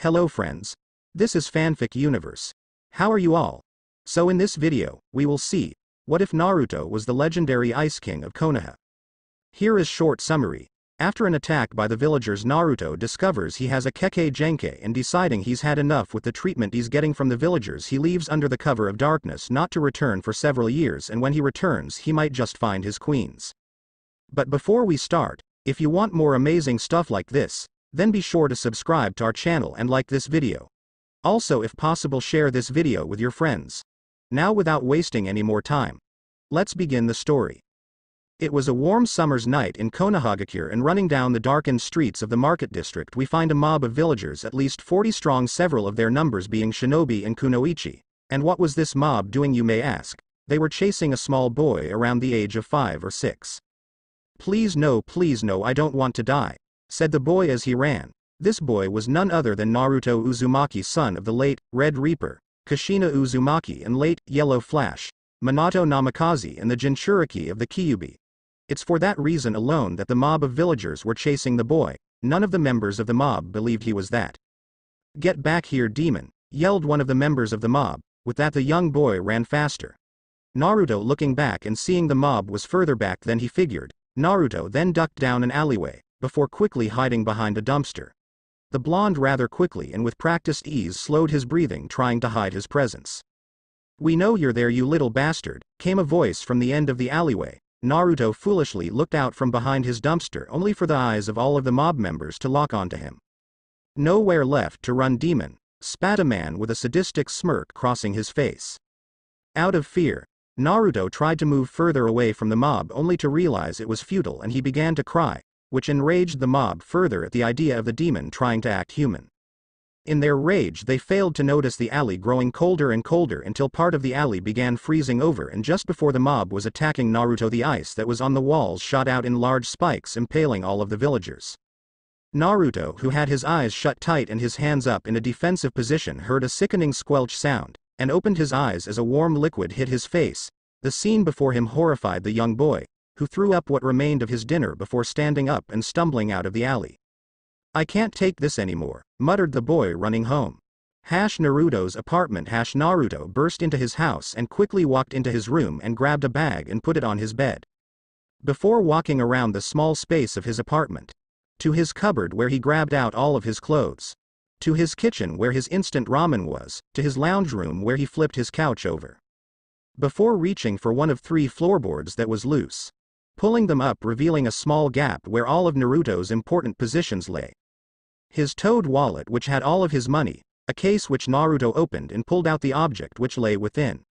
Hello friends. This is Fanfic Universe. How are you all? So in this video, we will see, what if Naruto was the legendary Ice King of Konoha? Here is short summary. After an attack by the villagers Naruto discovers he has a Kekkei Genkai and deciding he's had enough with the treatment he's getting from the villagers he leaves under the cover of darkness not to return for several years and when he returns he might just find his queens. But before we start, if you want more amazing stuff like this, then be sure to subscribe to our channel and like this video. Also if possible share this video with your friends. Now without wasting any more time. Let's begin the story. It was a warm summer's night in Konohagakure and running down the darkened streets of the market district we find a mob of villagers at least 40 strong several of their numbers being shinobi and kunoichi. And what was this mob doing you may ask? They were chasing a small boy around the age of 5 or 6. Please no please no I don't want to die said the boy as he ran. This boy was none other than Naruto Uzumaki son of the late, Red Reaper, Kushina Uzumaki and late, Yellow Flash, Minato Namikaze and the Jinchuriki of the Kyuubi. It's for that reason alone that the mob of villagers were chasing the boy, none of the members of the mob believed he was that. Get back here demon, yelled one of the members of the mob, with that the young boy ran faster. Naruto looking back and seeing the mob was further back than he figured, Naruto then ducked down an alleyway, before quickly hiding behind a dumpster. The blonde rather quickly and with practiced ease slowed his breathing trying to hide his presence. We know you're there you little bastard, came a voice from the end of the alleyway. Naruto foolishly looked out from behind his dumpster only for the eyes of all of the mob members to lock onto him. Nowhere left to run demon, spat a man with a sadistic smirk crossing his face. Out of fear, Naruto tried to move further away from the mob only to realize it was futile and he began to cry, which enraged the mob further at the idea of the demon trying to act human. In their rage they failed to notice the alley growing colder and colder until part of the alley began freezing over and just before the mob was attacking Naruto the ice that was on the walls shot out in large spikes impaling all of the villagers. Naruto who had his eyes shut tight and his hands up in a defensive position heard a sickening squelch sound, and opened his eyes as a warm liquid hit his face, the scene before him horrified the young boy, who threw up what remained of his dinner before standing up and stumbling out of the alley. I can't take this anymore, muttered the boy running home. Hash Naruto's apartment Hash Naruto burst into his house and quickly walked into his room and grabbed a bag and put it on his bed. Before walking around the small space of his apartment. To his cupboard where he grabbed out all of his clothes. To his kitchen where his instant ramen was, to his lounge room where he flipped his couch over. Before reaching for one of three floorboards that was loose pulling them up revealing a small gap where all of Naruto's important positions lay. His toad wallet which had all of his money, a case which Naruto opened and pulled out the object which lay within.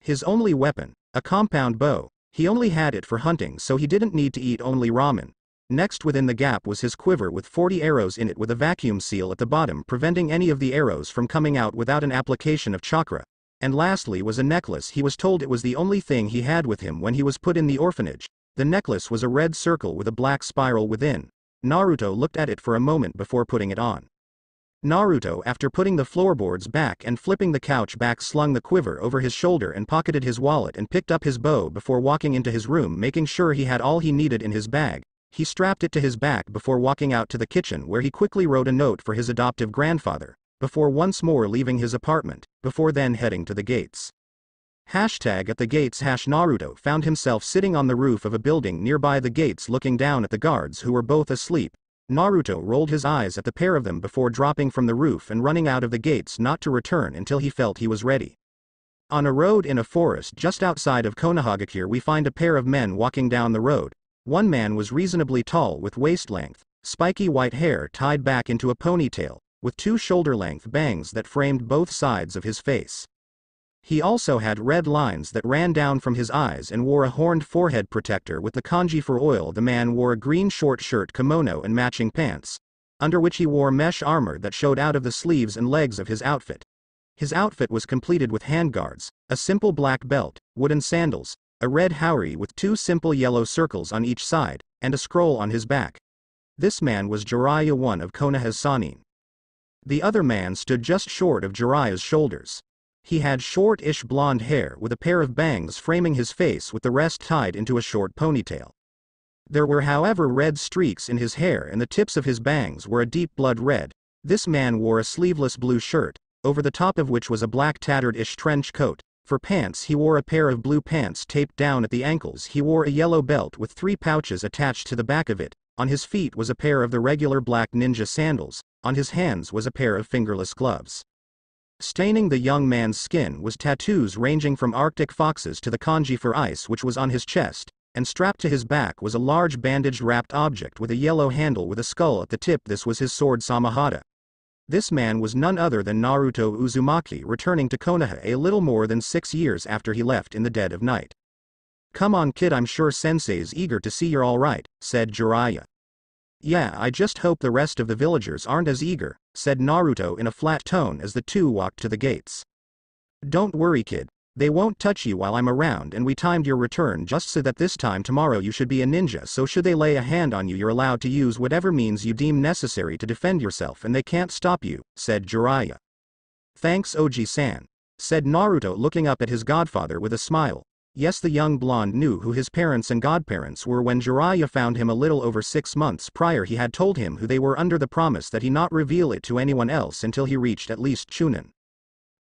His only weapon, a compound bow, he only had it for hunting so he didn't need to eat only ramen. Next within the gap was his quiver with 40 arrows in it with a vacuum seal at the bottom preventing any of the arrows from coming out without an application of chakra. And lastly was a necklace he was told it was the only thing he had with him when he was put in the orphanage, the necklace was a red circle with a black spiral within. Naruto looked at it for a moment before putting it on. Naruto after putting the floorboards back and flipping the couch back slung the quiver over his shoulder and pocketed his wallet and picked up his bow before walking into his room making sure he had all he needed in his bag, he strapped it to his back before walking out to the kitchen where he quickly wrote a note for his adoptive grandfather, before once more leaving his apartment, before then heading to the gates. Hashtag at the gates hash Naruto found himself sitting on the roof of a building nearby the gates looking down at the guards who were both asleep. Naruto rolled his eyes at the pair of them before dropping from the roof and running out of the gates not to return until he felt he was ready. On a road in a forest just outside of Konohagakure we find a pair of men walking down the road. One man was reasonably tall with waist length, spiky white hair tied back into a ponytail, with two shoulder-length bangs that framed both sides of his face. He also had red lines that ran down from his eyes and wore a horned forehead protector with the kanji for oil. The man wore a green short shirt kimono and matching pants, under which he wore mesh armor that showed out of the sleeves and legs of his outfit. His outfit was completed with handguards, a simple black belt, wooden sandals, a red haori with two simple yellow circles on each side, and a scroll on his back. This man was Jiraiya one of Konoha's Sannin. The other man stood just short of Jiraiya's shoulders. He had short-ish blonde hair with a pair of bangs framing his face with the rest tied into a short ponytail. There were however red streaks in his hair and the tips of his bangs were a deep blood red. This man wore a sleeveless blue shirt, over the top of which was a black tattered-ish trench coat. For pants he wore a pair of blue pants taped down at the ankles he wore a yellow belt with three pouches attached to the back of it, on his feet was a pair of the regular black ninja sandals, on his hands was a pair of fingerless gloves. Staining the young man's skin was tattoos ranging from arctic foxes to the kanji for ice which was on his chest, and strapped to his back was a large bandaged wrapped object with a yellow handle with a skull at the tip this was his sword Samehada. This man was none other than Naruto Uzumaki returning to Konoha a little more than six years after he left in the dead of night. Come on kid I'm sure sensei's eager to see you're alright, said Jiraiya. Yeah I just hope the rest of the villagers aren't as eager, said Naruto in a flat tone as the two walked to the gates. Don't worry kid, they won't touch you while I'm around and we timed your return just so that this time tomorrow you should be a ninja so should they lay a hand on you you're allowed to use whatever means you deem necessary to defend yourself and they can't stop you, said Jiraiya. Thanks Oji-san. Said Naruto looking up at his godfather with a smile. Yes the young blonde knew who his parents and godparents were when Jiraiya found him a little over six months prior he had told him who they were under the promise that he not reveal it to anyone else until he reached at least Chunin.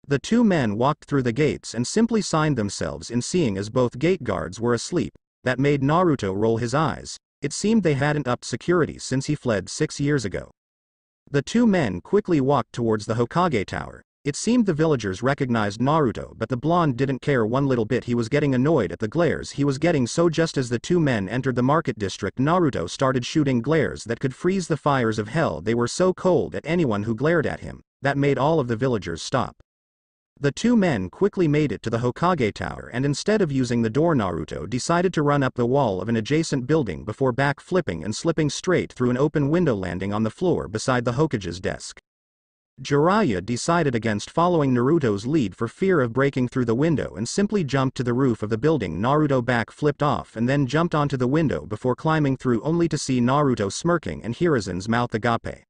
The two men walked through the gates and simply signed themselves in seeing as both gate guards were asleep, that made Naruto roll his eyes, it seemed they hadn't upped security since he fled six years ago. The two men quickly walked towards the Hokage Tower, it seemed the villagers recognized Naruto but the blonde didn't care one little bit he was getting annoyed at the glares he was getting so just as the two men entered the market district Naruto started shooting glares that could freeze the fires of hell they were so cold at anyone who glared at him, that made all of the villagers stop. The two men quickly made it to the Hokage tower and instead of using the door Naruto decided to run up the wall of an adjacent building before back flipping and slipping straight through an open window landing on the floor beside the Hokage's desk. Jiraiya decided against following Naruto's lead for fear of breaking through the window and simply jumped to the roof of the building Naruto back flipped off and then jumped onto the window before climbing through only to see Naruto smirking and Hiruzen's mouth agape.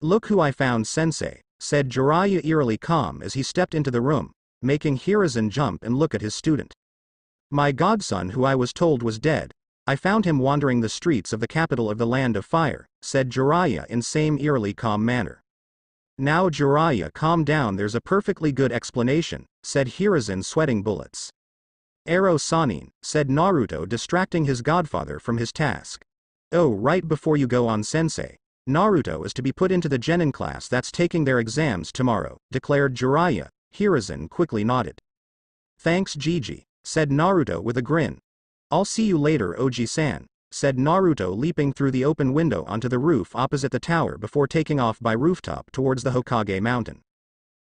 Look who I found sensei, said Jiraiya eerily calm as he stepped into the room, making Hiruzen jump and look at his student. My godson who I was told was dead, I found him wandering the streets of the capital of the land of fire, said Jiraiya in same eerily calm manner. Now Jiraiya calm down there's a perfectly good explanation, said Hiruzen sweating bullets. Ero Sannin, said Naruto distracting his godfather from his task. Oh right before you go on sensei. Naruto is to be put into the genin class that's taking their exams tomorrow, declared Jiraiya, Hiruzen quickly nodded. Thanks Jiji, said Naruto with a grin. I'll see you later Oji-san, said Naruto leaping through the open window onto the roof opposite the tower before taking off by rooftop towards the Hokage mountain.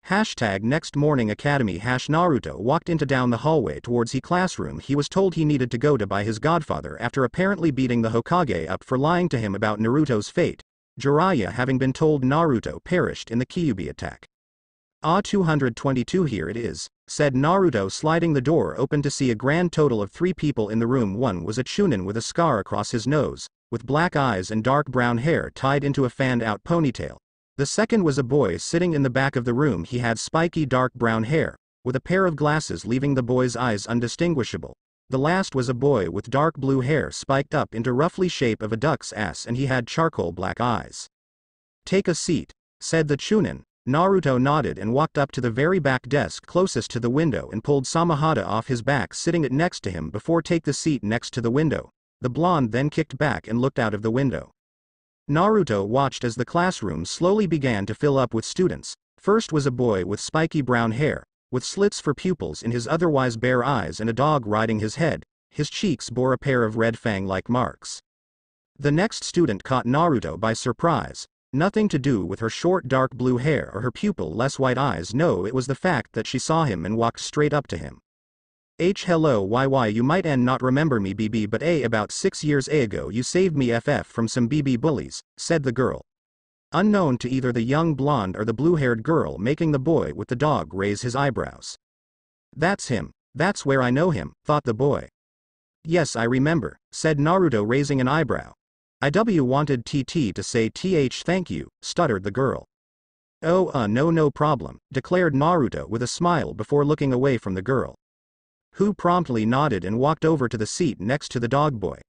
Hashtag next morning academy hash Naruto walked into down the hallway towards he classroom he was told he needed to go to by his godfather after apparently beating the Hokage up for lying to him about Naruto's fate, Jiraiya having been told Naruto perished in the Kyuubi attack. Ah 222 here it is, said Naruto sliding the door open to see a grand total of three people in the room one was a chunin with a scar across his nose, with black eyes and dark brown hair tied into a fanned-out ponytail. The second was a boy sitting in the back of the room he had spiky dark brown hair, with a pair of glasses leaving the boy's eyes undistinguishable. The last was a boy with dark blue hair spiked up into roughly shape of a duck's ass and he had charcoal black eyes. Take a seat, said the chunin, Naruto nodded and walked up to the very back desk closest to the window and pulled Samehada off his back sitting it next to him before take the seat next to the window. The blonde then kicked back and looked out of the window. Naruto watched as the classroom slowly began to fill up with students. First was a boy with spiky brown hair, with slits for pupils in his otherwise bare eyes and a dog riding his head, his cheeks bore a pair of red fang-like marks. The next student caught Naruto by surprise, Nothing to do with her short dark blue hair or her pupil-less white eyes no it was the fact that she saw him and walked straight up to him. H hello YY you might n not remember me BB but A about 6 years A ago you saved me FF from some BB bullies, said the girl. Unknown to either the young blonde or the blue-haired girl making the boy with the dog raise his eyebrows. That's him, that's where I know him, thought the boy. Yes I remember, said Naruto raising an eyebrow, IW wanted TT to say th thank you, stuttered the girl. Oh uh no no problem, declared Naruto with a smile before looking away from the girl. Who promptly nodded and walked over to the seat next to the dog boy.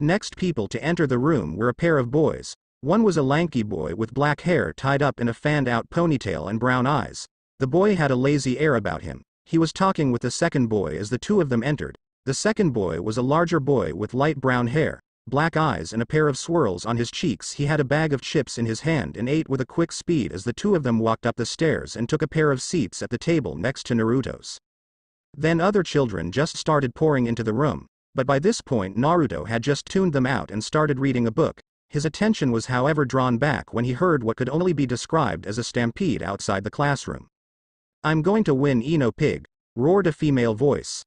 Next people to enter the room were a pair of boys, One was a lanky boy with black hair tied up in a fanned-out ponytail and brown eyes. The boy had a lazy air about him. He was talking with the second boy as the two of them entered. The second boy was a larger boy with light brown hair, black eyes and a pair of swirls on his cheeks. He had a bag of chips in his hand and ate with a quick speed as the two of them walked up the stairs and took a pair of seats at the table next to Naruto's. Then other children just started pouring into the room, but by this point Naruto had just tuned them out and started reading a book. His attention was however drawn back when he heard what could only be described as a stampede outside the classroom. I'm going to win Ino Pig, roared a female voice.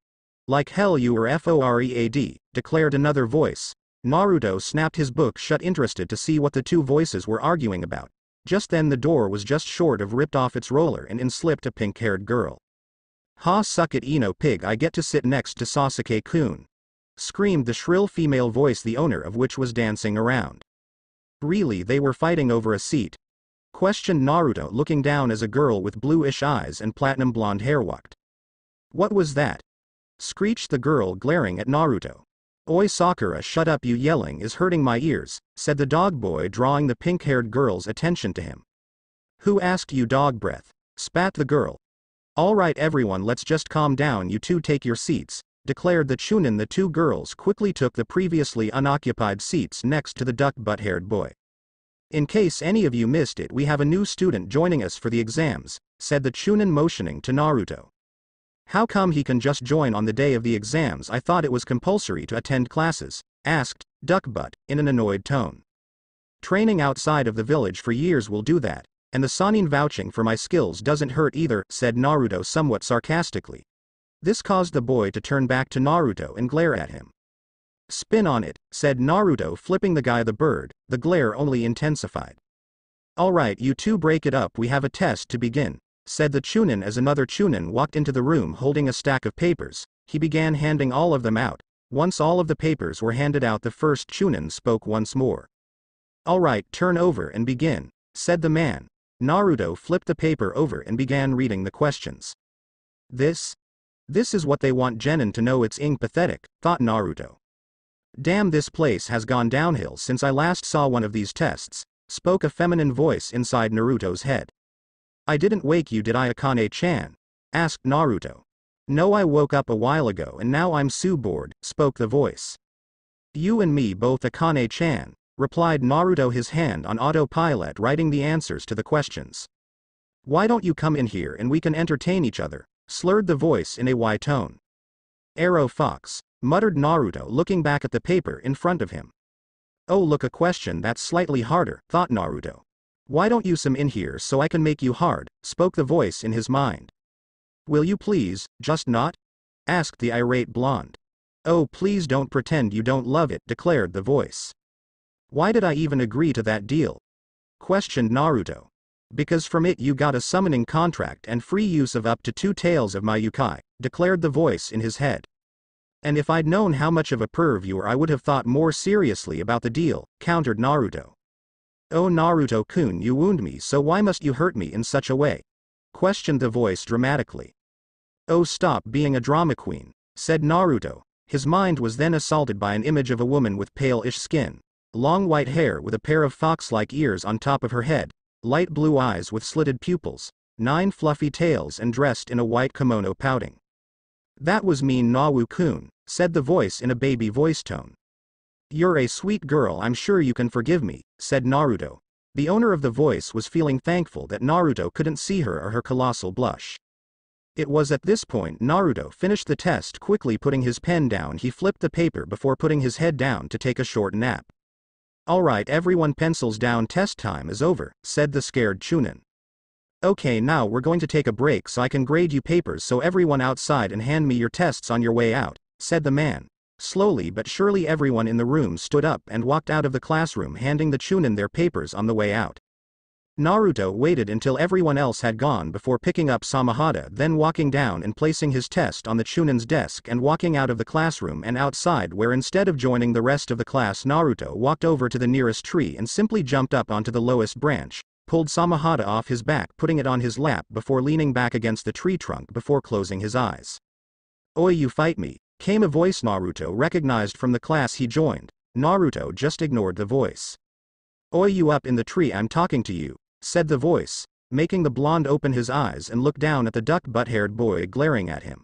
Like hell you are Forehead, declared another voice, Naruto snapped his book shut interested to see what the two voices were arguing about. Just then the door was just short of ripped off its roller and in slipped a pink-haired girl. Ha suck it Ino pig I get to sit next to Sasuke-kun. Screamed the shrill female voice the owner of which was dancing around. Really they were fighting over a seat? Questioned Naruto looking down as a girl with bluish eyes and platinum blonde hair walked. What was that? Screeched the girl glaring at Naruto. Oi Sakura shut up you yelling is hurting my ears, said the dog boy drawing the pink-haired girl's attention to him. Who asked you dog breath? Spat the girl. Alright everyone let's just calm down you two take your seats, declared the Chunin the two girls quickly took the previously unoccupied seats next to the duck butt-haired boy. In case any of you missed it we have a new student joining us for the exams, said the Chunin motioning to Naruto. How come he can just join on the day of the exams? I thought it was compulsory to attend classes, asked Duckbutt, in an annoyed tone. Training outside of the village for years will do that, and the Sannin vouching for my skills doesn't hurt either, said Naruto somewhat sarcastically. This caused the boy to turn back to Naruto and glare at him. Spin on it, said Naruto flipping the guy the bird, the glare only intensified. Alright you two break it up we have a test to begin, said the Chunin as another Chunin walked into the room holding a stack of papers, he began handing all of them out. Once all of the papers were handed out the first Chunin spoke once more. Alright turn over and begin, said the man. Naruto flipped the paper over and began reading the questions. This? This is what they want Genin to know it's ing pathetic, thought Naruto. Damn this place has gone downhill since I last saw one of these tests, spoke a feminine voice inside Naruto's head. I didn't wake you did I Akane-chan? asked Naruto. No I woke up a while ago and now I'm so bored, spoke the voice. You and me both Akane-chan, replied Naruto his hand on autopilot writing the answers to the questions. Why don't you come in here and we can entertain each other, slurred the voice in a Y tone. Ero Fox, muttered Naruto looking back at the paper in front of him. Oh look a question that's slightly harder, thought Naruto. Why don't you some in here so I can make you hard, spoke the voice in his mind. Will you please, just not? asked the irate blonde. Oh please don't pretend you don't love it, declared the voice. Why did I even agree to that deal? questioned Naruto. Because from it you got a summoning contract and free use of up to two tails of my Ukai, declared the voice in his head. And if I'd known how much of a perv you were I would have thought more seriously about the deal, countered Naruto. Oh Naruto-kun you wound me so why must you hurt me in such a way? Questioned the voice dramatically. Oh stop being a drama queen, said Naruto. His mind was then assaulted by an image of a woman with pale-ish skin, long white hair with a pair of fox-like ears on top of her head, light blue eyes with slitted pupils, nine fluffy tails and dressed in a white kimono pouting. That was mean Nawu-kun, said the voice in a baby voice tone. You're a sweet girl I'm sure you can forgive me, said Naruto. The owner of the voice was feeling thankful that Naruto couldn't see her or her colossal blush. It was at this point Naruto finished the test quickly putting his pen down he flipped the paper before putting his head down to take a short nap. Alright everyone pencils down test time is over, said the scared Chunin. Okay now we're going to take a break so I can grade you papers so everyone outside and hand me your tests on your way out, said the man. Slowly but surely everyone in the room stood up and walked out of the classroom handing the Chunin their papers on the way out. Naruto waited until everyone else had gone before picking up Samehada then walking down and placing his test on the Chunin's desk and walking out of the classroom and outside where instead of joining the rest of the class Naruto walked over to the nearest tree and simply jumped up onto the lowest branch, pulled Samehada off his back putting it on his lap before leaning back against the tree trunk before closing his eyes. Oi you fight me, Came a voice Naruto recognized from the class he joined. Naruto just ignored the voice. Oi you up in the tree I'm talking to you, said the voice, making the blonde open his eyes and look down at the duck butt-haired boy glaring at him.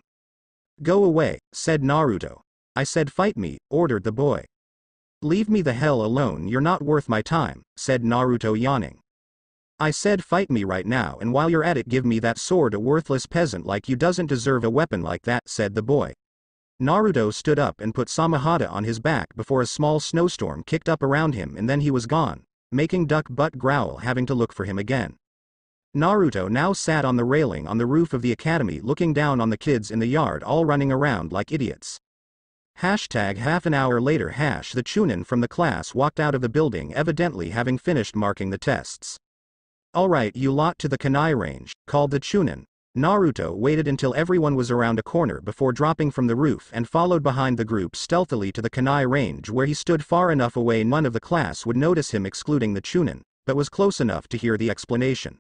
Go away, said Naruto. I said fight me, ordered the boy. Leave me the hell alone you're not worth my time, said Naruto yawning. I said fight me right now and while you're at it give me that sword a worthless peasant like you doesn't deserve a weapon like that, said the boy. Naruto stood up and put Samehada on his back before a small snowstorm kicked up around him and then he was gone, making Duck Butt growl having to look for him again. Naruto now sat on the railing on the roof of the academy looking down on the kids in the yard all running around like idiots. Hashtag half an hour later hash the Chunin from the class walked out of the building evidently having finished marking the tests. Alright you lot to the kunai range, called the Chunin. Naruto waited until everyone was around a corner before dropping from the roof and followed behind the group stealthily to the kunai range where he stood far enough away none of the class would notice him excluding the Chunin, but was close enough to hear the explanation.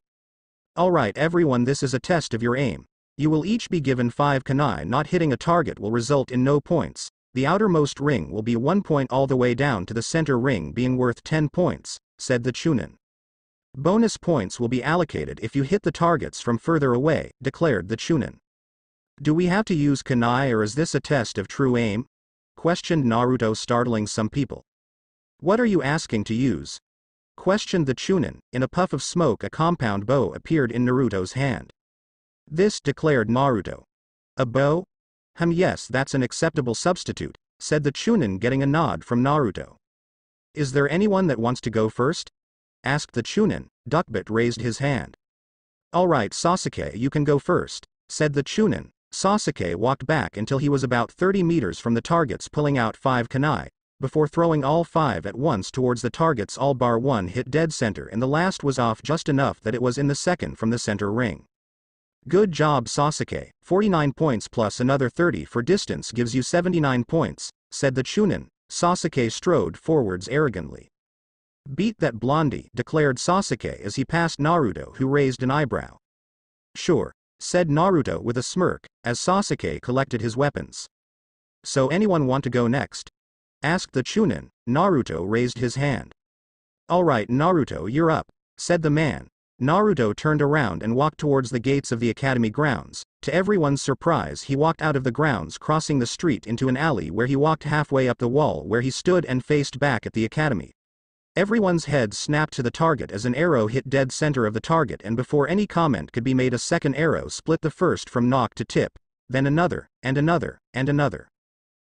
Alright everyone this is a test of your aim. You will each be given 5 kunai not hitting a target will result in no points, the outermost ring will be 1 point all the way down to the center ring being worth 10 points, said the Chunin. Bonus points will be allocated if you hit the targets from further away, declared the Chunin. Do we have to use kunai or is this a test of true aim? questioned Naruto startling some people. What are you asking to use? questioned the Chunin, in a puff of smoke a compound bow appeared in Naruto's hand. This declared Naruto. A bow? Hum yes that's an acceptable substitute, said the Chunin getting a nod from Naruto. Is there anyone that wants to go first? Asked the Chunin, Duckbutt raised his hand. Alright Sasuke you can go first, said the Chunin. Sasuke walked back until he was about 30 meters from the targets pulling out 5 kunai, before throwing all 5 at once towards the targets all bar 1 hit dead center and the last was off just enough that it was in the second from the center ring. Good job Sasuke, 49 points plus another 30 for distance gives you 79 points, said the Chunin. Sasuke strode forwards arrogantly. Beat that blondie, declared Sasuke as he passed Naruto who raised an eyebrow. Sure, said Naruto with a smirk, as Sasuke collected his weapons. So anyone want to go next? asked the Chunin, Naruto raised his hand. Alright Naruto you're up, said the man. Naruto turned around and walked towards the gates of the academy grounds. To everyone's surprise he walked out of the grounds crossing the street into an alley where he walked halfway up the wall where he stood and faced back at the academy. Everyone's head snapped to the target as an arrow hit dead center of the target and before any comment could be made a second arrow split the first from nock to tip, then another, and another, and another.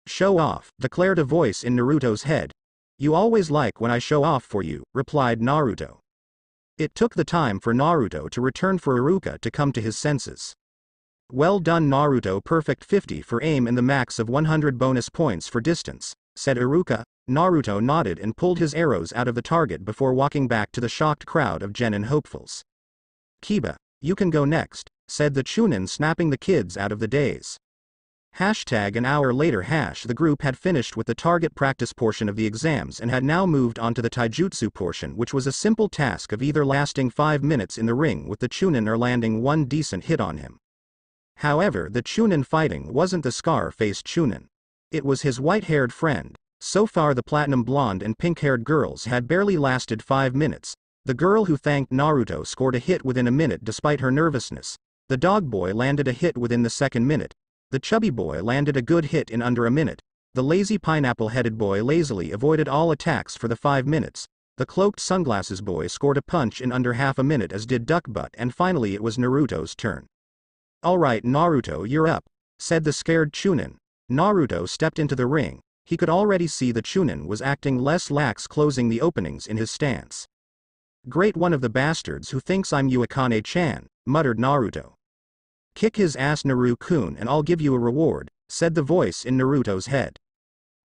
Show off, declared a voice in Naruto's head. You always like when I show off for you, replied Naruto. It took the time for Naruto to return for Iruka to come to his senses. Well done Naruto perfect 50 for aim and the max of 100 bonus points for distance, said Iruka, Naruto nodded and pulled his arrows out of the target before walking back to the shocked crowd of Genin hopefuls. Kiba, you can go next, said the Chunin snapping the kids out of the daze. Hashtag an hour later hash the group had finished with the target practice portion of the exams and had now moved on to the taijutsu portion which was a simple task of either lasting 5 minutes in the ring with the Chunin or landing one decent hit on him. However the Chunin fighting wasn't the scar-faced Chunin. It was his white-haired friend, so far the platinum blonde and pink-haired girls had barely lasted five minutes. The girl who thanked Naruto scored a hit within a minute despite her nervousness. The dog boy landed a hit within the second minute. The chubby boy landed a good hit in under a minute. The lazy pineapple-headed boy lazily avoided all attacks for the five minutes. The cloaked sunglasses boy scored a punch in under half a minute as did Duckbutt and finally it was Naruto's turn. Alright Naruto you're up, said the scared Chunin. Naruto stepped into the ring, he could already see the Chunin was acting less lax closing the openings in his stance. Great one of the bastards who thinks I'm Uekane-chan, muttered Naruto. Kick his ass Naru-kun and I'll give you a reward, said the voice in Naruto's head.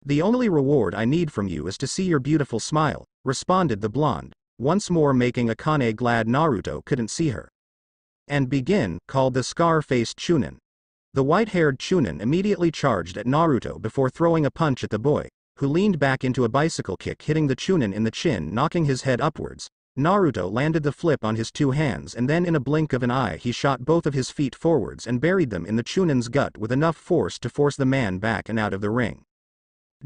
The only reward I need from you is to see your beautiful smile, responded the blonde, once more making Akane glad Naruto couldn't see her. And begin, called the scar-faced Chunin. The white-haired Chunin immediately charged at Naruto before throwing a punch at the boy, who leaned back into a bicycle kick hitting the Chunin in the chin knocking his head upwards. Naruto landed the flip on his two hands and then in a blink of an eye he shot both of his feet forwards and buried them in the Chunin's gut with enough force to force the man back and out of the ring.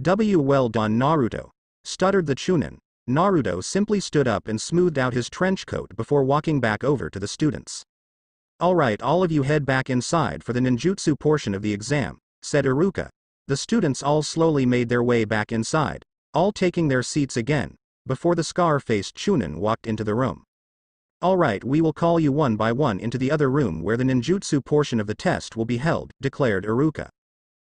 W well done Naruto, stuttered the Chunin. Naruto simply stood up and smoothed out his trench coat before walking back over to the students. Alright all of you head back inside for the ninjutsu portion of the exam, said Iruka. The students all slowly made their way back inside, all taking their seats again, before the scar-faced Chunin walked into the room. Alright we will call you one by one into the other room where the ninjutsu portion of the test will be held, declared Iruka.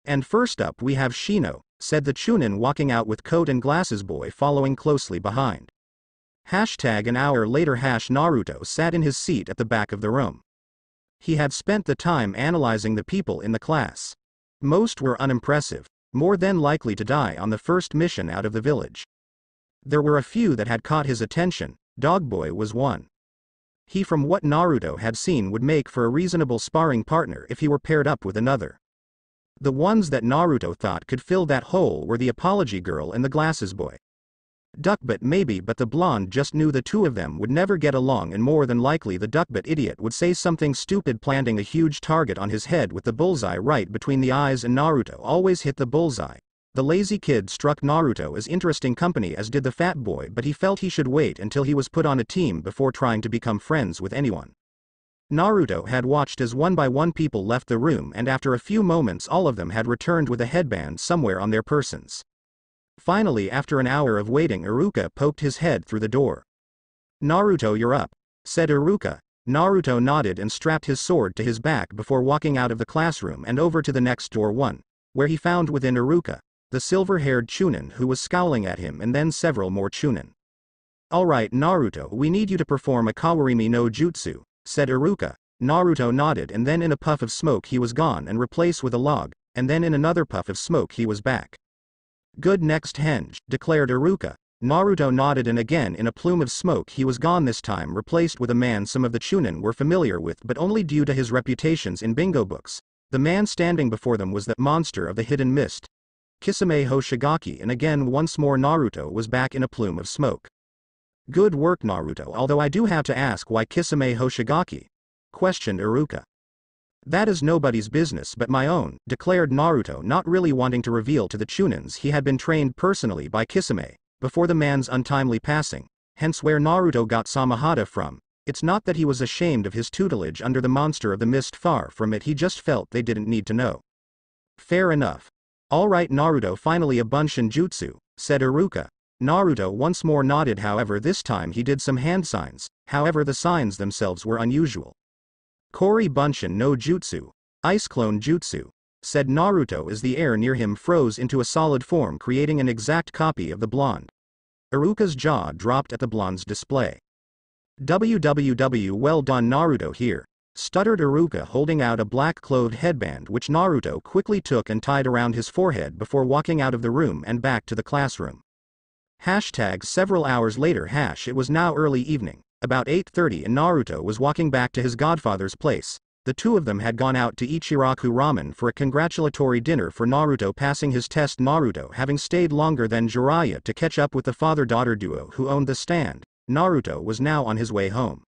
And first up we have Shino, said the Chunin walking out with coat and glasses boy following closely behind. Hashtag an hour later hash Naruto sat in his seat at the back of the room. He had spent the time analyzing the people in the class. Most were unimpressive, more than likely to die on the first mission out of the village. There were a few that had caught his attention, Dogboy was one. He from what Naruto had seen would make for a reasonable sparring partner if he were paired up with another. The ones that Naruto thought could fill that hole were the apology girl and the glasses boy. Duckbutt maybe but the blonde just knew the two of them would never get along and more than likely the duckbutt idiot would say something stupid planting a huge target on his head with the bullseye right between the eyes and Naruto always hit the bullseye. The lazy kid struck Naruto as interesting company as did the fat boy but he felt he should wait until he was put on a team before trying to become friends with anyone. Naruto had watched as one by one people left the room and after a few moments all of them had returned with a headband somewhere on their persons. Finally after an hour of waiting Iruka poked his head through the door. Naruto you're up, said Iruka. Naruto nodded and strapped his sword to his back before walking out of the classroom and over to the next door one, where he found within Iruka, the silver-haired Chunin who was scowling at him and then several more Chunin. Alright Naruto we need you to perform a Kawarimi no Jutsu, said Iruka. Naruto nodded and then in a puff of smoke he was gone and replaced with a log, and then in another puff of smoke he was back. Good next henge, declared Iruka. Naruto nodded and again in a plume of smoke he was gone this time replaced with a man some of the Chunin were familiar with but only due to his reputations in bingo books. The man standing before them was the monster of the hidden mist. Kisame Hoshigaki and again once more Naruto was back in a plume of smoke. Good work Naruto although I do have to ask why Kisame Hoshigaki? Questioned Iruka. That is nobody's business but my own, declared Naruto not really wanting to reveal to the Chunins he had been trained personally by Kisame, before the man's untimely passing, hence where Naruto got Samehada from. It's not that he was ashamed of his tutelage under the monster of the mist far from it he just felt they didn't need to know. Fair enough. Alright Naruto finally a bunshin jutsu, said Iruka, Naruto once more nodded however this time he did some hand signs, however the signs themselves were unusual. Kori Bunshin no Jutsu, Ice Clone Jutsu, said Naruto as the air near him froze into a solid form creating an exact copy of the blonde. Iruka's jaw dropped at the blonde's display. WWW well done Naruto here, stuttered Iruka holding out a black-clothed headband which Naruto quickly took and tied around his forehead before walking out of the room and back to the classroom. Hashtag several hours later hash it was now early evening, about 8.30 and Naruto was walking back to his godfather's place. The two of them had gone out to Ichiraku Ramen for a congratulatory dinner for Naruto passing his test Naruto having stayed longer than Jiraiya to catch up with the father-daughter duo who owned the stand. Naruto was now on his way home.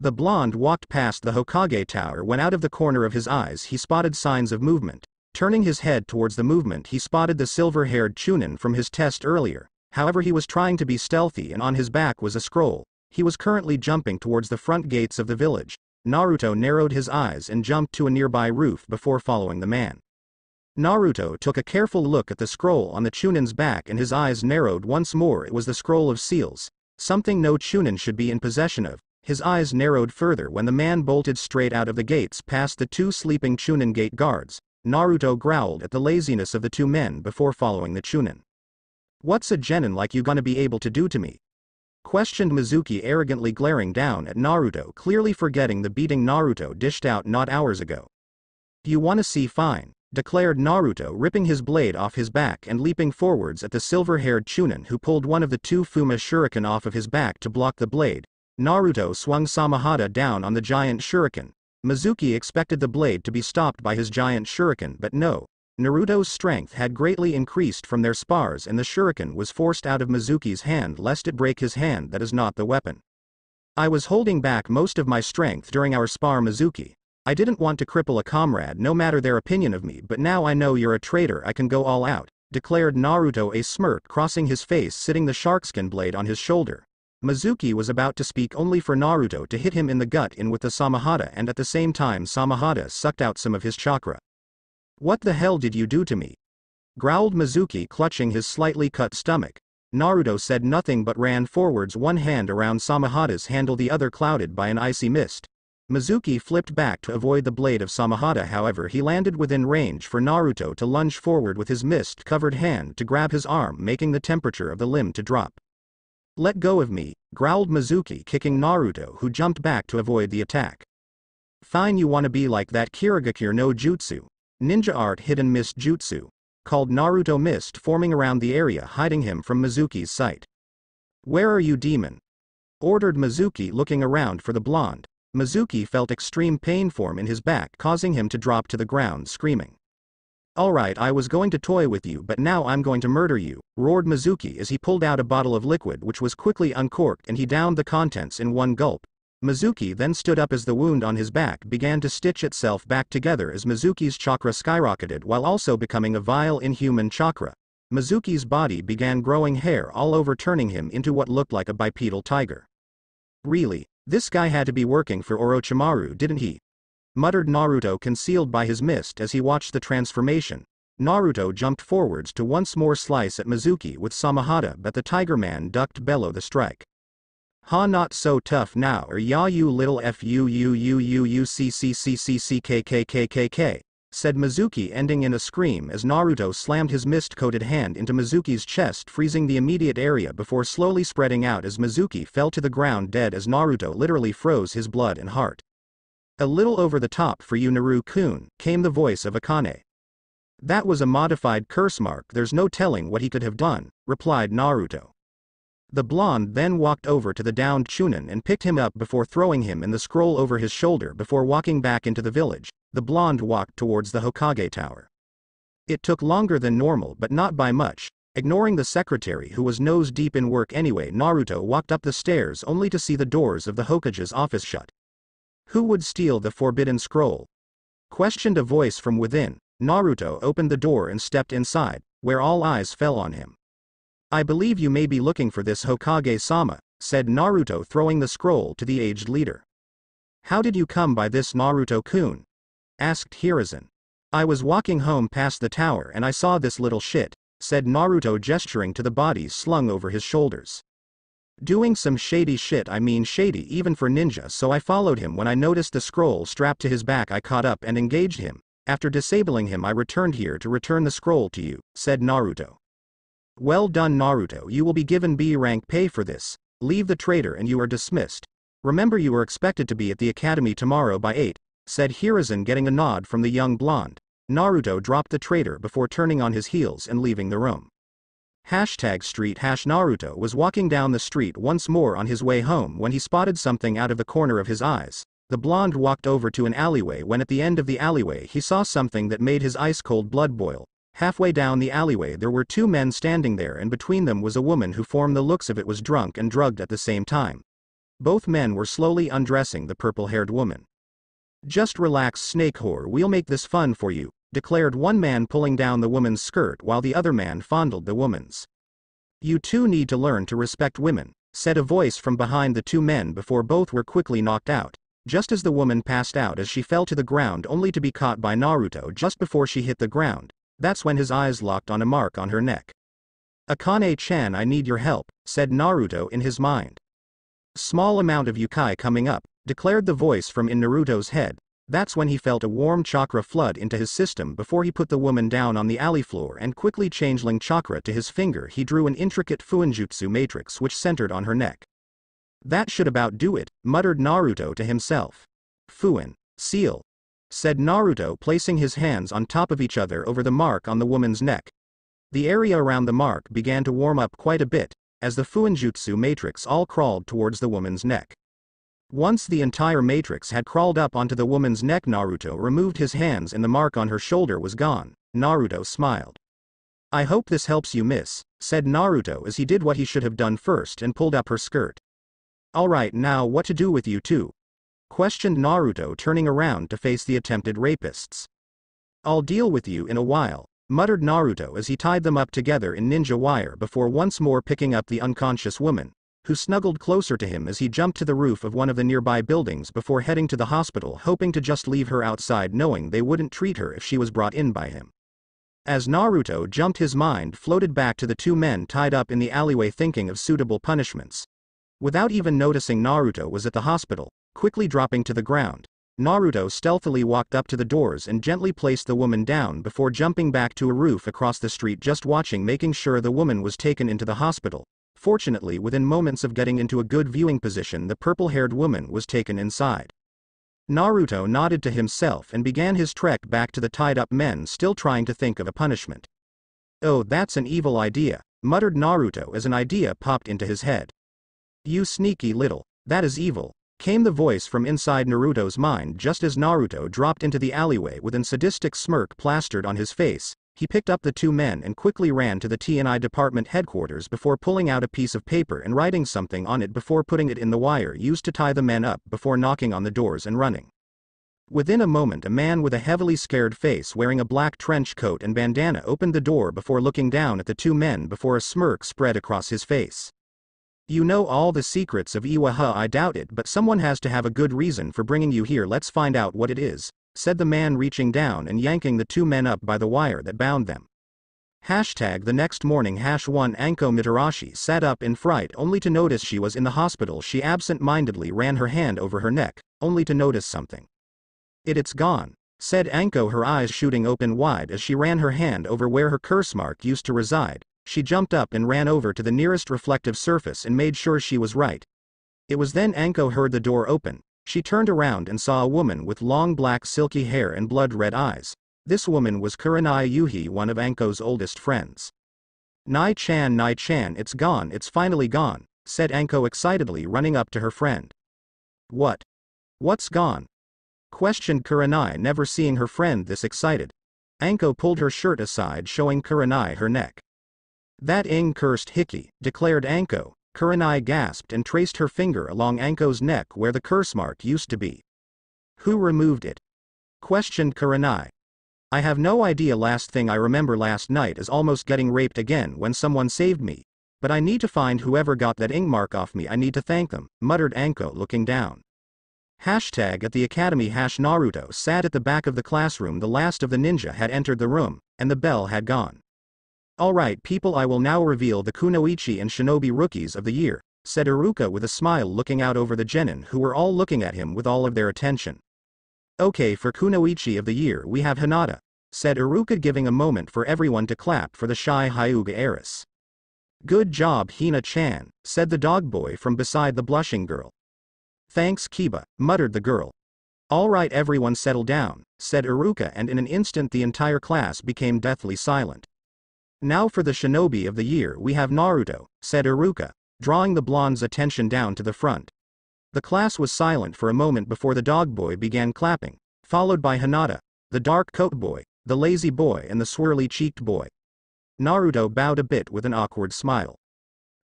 The blonde walked past the Hokage tower when out of the corner of his eyes he spotted signs of movement. Turning his head towards the movement he spotted the silver-haired Chunin from his test earlier, However he was trying to be stealthy and on his back was a scroll. He was currently jumping towards the front gates of the village. Naruto narrowed his eyes and jumped to a nearby roof before following the man. Naruto took a careful look at the scroll on the Chunin's back and his eyes narrowed once more it was the scroll of seals, something no Chunin should be in possession of. His eyes narrowed further when the man bolted straight out of the gates past the two sleeping Chunin gate guards. Naruto growled at the laziness of the two men before following the Chunin. What's a genin like you gonna be able to do to me? Questioned Mizuki arrogantly glaring down at Naruto clearly forgetting the beating Naruto dished out not hours ago. You wanna see fine, declared Naruto ripping his blade off his back and leaping forwards at the silver-haired Chunin who pulled one of the two Fuma shuriken off of his back to block the blade. Naruto swung Samehada down on the giant shuriken. Mizuki expected the blade to be stopped by his giant shuriken but no, Naruto's strength had greatly increased from their spars and the shuriken was forced out of Mizuki's hand lest it break his hand that is not the weapon. I was holding back most of my strength during our spar Mizuki. I didn't want to cripple a comrade no matter their opinion of me but now I know you're a traitor I can go all out, declared Naruto a smirk crossing his face sitting the sharkskin blade on his shoulder. Mizuki was about to speak only for Naruto to hit him in the gut in with the Samehada and at the same time Samehada sucked out some of his chakra. What the hell did you do to me? Growled Mizuki clutching his slightly cut stomach. Naruto said nothing but ran forwards one hand around Samehada's handle the other clouded by an icy mist. Mizuki flipped back to avoid the blade of Samehada however he landed within range for Naruto to lunge forward with his mist-covered hand to grab his arm making the temperature of the limb to drop. Let go of me, growled Mizuki kicking Naruto who jumped back to avoid the attack. Fine you wanna be like that Kirigakure no Jutsu. Ninja art hidden mist jutsu. Called Naruto mist forming around the area hiding him from Mizuki's sight. Where are you demon? Ordered Mizuki looking around for the blonde. Mizuki felt extreme pain form in his back causing him to drop to the ground screaming. Alright I was going to toy with you but now I'm going to murder you, roared Mizuki as he pulled out a bottle of liquid which was quickly uncorked and he downed the contents in one gulp. Mizuki then stood up as the wound on his back began to stitch itself back together as Mizuki's chakra skyrocketed while also becoming a vile inhuman chakra. Mizuki's body began growing hair all over turning him into what looked like a bipedal tiger. Really, this guy had to be working for Orochimaru didn't he? Muttered Naruto concealed by his mist as he watched the transformation. Naruto jumped forwards to once more slice at Mizuki with Samehada but the Tiger Man ducked below the strike. Ha not so tough now or ya you little f u u u u u c c c c c k k k k k said Mizuki ending in a scream as Naruto slammed his mist-coated hand into Mizuki's chest freezing the immediate area before slowly spreading out as Mizuki fell to the ground dead as Naruto literally froze his blood and heart. A little over the top for you Naru-kun, came the voice of Akane. That was a modified curse mark there's no telling what he could have done, replied Naruto. The blonde then walked over to the downed Chunin and picked him up before throwing him in the scroll over his shoulder before walking back into the village. The blonde walked towards the Hokage tower. It took longer than normal but not by much. Ignoring the secretary who was nose deep in work anyway Naruto walked up the stairs only to see the doors of the Hokage's office shut. Who would steal the forbidden scroll? Questioned a voice from within. Naruto opened the door and stepped inside, where all eyes fell on him. I believe you may be looking for this Hokage-sama, said Naruto throwing the scroll to the aged leader. How did you come by this Naruto-kun? asked Hiruzen. I was walking home past the tower and I saw this little shit, said Naruto gesturing to the bodies slung over his shoulders. Doing some shady shit I mean shady even for ninja so I followed him when I noticed the scroll strapped to his back I caught up and engaged him, after disabling him I returned here to return the scroll to you, said Naruto. Well done Naruto you will be given B rank pay for this, leave the traitor and you are dismissed. Remember you are expected to be at the academy tomorrow by 8, said Hiruzen getting a nod from the young blonde. Naruto dropped the traitor before turning on his heels and leaving the room. Hashtag street hash Naruto was walking down the street once more on his way home when he spotted something out of the corner of his eyes. The blonde walked over to an alleyway when at the end of the alleyway he saw something that made his ice-cold blood boil. Halfway down the alleyway there were two men standing there and between them was a woman who from the looks of it was drunk and drugged at the same time. Both men were slowly undressing the purple-haired woman. Just relax snake whore we'll make this fun for you, declared one man pulling down the woman's skirt while the other man fondled the woman's. You two need to learn to respect women, said a voice from behind the two men before both were quickly knocked out, just as the woman passed out as she fell to the ground only to be caught by Naruto just before she hit the ground, that's when his eyes locked on a mark on her neck. Akane-chan I need your help, said Naruto in his mind. Small amount of yukai coming up, declared the voice from in Naruto's head. That's when he felt a warm chakra flood into his system before he put the woman down on the alley floor and quickly changeling chakra to his finger he drew an intricate fuinjutsu matrix which centered on her neck. That should about do it, muttered Naruto to himself. Fuin. Seal said Naruto placing his hands on top of each other over the mark on the woman's neck. The area around the mark began to warm up quite a bit, as the Fuinjutsu matrix all crawled towards the woman's neck. Once the entire matrix had crawled up onto the woman's neck Naruto removed his hands and the mark on her shoulder was gone. Naruto smiled. I hope this helps you miss, said Naruto as he did what he should have done first and pulled up her skirt. Alright now what to do with you two, questioned Naruto turning around to face the attempted rapists. I'll deal with you in a while, muttered Naruto as he tied them up together in ninja wire before once more picking up the unconscious woman, who snuggled closer to him as he jumped to the roof of one of the nearby buildings before heading to the hospital hoping to just leave her outside knowing they wouldn't treat her if she was brought in by him. As Naruto jumped his mind floated back to the two men tied up in the alleyway thinking of suitable punishments. Without even noticing Naruto was at the hospital, quickly dropping to the ground, Naruto stealthily walked up to the doors and gently placed the woman down before jumping back to a roof across the street just watching making sure the woman was taken into the hospital, Fortunately within moments of getting into a good viewing position the purple-haired woman was taken inside. Naruto nodded to himself and began his trek back to the tied-up men still trying to think of a punishment. Oh that's an evil idea, muttered Naruto as an idea popped into his head. You sneaky little, that is evil, came the voice from inside Naruto's mind just as Naruto dropped into the alleyway with an sadistic smirk plastered on his face, he picked up the two men and quickly ran to the TNI department headquarters before pulling out a piece of paper and writing something on it before putting it in the wire used to tie the men up before knocking on the doors and running. Within a moment a man with a heavily scared face wearing a black trench coat and bandana opened the door before looking down at the two men before a smirk spread across his face. You know all the secrets of Iwaha I doubt it but someone has to have a good reason for bringing you here let's find out what it is said the man reaching down and yanking the two men up by the wire that bound them. Hashtag the next morning hash 1 Anko Mitarashi sat up in fright only to notice she was in the hospital she absent-mindedly ran her hand over her neck, only to notice something. It it's gone, said Anko her eyes shooting open wide as she ran her hand over where her curse mark used to reside, she jumped up and ran over to the nearest reflective surface and made sure she was right. It was then Anko heard the door open, she turned around and saw a woman with long black silky hair and blood-red eyes. This woman was Kurenai Yuhi one of Anko's oldest friends. Nai-chan Nai-chan it's gone it's finally gone, said Anko excitedly running up to her friend. What? What's gone? Questioned Kurenai never seeing her friend this excited. Anko pulled her shirt aside showing Kurenai her neck. That ing cursed hickey, declared Anko, Kurenai gasped and traced her finger along Anko's neck where the curse mark used to be. Who removed it? Questioned Kurenai. I have no idea last thing I remember last night is almost getting raped again when someone saved me. But I need to find whoever got that ink mark off me I need to thank them, muttered Anko looking down. Hashtag at the academy hash Naruto sat at the back of the classroom the last of the ninja had entered the room, and the bell had gone. Alright people I will now reveal the Kunoichi and Shinobi Rookies of the Year, said Iruka with a smile looking out over the genin who were all looking at him with all of their attention. Okay for Kunoichi of the Year we have Hinata, said Iruka giving a moment for everyone to clap for the shy Hyuga heiress. Good job Hina-chan, said the dog boy from beside the blushing girl. Thanks Kiba, muttered the girl. Alright everyone settle down, said Iruka and in an instant the entire class became deathly silent. Now for the shinobi of the year we have Naruto, said Iruka, drawing the blonde's attention down to the front. The class was silent for a moment before the dog boy began clapping, followed by Hinata, the dark coat boy, the lazy boy and the swirly-cheeked boy. Naruto bowed a bit with an awkward smile.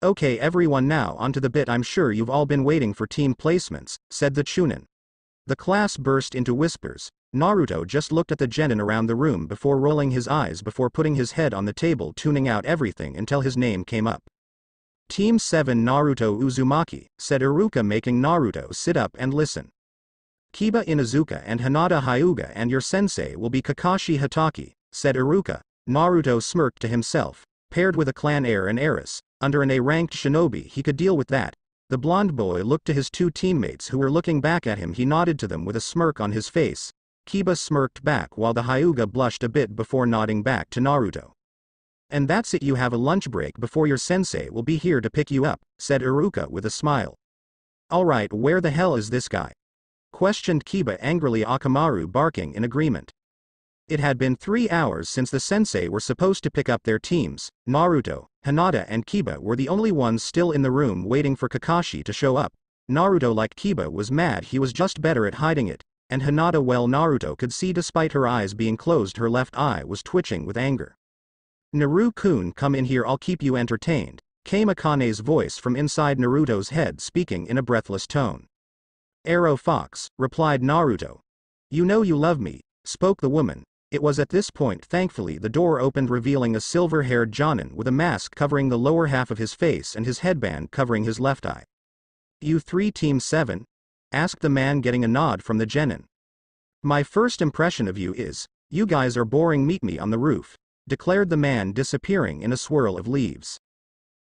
Okay everyone now onto the bit I'm sure you've all been waiting for team placements, said the Chunin. The class burst into whispers, Naruto just looked at the genin around the room before rolling his eyes before putting his head on the table tuning out everything until his name came up. Team 7 Naruto Uzumaki, said Iruka making Naruto sit up and listen. Kiba Inuzuka and Hinata Hyuga and your sensei will be Kakashi Hatake, said Iruka. Naruto smirked to himself, paired with a clan heir and heiress, under an A-ranked shinobi he could deal with that. The blond boy looked to his two teammates who were looking back at him he nodded to them with a smirk on his face, Kiba smirked back while the Hyuga blushed a bit before nodding back to Naruto. And that's it you have a lunch break before your sensei will be here to pick you up, said Iruka with a smile. Alright where the hell is this guy? Questioned Kiba angrily Akamaru barking in agreement. It had been three hours since the sensei were supposed to pick up their teams, Naruto, Hinata and Kiba were the only ones still in the room waiting for Kakashi to show up. Naruto like Kiba was mad he was just better at hiding it, and Hinata well Naruto could see despite her eyes being closed her left eye was twitching with anger. Naru-kun come in here I'll keep you entertained, came Akane's voice from inside Naruto's head speaking in a breathless tone. Ero Fox, replied Naruto. You know you love me, spoke the woman, It was at this point thankfully the door opened revealing a silver-haired Jonin with a mask covering the lower half of his face and his headband covering his left eye. You 3 Team 7? Asked the man getting a nod from the Genin. My first impression of you is, you guys are boring meet me on the roof, declared the man disappearing in a swirl of leaves.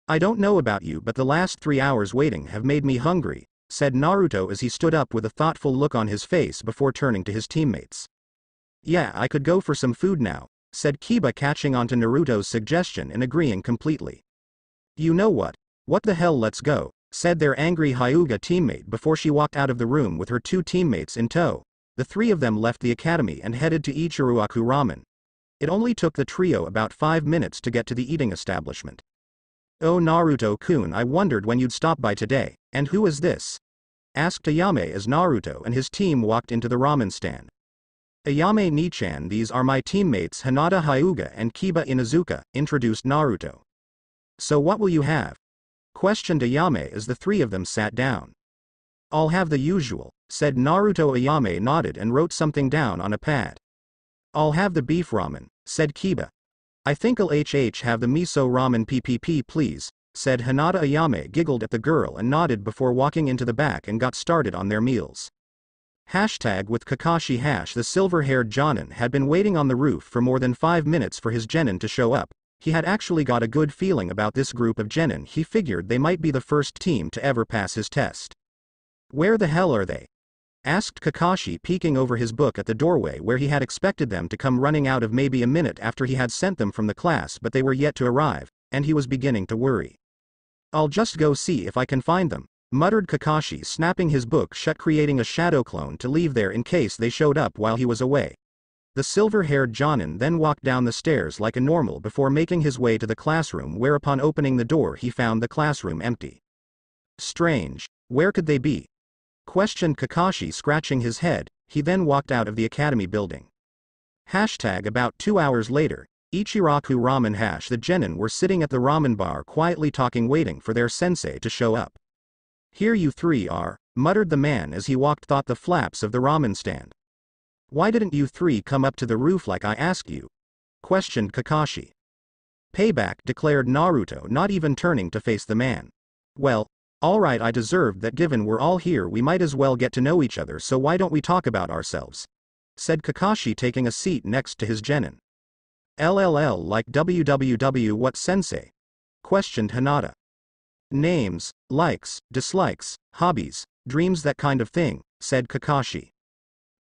I don't know about you but the last three hours waiting have made me hungry, said Naruto as he stood up with a thoughtful look on his face before turning to his teammates. Yeah, I could go for some food now, said Kiba catching on to Naruto's suggestion and agreeing completely. You know what? What the hell let's go, said their angry Hyuga teammate before she walked out of the room with her two teammates in tow. The three of them left the academy and headed to Ichiraku Ramen. It only took the trio about five minutes to get to the eating establishment. Oh Naruto-kun I wondered when you'd stop by today, and who is this? Asked Ayame as Naruto and his team walked into the ramen stand. Ayame Nichan these are my teammates Hinata Hyuga and Kiba Inuzuka, introduced Naruto. So what will you have? Questioned Ayame as the three of them sat down. I'll have the usual, said Naruto Ayame nodded and wrote something down on a pad. I'll have the beef ramen, said Kiba. I think I'll HH have the miso ramen PPP please, said Hinata Ayame giggled at the girl and nodded before walking into the back and got started on their meals. Hashtag with Kakashi Hash the silver-haired Jonin had been waiting on the roof for more than five minutes for his Genin to show up. He had actually got a good feeling about this group of Genin he figured they might be the first team to ever pass his test. Where the hell are they? Asked Kakashi peeking over his book at the doorway where he had expected them to come running out of maybe a minute after he had sent them from the class but they were yet to arrive, and he was beginning to worry. I'll just go see if I can find them, muttered Kakashi snapping his book shut creating a shadow clone to leave there in case they showed up while he was away. The silver-haired Jonin then walked down the stairs like a normal before making his way to the classroom where upon opening the door he found the classroom empty. Strange, where could they be? Questioned Kakashi scratching his head, he then walked out of the academy building. Hashtag about two hours later, Ichiraku Ramen Hash the Genin were sitting at the ramen bar quietly talking waiting for their sensei to show up. Here you three are, muttered the man as he walked thought the flaps of the ramen stand. Why didn't you three come up to the roof like I asked you? Questioned Kakashi. Payback declared Naruto not even turning to face the man. Well, alright I deserved that given we're all here we might as well get to know each other so why don't we talk about ourselves? Said Kakashi taking a seat next to his Genin. LLL like WWW what sensei? Questioned Hinata. Names, likes, dislikes, hobbies, dreams that kind of thing, said Kakashi.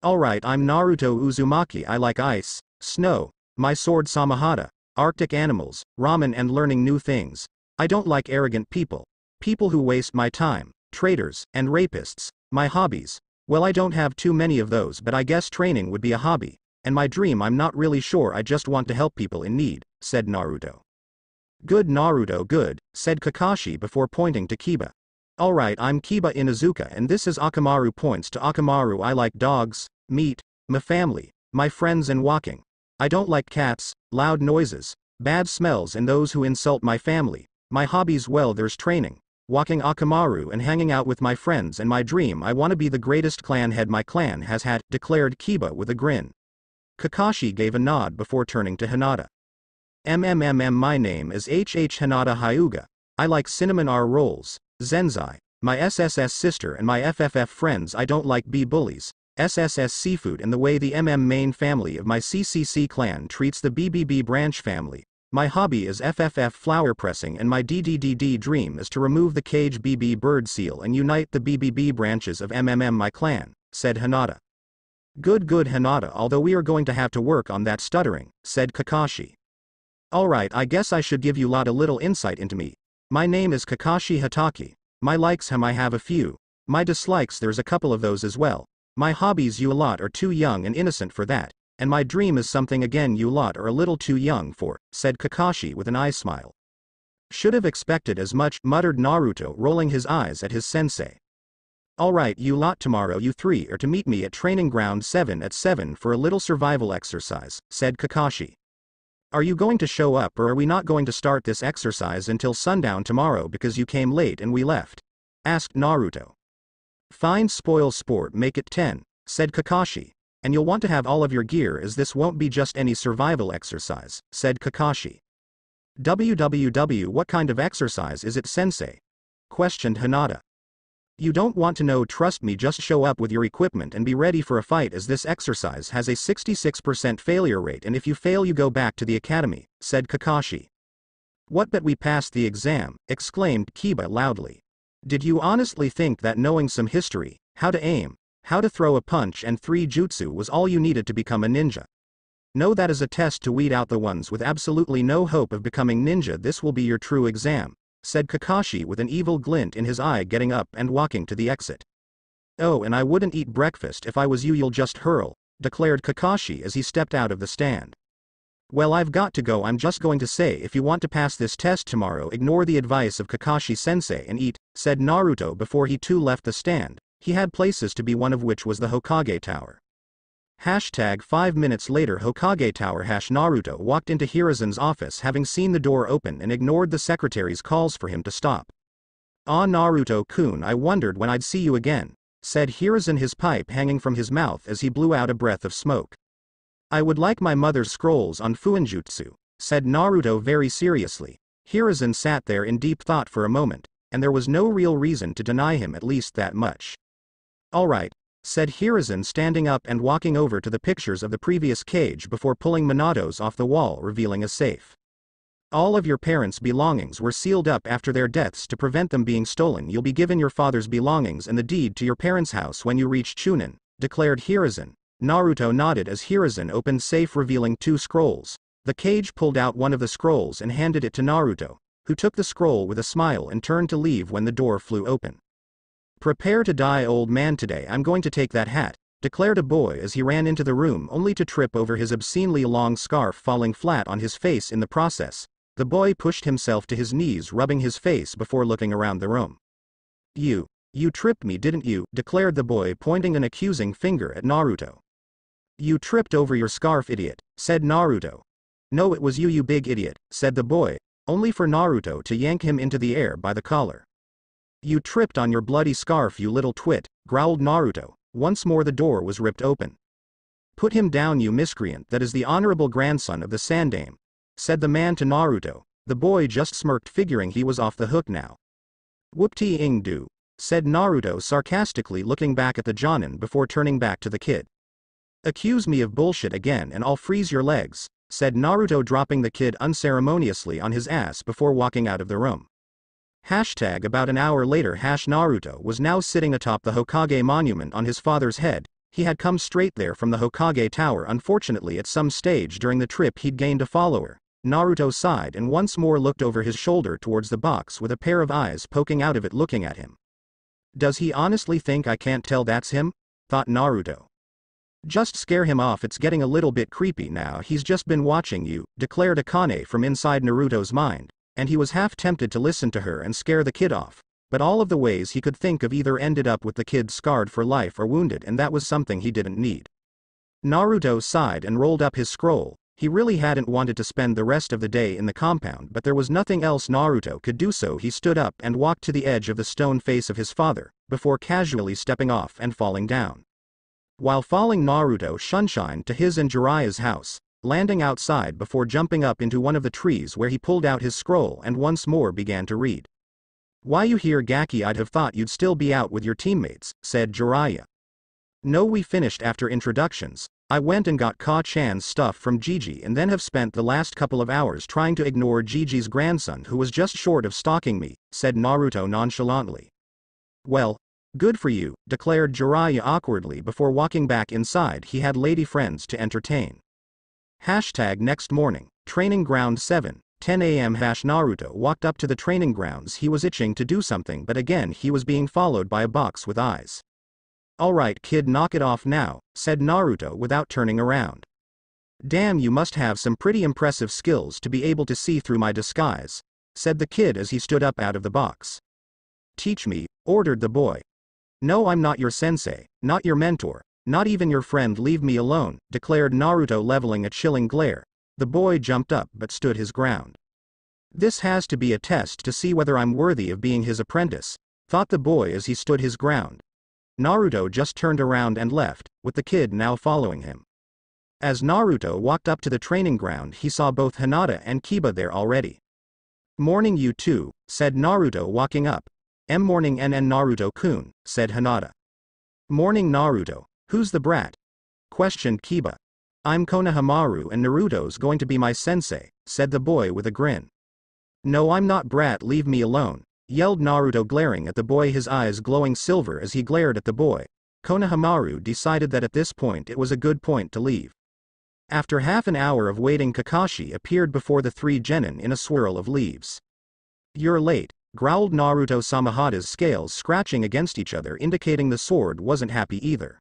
Alright I'm Naruto Uzumaki I like ice, snow, my sword Samehada, arctic animals, ramen and learning new things. I don't like arrogant people. People who waste my time, traitors, and rapists. My hobbies. Well I don't have too many of those but I guess training would be a hobby. And my dream I'm not really sure I just want to help people in need, said Naruto. Good Naruto good, said Kakashi before pointing to Kiba. Alright I'm Kiba Inuzuka and this is Akamaru points to Akamaru I like dogs, meat, my family, my friends and walking. I don't like cats, loud noises, bad smells and those who insult my family. My hobbies well there's training, walking Akamaru and hanging out with my friends and my dream I wanna be the greatest clan head my clan has had, declared Kiba with a grin. Kakashi gave a nod before turning to Hinata. MMMM My name is HH Hinata Hyuga. I like cinnamon R rolls, Zenzai, my SSS sister and my FFF friends I don't like B bullies, SSS seafood and the way the MM main family of my CCC clan treats the BBB branch family. My hobby is FFF flower pressing and my DDDD dream is to remove the cage BB bird seal and unite the BBB branches of MMM my clan, said Hinata. Good good Hinata although we are going to have to work on that stuttering, said Kakashi. Alright I guess I should give you lot a little insight into me. My name is Kakashi Hatake. My likes him I have a few. My dislikes there's a couple of those as well. My hobbies you lot are too young and innocent for that. And my dream is something again you lot are a little too young for, said Kakashi with an eye smile. Should have expected as much, muttered Naruto rolling his eyes at his sensei. Alright you lot tomorrow you three are to meet me at training ground 7 at 7 for a little survival exercise, said Kakashi. Are you going to show up or are we not going to start this exercise until sundown tomorrow because you came late and we left? Asked Naruto. Fine spoil sport make it 10, said Kakashi. and you'll want to have all of your gear as this won't be just any survival exercise, said Kakashi. WWW what kind of exercise is it sensei? questioned Hinata. You don't want to know trust me just show up with your equipment and be ready for a fight as this exercise has a 66% failure rate and if you fail you go back to the academy, said Kakashi. What but we passed the exam, exclaimed Kiba loudly. Did you honestly think that knowing some history, how to aim, how to throw a punch and three jutsu was all you needed to become a ninja? No that is a test to weed out the ones with absolutely no hope of becoming ninja this will be your true exam, said Kakashi with an evil glint in his eye getting up and walking to the exit. Oh and I wouldn't eat breakfast if I was you you'll just hurl, declared Kakashi as he stepped out of the stand. Well I've got to go I'm just going to say if you want to pass this test tomorrow ignore the advice of Kakashi-sensei and eat, said Naruto before he too left the stand, he had places to be one of which was the Hokage Tower. Hashtag 5 minutes later Hokage Tower hash Naruto walked into Hiruzen's office having seen the door open and ignored the secretary's calls for him to stop. Ah Naruto-kun I wondered when I'd see you again, said Hiruzen his pipe hanging from his mouth as he blew out a breath of smoke. I would like my mother's scrolls on Fuinjutsu, said Naruto very seriously. Hiruzen sat there in deep thought for a moment, and there was no real reason to deny him at least that much. Alright, said Hiruzen standing up and walking over to the pictures of the previous Kage before pulling Minato's off the wall revealing a safe. All of your parents' belongings were sealed up after their deaths to prevent them being stolen you'll be given your father's belongings and the deed to your parents' house when you reach Chunin, declared Hiruzen. Naruto nodded as Hiruzen opened safe revealing two scrolls. The Kage pulled out one of the scrolls and handed it to Naruto, who took the scroll with a smile and turned to leave when the door flew open. Prepare to die old man today I'm going to take that hat, declared a boy as he ran into the room only to trip over his obscenely long scarf falling flat on his face in the process. The boy pushed himself to his knees rubbing his face before looking around the room. You, you tripped me didn't you, declared the boy pointing an accusing finger at Naruto. You tripped over your scarf idiot, said Naruto. No it was you you big idiot, said the boy, only for Naruto to yank him into the air by the collar. You tripped on your bloody scarf you little twit, growled Naruto. Once more the door was ripped open. Put him down you miscreant that is the honorable grandson of the Sandaime, said the man to Naruto. The boy just smirked figuring he was off the hook now. Whoop-tee ing do, said Naruto sarcastically looking back at the Jonin before turning back to the kid. Accuse me of bullshit again and I'll freeze your legs, said Naruto dropping the kid unceremoniously on his ass before walking out of the room. Hashtag about an hour later hash Naruto was now sitting atop the Hokage monument on his father's head, he had come straight there from the Hokage tower unfortunately at some stage during the trip he'd gained a follower. Naruto sighed and once more looked over his shoulder towards the box with a pair of eyes poking out of it looking at him. Does he honestly think I can't tell that's him? thought Naruto. Just scare him off it's getting a little bit creepy now he's just been watching you, declared Akane from inside Naruto's mind, and he was half tempted to listen to her and scare the kid off, but all of the ways he could think of either ended up with the kid scarred for life or wounded and that was something he didn't need. Naruto sighed and rolled up his scroll, he really hadn't wanted to spend the rest of the day in the compound but there was nothing else Naruto could do so he stood up and walked to the edge of the stone face of his father, before casually stepping off and falling down. While falling Naruto shunshined to his and Jiraiya's house, landing outside before jumping up into one of the trees where he pulled out his scroll and once more began to read. Why you here Gaki I'd have thought you'd still be out with your teammates, said Jiraiya. No we finished after introductions, I went and got Ka-chan's stuff from Jiji and then have spent the last couple of hours trying to ignore Jiji's grandson who was just short of stalking me, said Naruto nonchalantly. Well, good for you, declared Jiraiya awkwardly before walking back inside he had lady friends to entertain. Hashtag next morning, training ground 7, 10 am hash Naruto walked up to the training grounds he was itching to do something but again he was being followed by a box with eyes. Alright kid knock it off now, said Naruto without turning around. Damn you must have some pretty impressive skills to be able to see through my disguise, said the kid as he stood up out of the box. Teach me, ordered the boy. No I'm not your sensei, not your mentor, not even your friend leave me alone, declared Naruto leveling a chilling glare. The boy jumped up but stood his ground. This has to be a test to see whether I'm worthy of being his apprentice, thought the boy as he stood his ground. Naruto just turned around and left, with the kid now following him. As Naruto walked up to the training ground he saw both Hinata and Kiba there already. Morning you too, said Naruto walking up. M morning NN Naruto-kun, said Hinata. Morning Naruto, who's the brat? Questioned Kiba. I'm Konohamaru and Naruto's going to be my sensei, said the boy with a grin. No I'm not brat leave me alone, yelled Naruto glaring at the boy his eyes glowing silver as he glared at the boy. Konohamaru decided that at this point it was a good point to leave. After half an hour of waiting Kakashi appeared before the three genin in a swirl of leaves. You're late, growled Naruto Samehada's scales scratching against each other indicating the sword wasn't happy either.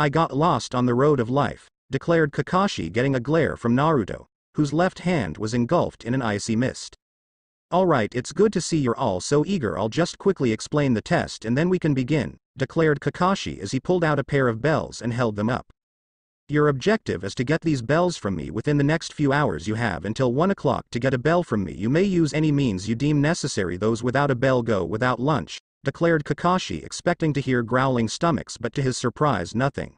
I got lost on the road of life, declared Kakashi getting a glare from Naruto, whose left hand was engulfed in an icy mist. Alright it's good to see you're all so eager. I'll just quickly explain the test and then we can begin, declared Kakashi as he pulled out a pair of bells and held them up. Your objective is to get these bells from me within the next few hours. You have until 1 o'clock to get a bell from me. You may use any means you deem necessary. Those without a bell go without lunch, declared Kakashi expecting to hear growling stomachs but to his surprise nothing.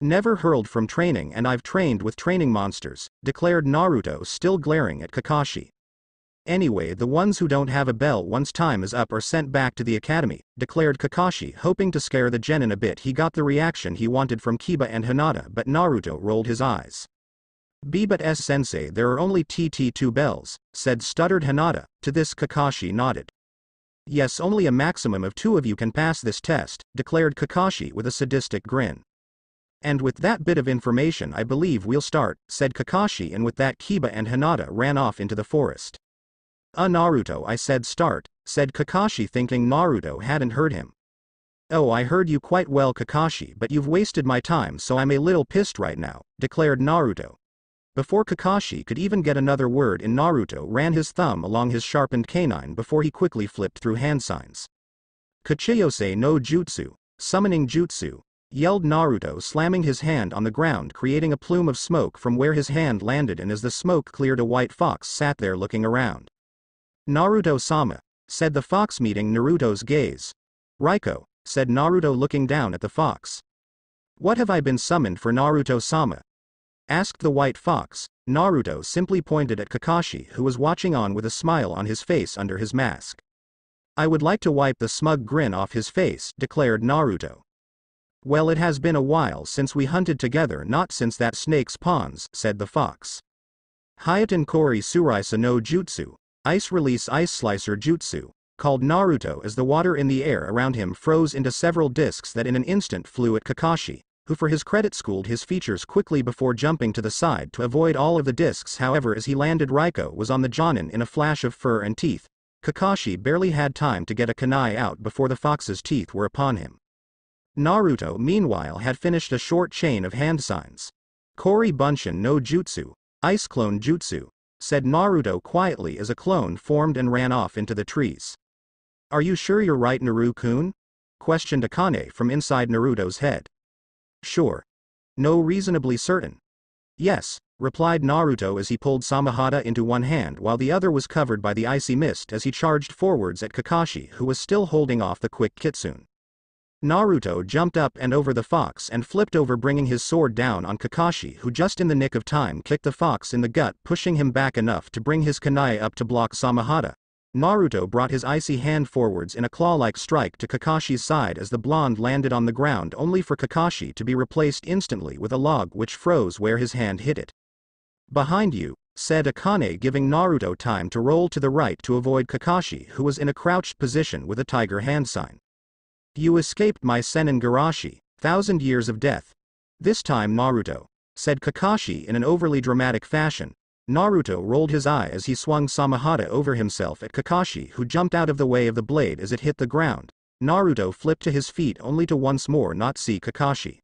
Never hurled from training and I've trained with training monsters, declared Naruto still glaring at Kakashi. Anyway the ones who don't have a bell once time is up are sent back to the academy, declared Kakashi hoping to scare the genin a bit he got the reaction he wanted from Kiba and Hinata but Naruto rolled his eyes. B but S sensei there are only TT2 bells, said stuttered Hinata, to this Kakashi nodded. Yes only a maximum of two of you can pass this test, declared Kakashi with a sadistic grin. And with that bit of information I believe we'll start, said Kakashi and with that Kiba and Hinata ran off into the forest. Uh Naruto I said start, said Kakashi thinking Naruto hadn't heard him. Oh I heard you quite well Kakashi but you've wasted my time so I'm a little pissed right now, declared Naruto. Before Kakashi could even get another word in Naruto ran his thumb along his sharpened canine before he quickly flipped through hand signs. Kuchiyose no jutsu, summoning jutsu, yelled Naruto slamming his hand on the ground creating a plume of smoke from where his hand landed and as the smoke cleared a white fox sat there looking around. Naruto-sama, said the fox meeting Naruto's gaze. Raiko, said Naruto looking down at the fox. What have I been summoned for Naruto-sama? Asked the white fox, Naruto simply pointed at Kakashi who was watching on with a smile on his face under his mask. I would like to wipe the smug grin off his face, declared Naruto. Well it has been a while since we hunted together not since that snake's pawns, said the fox. Hayaten Kori Suraisa no Jutsu, Ice Release Ice Slicer Jutsu, called Naruto as the water in the air around him froze into several discs that in an instant flew at Kakashi, who for his credit schooled his features quickly before jumping to the side to avoid all of the discs however as he landed Raiko was on the Jonin in a flash of fur and teeth, Kakashi barely had time to get a kunai out before the fox's teeth were upon him. Naruto meanwhile had finished a short chain of hand signs. Kori Bunshin no Jutsu, Ice Clone Jutsu, said Naruto quietly as a clone formed and ran off into the trees. Are you sure you're right Naru-kun? questioned Akane from inside Naruto's head. Sure. No reasonably certain. Yes, replied Naruto as he pulled Samehada into one hand while the other was covered by the icy mist as he charged forwards at Kakashi who was still holding off the quick kitsune. Naruto jumped up and over the fox and flipped over bringing his sword down on Kakashi who just in the nick of time kicked the fox in the gut pushing him back enough to bring his kunai up to block Samehada. Naruto brought his icy hand forwards in a claw-like strike to Kakashi's side as the blonde landed on the ground only for Kakashi to be replaced instantly with a log which froze where his hand hit it. Behind you, said Akane giving Naruto time to roll to the right to avoid Kakashi who was in a crouched position with a tiger hand sign. You escaped my Sennen Goroshi, thousand years of death. This time Naruto, said Kakashi in an overly dramatic fashion. Naruto rolled his eye as he swung Samehada over himself at Kakashi who jumped out of the way of the blade as it hit the ground. Naruto flipped to his feet only to once more not see Kakashi.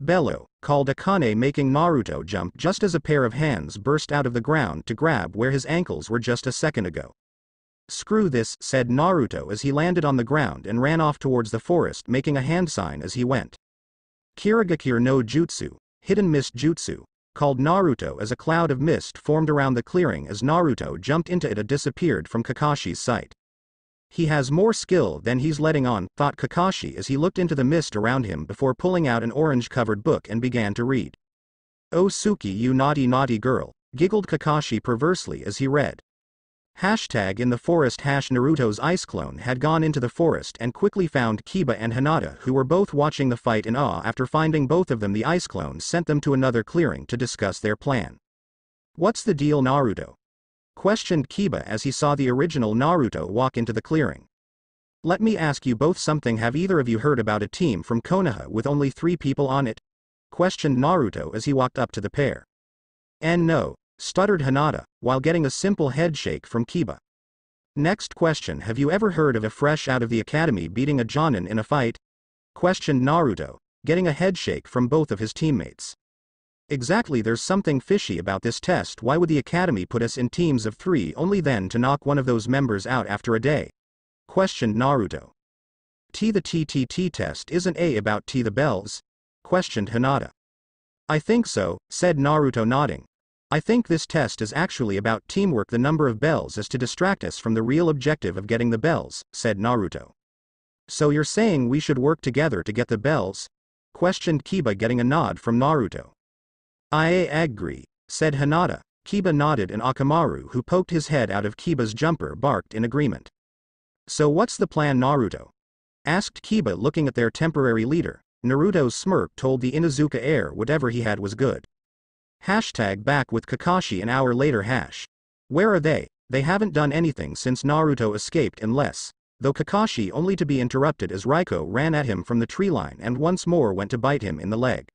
Bello, called Akane making Naruto jump just as a pair of hands burst out of the ground to grab where his ankles were just a second ago. Screw this, said Naruto as he landed on the ground and ran off towards the forest making a hand sign as he went. Kirigakure no Jutsu, Hidden Mist Jutsu, called Naruto as a cloud of mist formed around the clearing as Naruto jumped into it and disappeared from Kakashi's sight. He has more skill than he's letting on, thought Kakashi as he looked into the mist around him before pulling out an orange-covered book and began to read. Oh Suki you naughty naughty girl, giggled Kakashi perversely as he read. Hashtag in the forest hash Naruto's ice clone had gone into the forest and quickly found Kiba and Hinata who were both watching the fight in awe after finding both of them the ice clone sent them to another clearing to discuss their plan. What's the deal Naruto? Questioned Kiba as he saw the original Naruto walk into the clearing. Let me ask you both something have either of you heard about a team from Konoha with only three people on it? Questioned Naruto as he walked up to the pair. And no, stuttered Hinata, while getting a simple headshake from Kiba. Next question Have you ever heard of a fresh out of the academy beating a Jonin in a fight? Questioned Naruto, getting a headshake from both of his teammates. Exactly there's something fishy about this test why would the academy put us in teams of three only then to knock one of those members out after a day? Questioned Naruto. T the TTT test isn't A about T the bells? Questioned Hinata. I think so, said Naruto nodding, I think this test is actually about teamwork the number of bells is to distract us from the real objective of getting the bells, said Naruto. So you're saying we should work together to get the bells? questioned Kiba getting a nod from Naruto. I agree, said Hinata. Kiba nodded and Akamaru who poked his head out of Kiba's jumper barked in agreement. So what's the plan Naruto? asked Kiba looking at their temporary leader. Naruto's smirk told the Inuzuka heir whatever he had was good. Hashtag back with Kakashi an hour later hash. Where are they? They haven't done anything since Naruto escaped unless, though Kakashi only to be interrupted as Raiko ran at him from the tree line and once more went to bite him in the leg.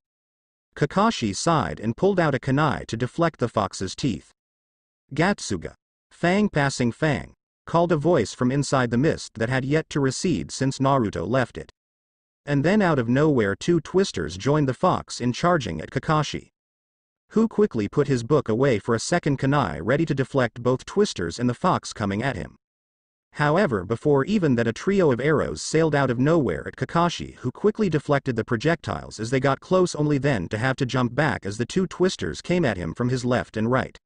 Kakashi sighed and pulled out a kunai to deflect the fox's teeth. Gatsuga. Fang passing Fang, called a voice from inside the mist that had yet to recede since Naruto left it. And then out of nowhere two twisters joined the fox in charging at Kakashi who quickly put his book away for a second kunai ready to deflect both Twisters and the fox coming at him. However before even that a trio of arrows sailed out of nowhere at Kakashi who quickly deflected the projectiles as they got close only then to have to jump back as the two Twisters came at him from his left and right.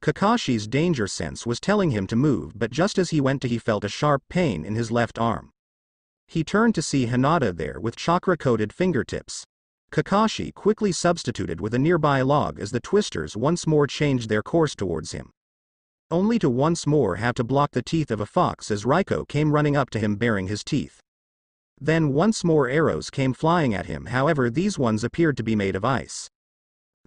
Kakashi's danger sense was telling him to move but just as he went to he felt a sharp pain in his left arm. He turned to see Hinata there with chakra-coated fingertips. Kakashi quickly substituted with a nearby log as the twisters once more changed their course towards him. Only to once more have to block the teeth of a fox as Raiko came running up to him bearing his teeth. Then once more arrows came flying at him however these ones appeared to be made of ice.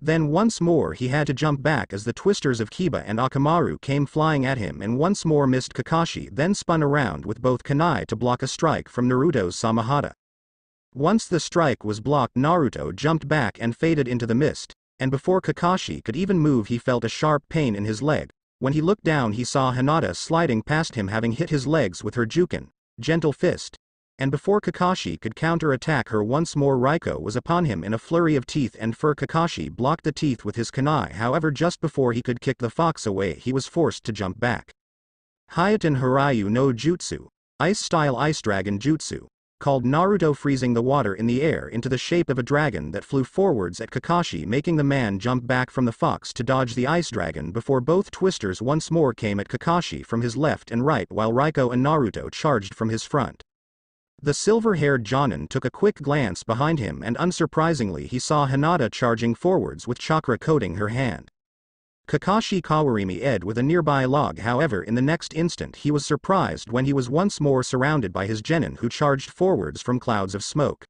Then once more he had to jump back as the twisters of Kiba and Akamaru came flying at him and once more missed Kakashi then spun around with both kunai to block a strike from Naruto's Samehada. Once the strike was blocked Naruto jumped back and faded into the mist, and before Kakashi could even move he felt a sharp pain in his leg. When he looked down he saw Hinata sliding past him having hit his legs with her Juken, gentle fist. And before Kakashi could counter-attack her once more Raiko was upon him in a flurry of teeth and fur Kakashi blocked the teeth with his kunai however just before he could kick the fox away he was forced to jump back. Hyeten Harayu no Jutsu, Ice-style Ice Dragon Jutsu, called Naruto freezing the water in the air into the shape of a dragon that flew forwards at Kakashi making the man jump back from the fox to dodge the ice dragon before both twisters once more came at Kakashi from his left and right while Raiko and Naruto charged from his front. The silver-haired Jonin took a quick glance behind him and unsurprisingly he saw Hinata charging forwards with chakra coating her hand. Kakashi Kawarimi ed with a nearby log. However in the next instant he was surprised when he was once more surrounded by his genin who charged forwards from clouds of smoke.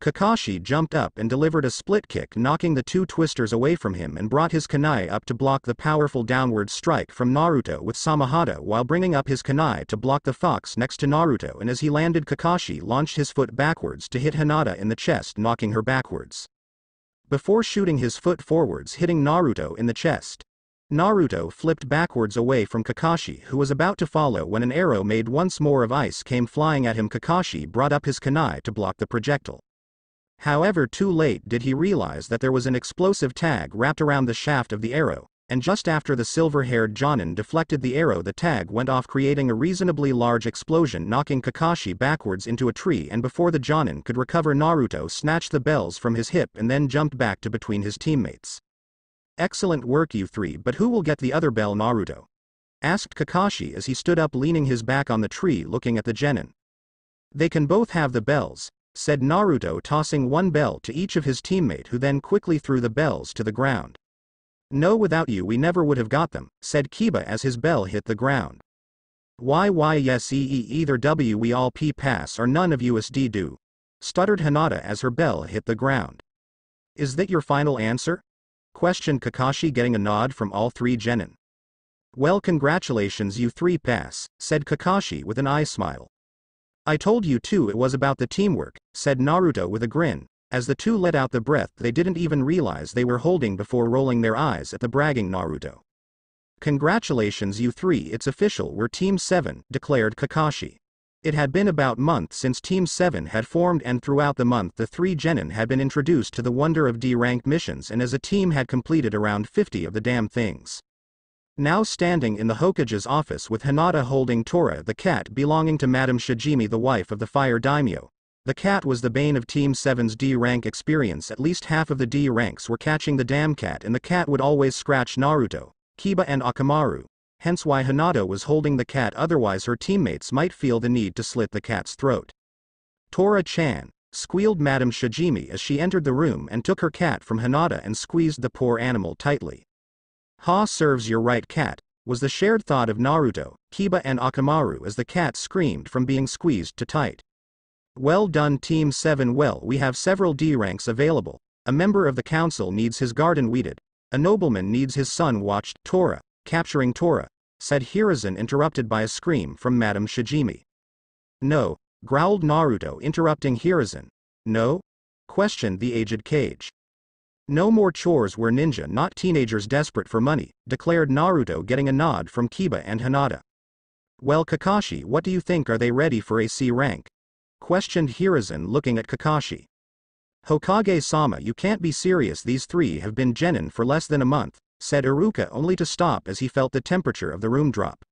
Kakashi jumped up and delivered a split kick knocking the two twisters away from him and brought his kunai up to block the powerful downward strike from Naruto with Samehada while bringing up his kunai to block the fox next to Naruto. And as he landed Kakashi launched his foot backwards to hit Hinata in the chest knocking her backwards before shooting his foot forwards hitting Naruto in the chest. Naruto flipped backwards away from Kakashi who was about to follow when an arrow made once more of ice came flying at him Kakashi brought up his kunai to block the projectile. However too late did he realize that there was an explosive tag wrapped around the shaft of the arrow, and just after the silver-haired Jonin deflected the arrow the tag went off creating a reasonably large explosion knocking Kakashi backwards into a tree and before the Jonin could recover Naruto snatched the bells from his hip and then jumped back to between his teammates. Excellent work you three but who will get the other bell Naruto? asked Kakashi as he stood up leaning his back on the tree looking at the genin. They can both have the bells, said Naruto tossing one bell to each of his teammate who then quickly threw the bells to the ground. No without you we never would have got them, said Kiba as his bell hit the ground. Why why yes ee either W we all p pass or none of USD do. Stuttered Hinata as her bell hit the ground. Is that your final answer? Questioned Kakashi getting a nod from all three genin. Well congratulations you three pass, said Kakashi with an eye smile. I told you too it was about the teamwork, said Naruto with a grin, as the two let out the breath they didn't even realize they were holding before rolling their eyes at the bragging Naruto. Congratulations you three it's official we're Team 7, declared Kakashi. It had been about month since Team 7 had formed and throughout the month the three genin had been introduced to the wonder of D-rank missions and as a team had completed around 50 of the damn things. Now standing in the Hokage's office with Hinata holding Tora the cat belonging to Madame Shijimi the wife of the fire daimyo. The cat was the bane of Team 7's D-rank experience at least half of the D ranks were catching the damn cat and the cat would always scratch Naruto, Kiba and Akamaru, hence why Hinata was holding the cat otherwise her teammates might feel the need to slit the cat's throat. Tora-chan, squealed Madame Shijimi as she entered the room and took her cat from Hinata and squeezed the poor animal tightly. Ha serves your right cat, was the shared thought of Naruto, Kiba and Akamaru as the cat screamed from being squeezed to tight. Well done Team 7 well we have several D ranks available, a member of the council needs his garden weeded, a nobleman needs his son watched, Tora, capturing Tora, said Hiruzen interrupted by a scream from Madame Shijimi. No, growled Naruto interrupting Hiruzen. No? questioned the aged Kage. No more chores we're ninja not teenagers desperate for money, declared Naruto getting a nod from Kiba and Hinata. Well Kakashi what do you think are they ready for a C rank? Questioned Hiruzen looking at Kakashi. Hokage-sama you can't be serious these three have been genin for less than a month, said Iruka only to stop as he felt the temperature of the room drop.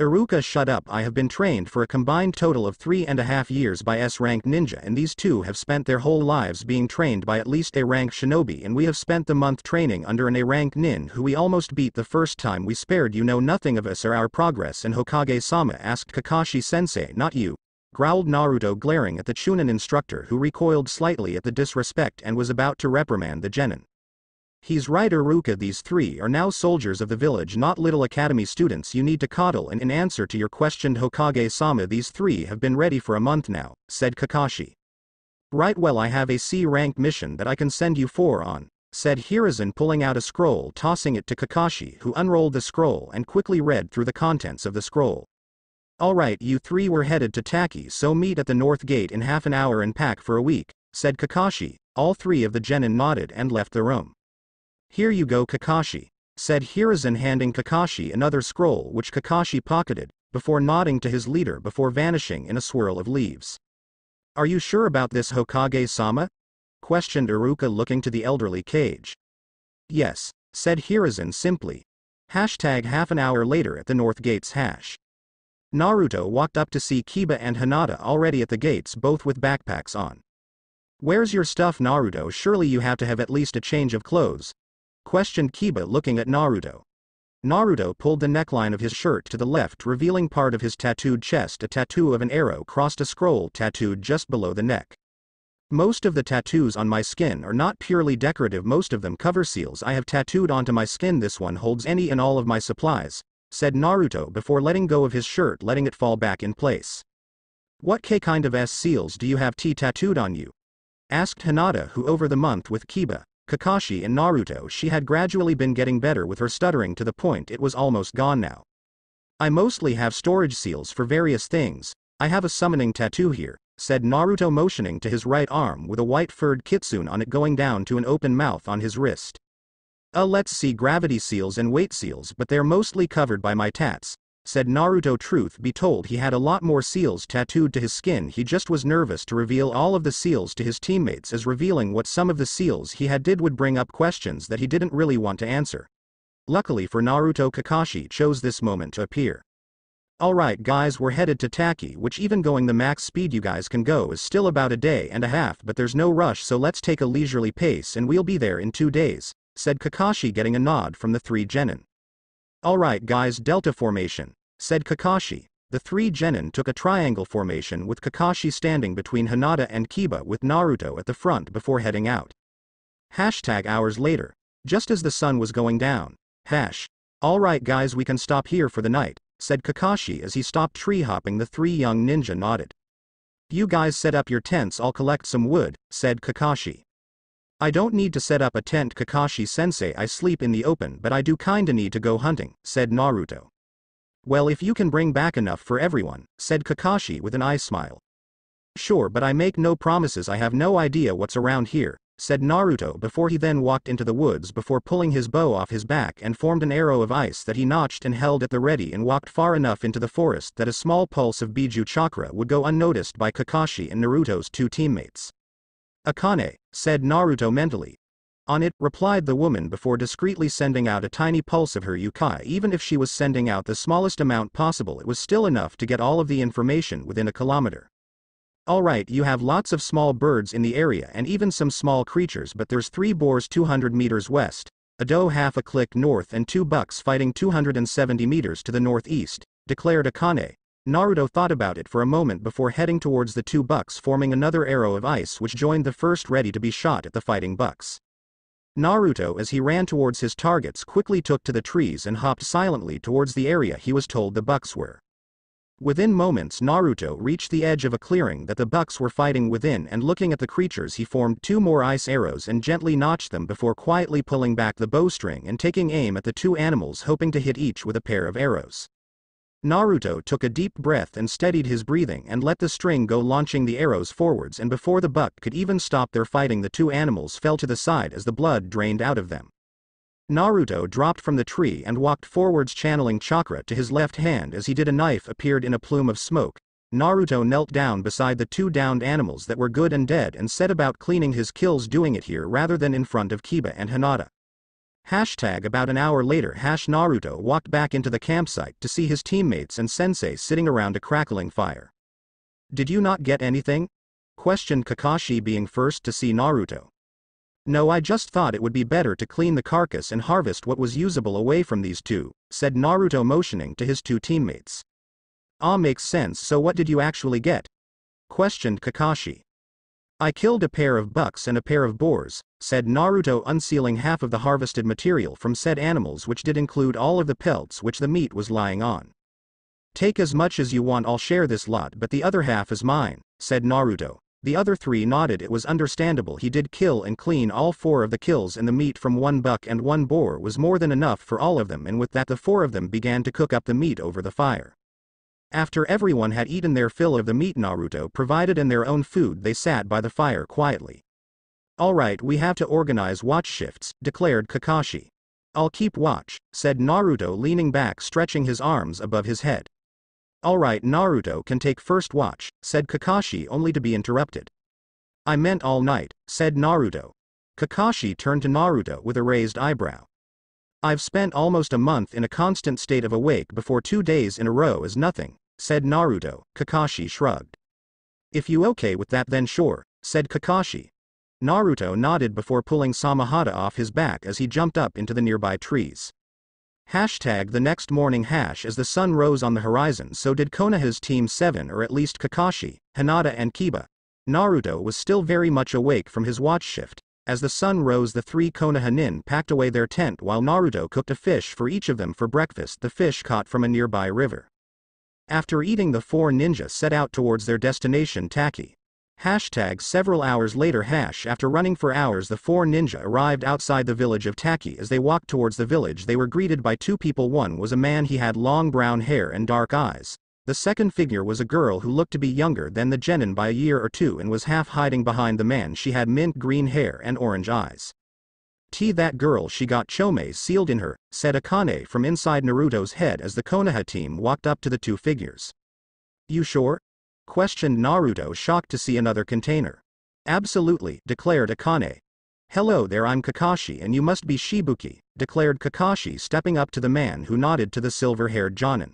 Iruka shut up I have been trained for a combined total of three and a half years by S-rank ninja and these two have spent their whole lives being trained by at least A-rank shinobi and we have spent the month training under an A-rank nin who we almost beat the first time we spared you know nothing of us or our progress and Hokage-sama asked Kakashi-sensei not you, growled Naruto glaring at the Chunin instructor who recoiled slightly at the disrespect and was about to reprimand the genin. He's right Iruka these three are now soldiers of the village not little academy students you need to coddle and in answer to your questioned Hokage-sama these three have been ready for a month now, said Kakashi. Right well I have a C-rank mission that I can send you four on, said Hiruzen pulling out a scroll tossing it to Kakashi who unrolled the scroll and quickly read through the contents of the scroll. Alright you three were headed to Taki so meet at the north gate in half an hour and pack for a week, said Kakashi, all three of the genin nodded and left the room. Here you go Kakashi, said Hiruzen handing Kakashi another scroll which Kakashi pocketed, before nodding to his leader before vanishing in a swirl of leaves. Are you sure about this Hokage-sama? questioned Iruka looking to the elderly Kage. Yes, said Hiruzen simply. Hashtag half an hour later at the North Gates hash. Naruto walked up to see Kiba and Hinata already at the gates both with backpacks on. Where's your stuff Naruto surely you have to have at least a change of clothes? Questioned Kiba looking at Naruto. Naruto pulled the neckline of his shirt to the left revealing part of his tattooed chest a tattoo of an arrow crossed a scroll tattooed just below the neck. Most of the tattoos on my skin are not purely decorative most of them cover seals I have tattooed onto my skin this one holds any and all of my supplies, said Naruto before letting go of his shirt letting it fall back in place. What K kind of S seals do you have T tattooed on you? Asked Hinata who over the month with Kiba, Kakashi and Naruto she had gradually been getting better with her stuttering to the point it was almost gone now. I mostly have storage seals for various things, I have a summoning tattoo here, said Naruto motioning to his right arm with a white furred kitsune on it going down to an open mouth on his wrist. Uh let's see gravity seals and weight seals but they're mostly covered by my tats, said Naruto truth be told he had a lot more seals tattooed to his skin he just was nervous to reveal all of the seals to his teammates as revealing what some of the seals he had did would bring up questions that he didn't really want to answer. Luckily for Naruto Kakashi chose this moment to appear. Alright guys we're headed to Taki which even going the max speed you guys can go is still about a day and a half but there's no rush so let's take a leisurely pace and we'll be there in two days, said Kakashi getting a nod from the three genin. Alright guys Delta formation, said Kakashi. The three genin took a triangle formation with Kakashi standing between Hinata and Kiba with Naruto at the front before heading out. Hashtag hours later. Just as the sun was going down. Hash. Alright guys we can stop here for the night, said Kakashi as he stopped tree hopping the three young ninja nodded. You guys set up your tents I'll collect some wood, said Kakashi. I don't need to set up a tent Kakashi-sensei I sleep in the open but I do kinda need to go hunting, said Naruto. Well if you can bring back enough for everyone, said Kakashi with an eye smile. Sure but I make no promises I have no idea what's around here, said Naruto before he then walked into the woods before pulling his bow off his back and formed an arrow of ice that he notched and held at the ready and walked far enough into the forest that a small pulse of Biju chakra would go unnoticed by Kakashi and Naruto's two teammates. Akane, said Naruto mentally. On it, replied the woman before discreetly sending out a tiny pulse of her yukai even if she was sending out the smallest amount possible it was still enough to get all of the information within a kilometer. Alright you have lots of small birds in the area and even some small creatures but there's three boars 200 meters west, a doe half a click north and two bucks fighting 270 meters to the northeast, declared Akane, Naruto thought about it for a moment before heading towards the two bucks forming another arrow of ice which joined the first ready to be shot at the fighting bucks. Naruto as he ran towards his targets quickly took to the trees and hopped silently towards the area he was told the bucks were. Within moments Naruto reached the edge of a clearing that the bucks were fighting within and looking at the creatures he formed two more ice arrows and gently notched them before quietly pulling back the bowstring and taking aim at the two animals hoping to hit each with a pair of arrows. Naruto took a deep breath and steadied his breathing and let the string go launching the arrows forwards and before the buck could even stop their fighting the two animals fell to the side as the blood drained out of them. Naruto dropped from the tree and walked forwards channeling chakra to his left hand as he did a knife appeared in a plume of smoke. Naruto knelt down beside the two downed animals that were good and dead and set about cleaning his kills doing it here rather than in front of Kiba and Hinata. Hashtag about an hour later hash Naruto walked back into the campsite to see his teammates and sensei sitting around a crackling fire. Did you not get anything? questioned Kakashi being first to see Naruto. No I just thought it would be better to clean the carcass and harvest what was usable away from these two, said Naruto motioning to his two teammates. Ah makes sense so what did you actually get? questioned Kakashi. I killed a pair of bucks and a pair of boars, said Naruto unsealing half of the harvested material from said animals which did include all of the pelts which the meat was lying on. Take as much as you want I'll share this lot but the other half is mine, said Naruto. The other three nodded it was understandable he did kill and clean all four of the kills and the meat from one buck and one boar was more than enough for all of them and with that the four of them began to cook up the meat over the fire. After everyone had eaten their fill of the meat Naruto provided and their own food they sat by the fire quietly. Alright we have to organize watch shifts, declared Kakashi. I'll keep watch, said Naruto leaning back stretching his arms above his head. Alright Naruto can take first watch, said Kakashi only to be interrupted. I meant all night, said Naruto. Kakashi turned to Naruto with a raised eyebrow. I've spent almost a month in a constant state of awake before two days in a row is nothing, said Naruto, Kakashi shrugged. If you okay with that then sure, said Kakashi, Naruto nodded before pulling Samehada off his back as he jumped up into the nearby trees. Hashtag the next morning hash as the sun rose on the horizon so did Konoha's team 7 or at least Kakashi, Hinata and Kiba. Naruto was still very much awake from his watch shift. As the sun rose the three Konoha nin packed away their tent while Naruto cooked a fish for each of them for breakfast the fish caught from a nearby river. After eating the four ninja set out towards their destination Taki. Hashtag several hours later hash after running for hours the four ninja arrived outside the village of Taki as they walked towards the village they were greeted by two people one was a man he had long brown hair and dark eyes. The second figure was a girl who looked to be younger than the genin by a year or two and was half hiding behind the man she had mint green hair and orange eyes. T that girl she got Chomei sealed in her, said Akane from inside Naruto's head as the Konoha team walked up to the two figures. You sure? questioned Naruto shocked to see another container. Absolutely, declared Akane. Hello there I'm Kakashi and you must be Shibuki, declared Kakashi stepping up to the man who nodded to the silver-haired Jonin.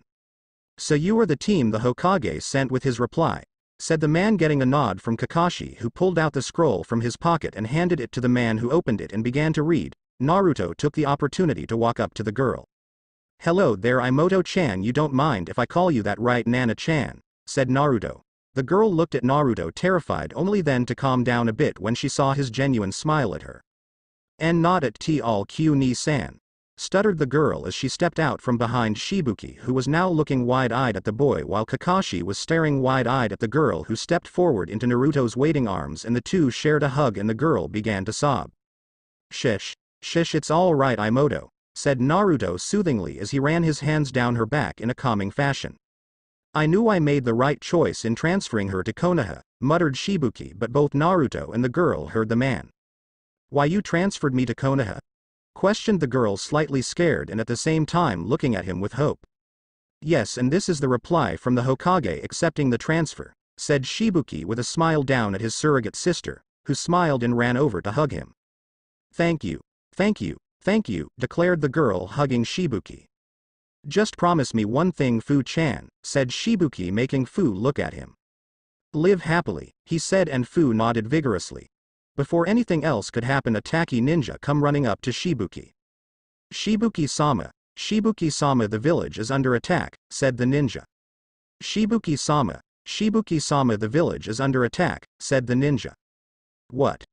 So you are the team the Hokage sent with his reply, said the man getting a nod from Kakashi who pulled out the scroll from his pocket and handed it to the man who opened it and began to read. Naruto took the opportunity to walk up to the girl. Hello there Imoto-chan you don't mind if I call you that right Nana-chan, said Naruto. The girl looked at Naruto terrified only then to calm down a bit when she saw his genuine smile at her. And not at T all Q ni-san. Stuttered the girl as she stepped out from behind Shibuki who was now looking wide-eyed at the boy while Kakashi was staring wide-eyed at the girl who stepped forward into Naruto's waiting arms and the two shared a hug and the girl began to sob. Shish. Shish it's all right Imoto, said Naruto soothingly as he ran his hands down her back in a calming fashion. I knew I made the right choice in transferring her to Konoha, muttered Shibuki but both Naruto and the girl heard the man. Why you transferred me to Konoha? Questioned the girl slightly scared and at the same time looking at him with hope. Yes and this is the reply from the Hokage accepting the transfer, said Shibuki with a smile down at his surrogate sister, who smiled and ran over to hug him. Thank you, thank you, Thank you, declared the girl hugging Shibuki. Just promise me one thing Fu-chan, said Shibuki making Fu look at him. Live happily, he said and Fu nodded vigorously. Before anything else could happen a Taki ninja come running up to Shibuki. Shibuki-sama, Shibuki-sama the village is under attack, said the ninja. Shibuki-sama, Shibuki-sama the village is under attack, said the ninja. What?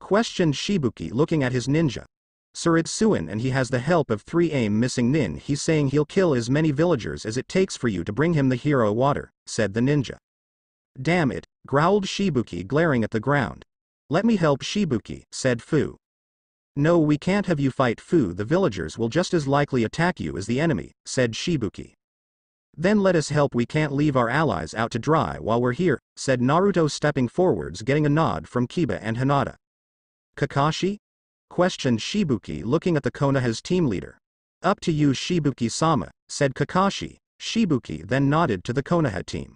Questioned Shibuki looking at his ninja. Sir and he has the help of three Ame missing nin he's saying he'll kill as many villagers as it takes for you to bring him the hero water, said the ninja. Damn it, growled Shibuki glaring at the ground. Let me help Shibuki, said Fu. No we can't have you fight Fu the villagers will just as likely attack you as the enemy, said Shibuki. Then let us help we can't leave our allies out to dry while we're here, said Naruto stepping forwards getting a nod from Kiba and Hinata. Kakashi? questioned Shibuki looking at the Konoha's team leader. Up to you Shibuki-sama, said Kakashi. Shibuki then nodded to the Konoha team.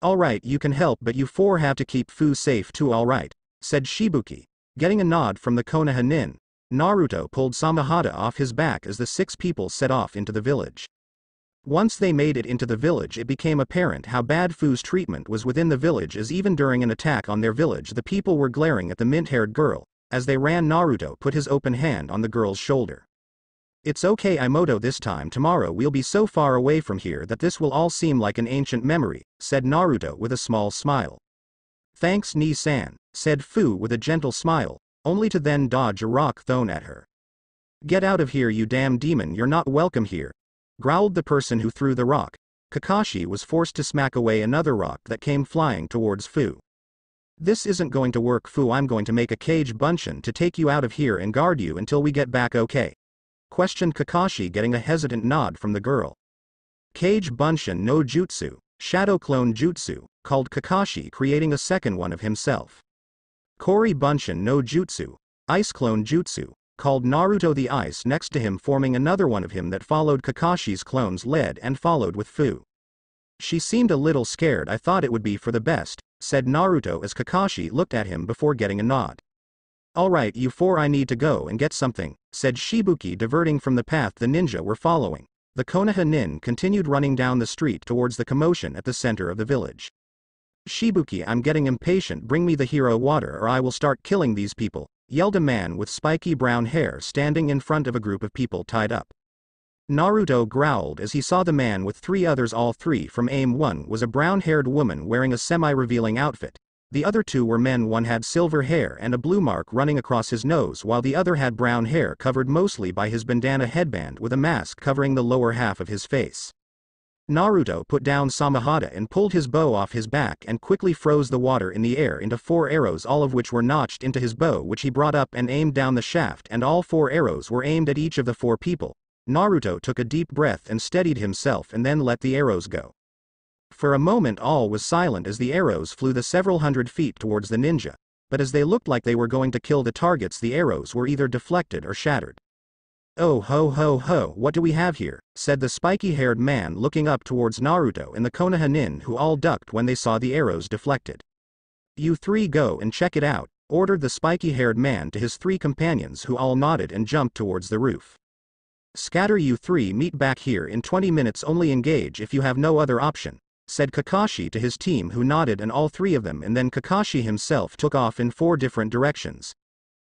Alright you can help but you four have to keep Fu safe too alright, said Shibuki. Getting a nod from the Konoha nin, Naruto pulled Samehada off his back as the six people set off into the village. Once they made it into the village it became apparent how bad Fu's treatment was within the village as even during an attack on their village the people were glaring at the mint-haired girl, as they ran Naruto put his open hand on the girl's shoulder. It's okay Imoto this time tomorrow we'll be so far away from here that this will all seem like an ancient memory, said Naruto with a small smile. Thanks Ni-san, said Fu with a gentle smile, only to then dodge a rock thrown at her. Get out of here you damn demon you're not welcome here, growled the person who threw the rock. Kakashi was forced to smack away another rock that came flying towards Fu. This isn't going to work Fu I'm going to make a Kage bunshin to take you out of here and guard you until we get back okay? Questioned Kakashi getting a hesitant nod from the girl. Kage bunshin no jutsu, shadow clone jutsu, called Kakashi creating a second one of himself. Kori bunshin no jutsu, ice clone jutsu, called Naruto the ice next to him forming another one of him that followed Kakashi's clones led and followed with Fu. She seemed a little scared I thought it would be for the best, said Naruto as Kakashi looked at him before getting a nod. Alright you four I need to go and get something, said Shibuki diverting from the path the ninja were following. The Konoha nin continued running down the street towards the commotion at the center of the village. Shibuki I'm getting impatient bring me the hero water or I will start killing these people, yelled a man with spiky brown hair standing in front of a group of people tied up. Naruto growled as he saw the man with three others all three from Ame 1 was a brown-haired woman wearing a semi-revealing outfit. The other two were men one had silver hair and a blue mark running across his nose while the other had brown hair covered mostly by his bandana headband with a mask covering the lower half of his face. Naruto put down Samehada and pulled his bow off his back and quickly froze the water in the air into four arrows all of which were notched into his bow which he brought up and aimed down the shaft and all four arrows were aimed at each of the four people, Naruto took a deep breath and steadied himself and then let the arrows go. For a moment all was silent as the arrows flew the several hundred feet towards the ninja, but as they looked like they were going to kill the targets the arrows were either deflected or shattered. Oh ho ho ho what do we have here, said the spiky-haired man looking up towards Naruto and the Konoha nin who all ducked when they saw the arrows deflected. You three go and check it out, ordered the spiky-haired man to his three companions who all nodded and jumped towards the roof. Scatter you three meet back here in 20 minutes only engage if you have no other option, said Kakashi to his team who nodded and all three of them and then Kakashi himself took off in four different directions.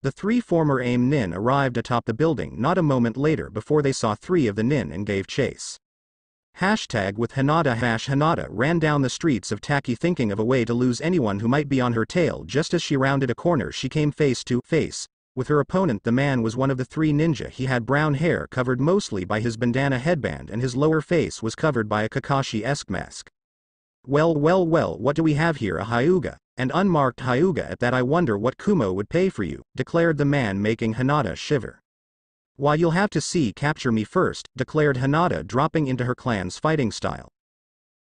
The three former Ame Nin arrived atop the building not a moment later before they saw three of the Nin and gave chase. Hashtag with Hinata hash Hinata ran down the streets of Taki thinking of a way to lose anyone who might be on her tail just as she rounded a corner she came face to face. With her opponent the man was one of the three ninja he had brown hair covered mostly by his bandana headband and his lower face was covered by a Kakashi-esque mask. Well well well what do we have here a Hyuga, and unmarked Hyuga at that I wonder what Kumo would pay for you, declared the man making Hinata shiver. Why you'll have to see capture me first, declared Hinata dropping into her clan's fighting style.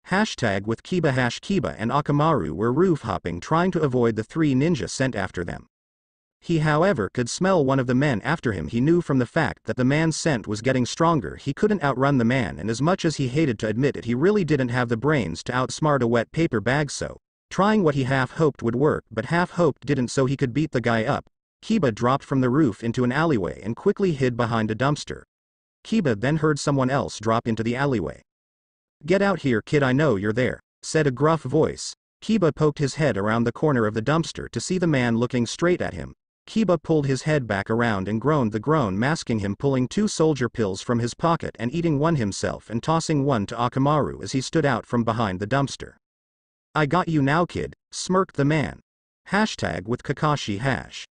Hashtag with Kiba hash Kiba and Akamaru were roof hopping trying to avoid the three ninja sent after them. He however could smell one of the men after him he knew from the fact that the man's scent was getting stronger he couldn't outrun the man and as much as he hated to admit it he really didn't have the brains to outsmart a wet paper bag so, trying what he half hoped would work but half hoped didn't so he could beat the guy up, Kiba dropped from the roof into an alleyway and quickly hid behind a dumpster. Kiba then heard someone else drop into the alleyway. Get out here kid I know you're there, said a gruff voice. Kiba poked his head around the corner of the dumpster to see the man looking straight at him. Kiba pulled his head back around and groaned the groan masking him pulling two soldier pills from his pocket and eating one himself and tossing one to Akamaru as he stood out from behind the dumpster. I got you now kid, smirked the man. Hashtag with Kakashi hash.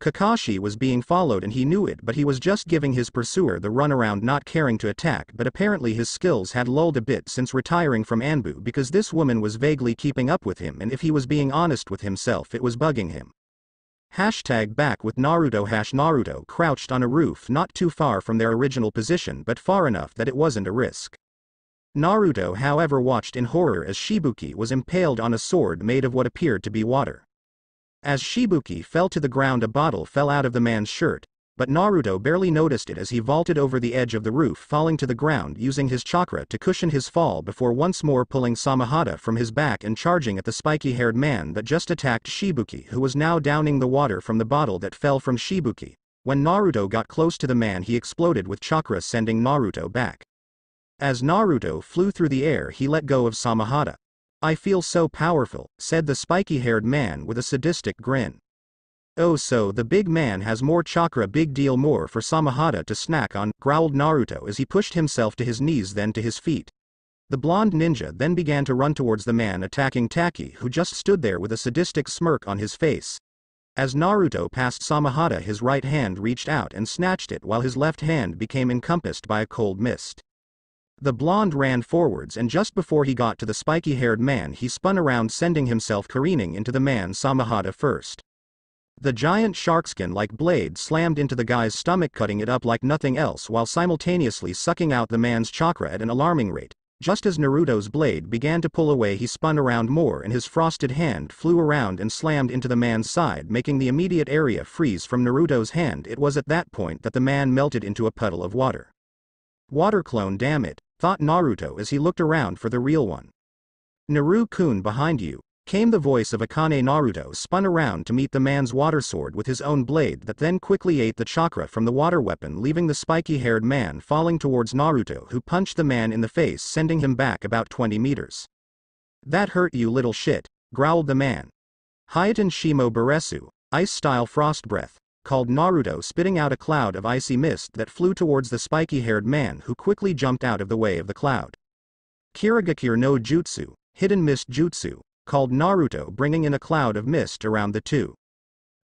Kakashi was being followed and he knew it but he was just giving his pursuer the runaround not caring to attack but apparently his skills had lulled a bit since retiring from Anbu because this woman was vaguely keeping up with him and if he was being honest with himself it was bugging him. Hashtag back with Naruto hash Naruto crouched on a roof not too far from their original position but far enough that it wasn't a risk. Naruto however watched in horror as Shibuki was impaled on a sword made of what appeared to be water. As Shibuki fell to the ground a bottle fell out of the man's shirt, but Naruto barely noticed it as he vaulted over the edge of the roof falling to the ground using his chakra to cushion his fall before once more pulling Samehada from his back and charging at the spiky-haired man that just attacked Shibuki who was now downing the water from the bottle that fell from Shibuki. When Naruto got close to the man he exploded with chakra sending Naruto back. As Naruto flew through the air he let go of Samehada. I feel so powerful, said the spiky-haired man with a sadistic grin. Oh so the big man has more chakra big deal more for Samehada to snack on, growled Naruto as he pushed himself to his knees then to his feet. The blonde ninja then began to run towards the man attacking Taki who just stood there with a sadistic smirk on his face. As Naruto passed Samehada his right hand reached out and snatched it while his left hand became encompassed by a cold mist. The blonde ran forwards and just before he got to the spiky-haired man he spun around sending himself careening into the man Samehada first. The giant sharkskin-like blade slammed into the guy's stomach cutting it up like nothing else while simultaneously sucking out the man's chakra at an alarming rate. Just as Naruto's blade began to pull away he spun around more and his frosted hand flew around and slammed into the man's side making the immediate area freeze from Naruto's hand it was at that point that the man melted into a puddle of water. Water clone damn it thought Naruto as he looked around for the real one. Naru-kun behind you, came the voice of Akane Naruto spun around to meet the man's water sword with his own blade that then quickly ate the chakra from the water weapon leaving the spiky-haired man falling towards Naruto who punched the man in the face sending him back about 20 meters. That hurt you little shit, growled the man. Hyoton Shimo Baresu, ice-style frost breath, called Naruto spitting out a cloud of icy mist that flew towards the spiky-haired man who quickly jumped out of the way of the cloud. Kirigakure no Jutsu, hidden mist jutsu, called Naruto bringing in a cloud of mist around the two.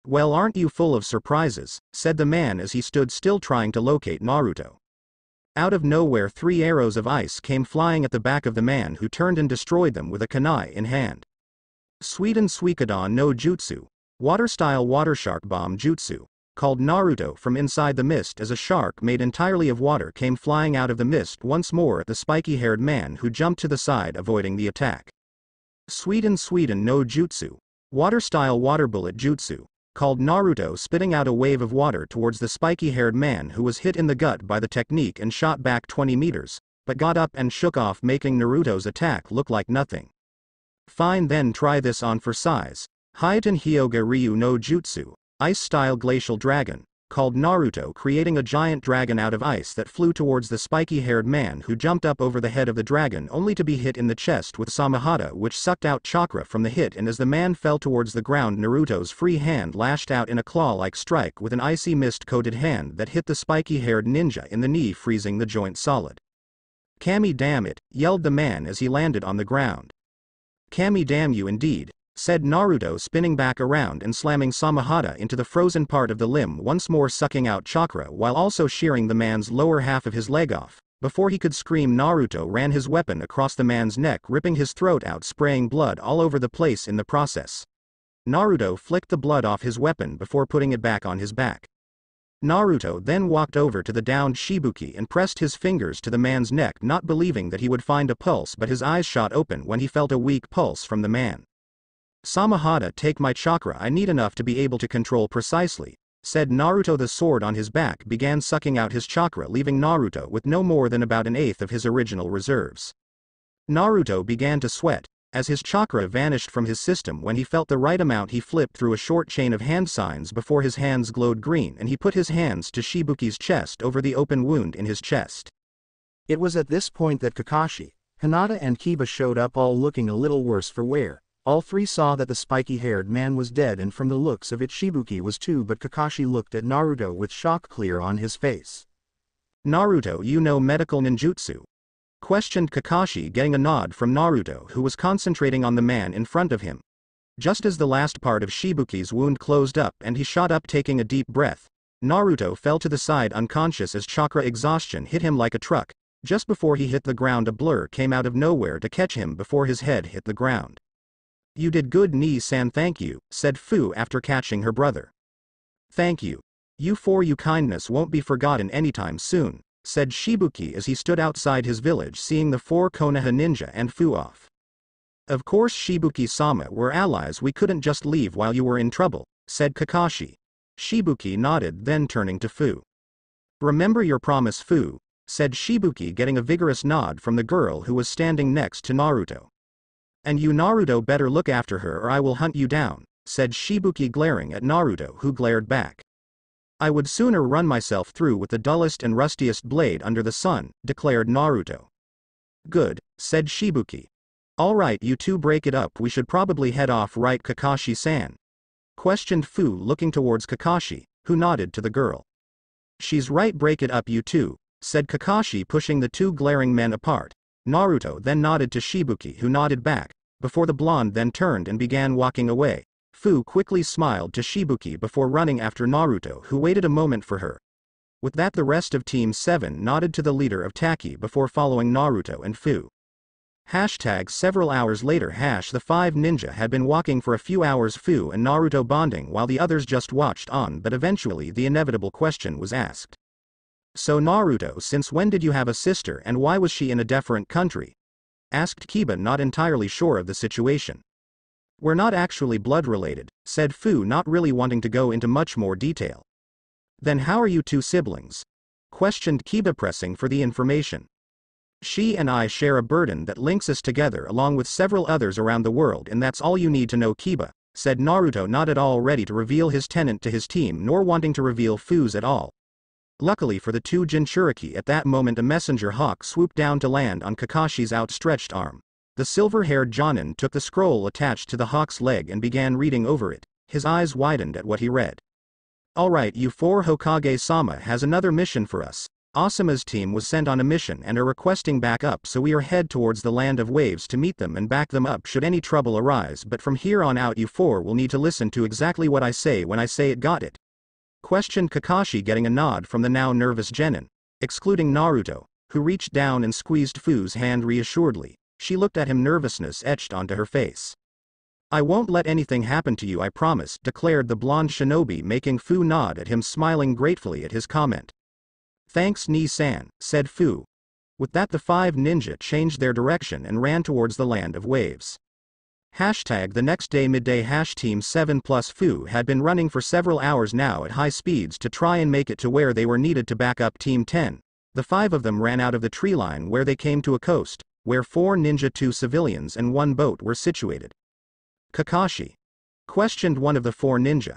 Well aren't you full of surprises, said the man as he stood still trying to locate Naruto. Out of nowhere three arrows of ice came flying at the back of the man who turned and destroyed them with a kunai in hand. Suiton Suikodan no Jutsu, Water-style water shark bomb jutsu, called Naruto from inside the mist as a shark made entirely of water came flying out of the mist once more at the spiky-haired man who jumped to the side avoiding the attack. Suiton Suidan no Jutsu, water-style water bullet jutsu, called Naruto spitting out a wave of water towards the spiky-haired man who was hit in the gut by the technique and shot back 20 meters, but got up and shook off making Naruto's attack look like nothing. Fine then try this on for size, Hyoton Hyoga Ryu no Jutsu, Ice-style Glacial Dragon, called Naruto creating a giant dragon out of ice that flew towards the spiky-haired man who jumped up over the head of the dragon only to be hit in the chest with Samehada which sucked out chakra from the hit and as the man fell towards the ground Naruto's free hand lashed out in a claw-like strike with an icy mist-coated hand that hit the spiky-haired ninja in the knee freezing the joint solid. Kami damn it, yelled the man as he landed on the ground. Kami damn you indeed, said Naruto spinning back around and slamming Samehada into the frozen part of the limb once more sucking out chakra while also shearing the man's lower half of his leg off. Before he could scream Naruto ran his weapon across the man's neck ripping his throat out spraying blood all over the place in the process. Naruto flicked the blood off his weapon before putting it back on his back. Naruto then walked over to the downed Shibuki and pressed his fingers to the man's neck not believing that he would find a pulse but his eyes shot open when he felt a weak pulse from the man. Samehada take my chakra I need enough to be able to control precisely, said Naruto the sword on his back began sucking out his chakra leaving Naruto with no more than about an eighth of his original reserves. Naruto began to sweat, as his chakra vanished from his system when he felt the right amount he flipped through a short chain of hand signs before his hands glowed green and he put his hands to Shibuki's chest over the open wound in his chest. It was at this point that Kakashi, Hinata and Kiba showed up all looking a little worse for wear. All three saw that the spiky-haired man was dead and from the looks of it Shibuki was too but Kakashi looked at Naruto with shock clear on his face. Naruto you know medical ninjutsu? Questioned Kakashi getting a nod from Naruto who was concentrating on the man in front of him. Just as the last part of Shibuki's wound closed up and he shot up taking a deep breath, Naruto fell to the side unconscious as chakra exhaustion hit him like a truck. Just before he hit the ground a blur came out of nowhere to catch him before his head hit the ground. You did good Ni-san thank you, said Fu after catching her brother. Thank you. You for you kindness won't be forgotten anytime soon, said Shibuki as he stood outside his village seeing the four Konoha ninja and Fu off. Of course Shibuki-sama were allies we couldn't just leave while you were in trouble, said Kakashi. Shibuki nodded then turning to Fu. Remember your promise Fu, said Shibuki getting a vigorous nod from the girl who was standing next to Naruto. And you Naruto better look after her or I will hunt you down, said Shibuki glaring at Naruto who glared back. I would sooner run myself through with the dullest and rustiest blade under the sun, declared Naruto. Good, said Shibuki. Alright you two break it up we should probably head off right Kakashi-san. Questioned Fu looking towards Kakashi, who nodded to the girl. She's right break it up you two, said Kakashi pushing the two glaring men apart, Naruto then nodded to Shibuki who nodded back, before the blonde then turned and began walking away. Fu quickly smiled to Shibuki before running after Naruto who waited a moment for her. With that the rest of Team 7 nodded to the leader of Taki before following Naruto and Fu. Hashtag several hours later hash the five ninja had been walking for a few hours Fu and Naruto bonding while the others just watched on but eventually the inevitable question was asked. So Naruto since when did you have a sister and why was she in a different country? Asked Kiba not entirely sure of the situation. We're not actually blood related, said Fu not really wanting to go into much more detail. Then how are you two siblings? Questioned Kiba pressing for the information. She and I share a burden that links us together along with several others around the world and that's all you need to know Kiba, said Naruto not at all ready to reveal his tenant to his team nor wanting to reveal Fu's at all, Luckily for the two Jinchuriki at that moment a messenger hawk swooped down to land on Kakashi's outstretched arm. The silver-haired Jonin took the scroll attached to the hawk's leg and began reading over it, his eyes widened at what he read. Alright you four Hokage-sama has another mission for us. Asuma's team was sent on a mission and are requesting backup so we are head towards the land of waves to meet them and back them up should any trouble arise but from here on out you four will need to listen to exactly what I say when I say it got it. Questioned Kakashi getting a nod from the now nervous Genin, excluding Naruto, who reached down and squeezed Fu's hand reassuredly. She looked at him nervousness etched onto her face. I won't let anything happen to you I promise, declared the blonde shinobi making Fu nod at him smiling gratefully at his comment. Thanks Ni-san, said Fu. With that the five ninja changed their direction and ran towards the land of waves. Hashtag the next day midday hash team 7 plus Fu had been running for several hours now at high speeds to try and make it to where they were needed to back up team 10. The five of them ran out of the tree line where they came to a coast, where four ninja two civilians and one boat were situated. Kakashi. Questioned one of the four ninja.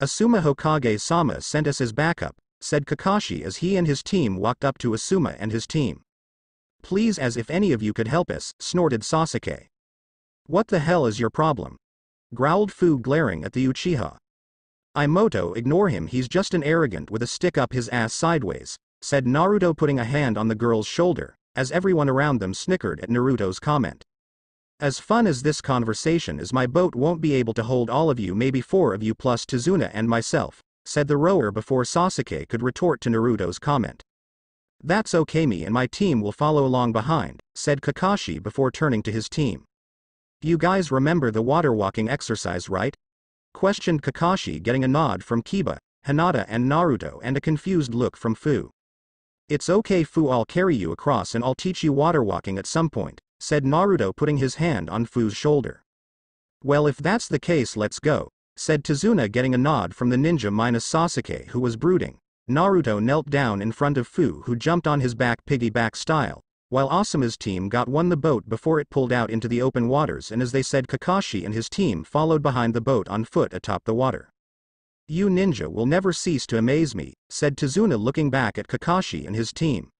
Asuma Hokage-sama sent us as backup, said Kakashi as he and his team walked up to Asuma and his team. Please as if any of you could help us, snorted Sasuke. What the hell is your problem? Growled Fu glaring at the Uchiha. Imoto ignore him he's just an arrogant with a stick up his ass sideways, said Naruto putting a hand on the girl's shoulder, as everyone around them snickered at Naruto's comment. As fun as this conversation is my boat won't be able to hold all of you maybe four of you plus Tazuna and myself, said the rower before Sasuke could retort to Naruto's comment. That's okay me and my team will follow along behind, said Kakashi before turning to his team. You guys remember the water walking exercise right? Questioned Kakashi getting a nod from Kiba, Hinata and Naruto and a confused look from Fu. It's okay Fu I'll carry you across and I'll teach you water walking at some point, said Naruto putting his hand on Fu's shoulder. Well if that's the case let's go, said Tazuna getting a nod from the ninja minus Sasuke who was brooding. Naruto knelt down in front of Fu who jumped on his back piggyback style, while Asuma's team got won the boat before it pulled out into the open waters and as they said Kakashi and his team followed behind the boat on foot atop the water. You ninja will never cease to amaze me, said Tazuna looking back at Kakashi and his team.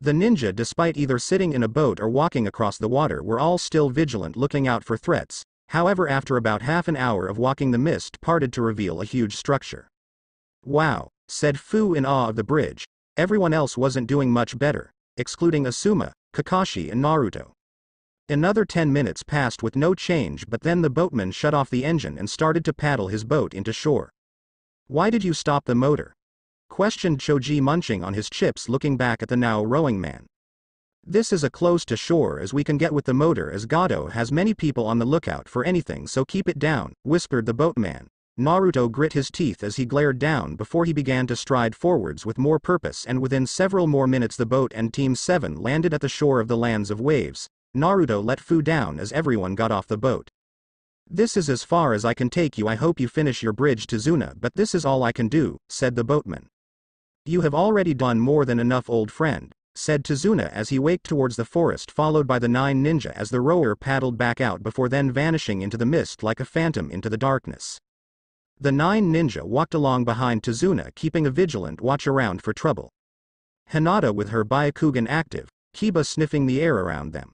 The ninja despite either sitting in a boat or walking across the water were all still vigilant looking out for threats, however after about half an hour of walking the mist parted to reveal a huge structure. Wow, said Fu in awe of the bridge, everyone else wasn't doing much better, excluding Asuma, Kakashi and Naruto. Another 10 minutes passed with no change but then the boatman shut off the engine and started to paddle his boat into shore. Why did you stop the motor? Questioned Choji munching on his chips looking back at the now rowing man. This is a close to shore as we can get with the motor as Gato has many people on the lookout for anything so keep it down, whispered the boatman, Naruto grit his teeth as he glared down before he began to stride forwards with more purpose and within several more minutes the boat and Team 7 landed at the shore of the Lands of Waves. Naruto let Fu down as everyone got off the boat. This is as far as I can take you I hope you finish your bridge Tazuna but this is all I can do, said the boatman. You have already done more than enough old friend, said Tazuna as he waked towards the forest followed by the nine ninja as the rower paddled back out before then vanishing into the mist like a phantom into the darkness. The nine ninja walked along behind Tazuna keeping a vigilant watch around for trouble. Hinata with her Byakugan active, Kiba sniffing the air around them.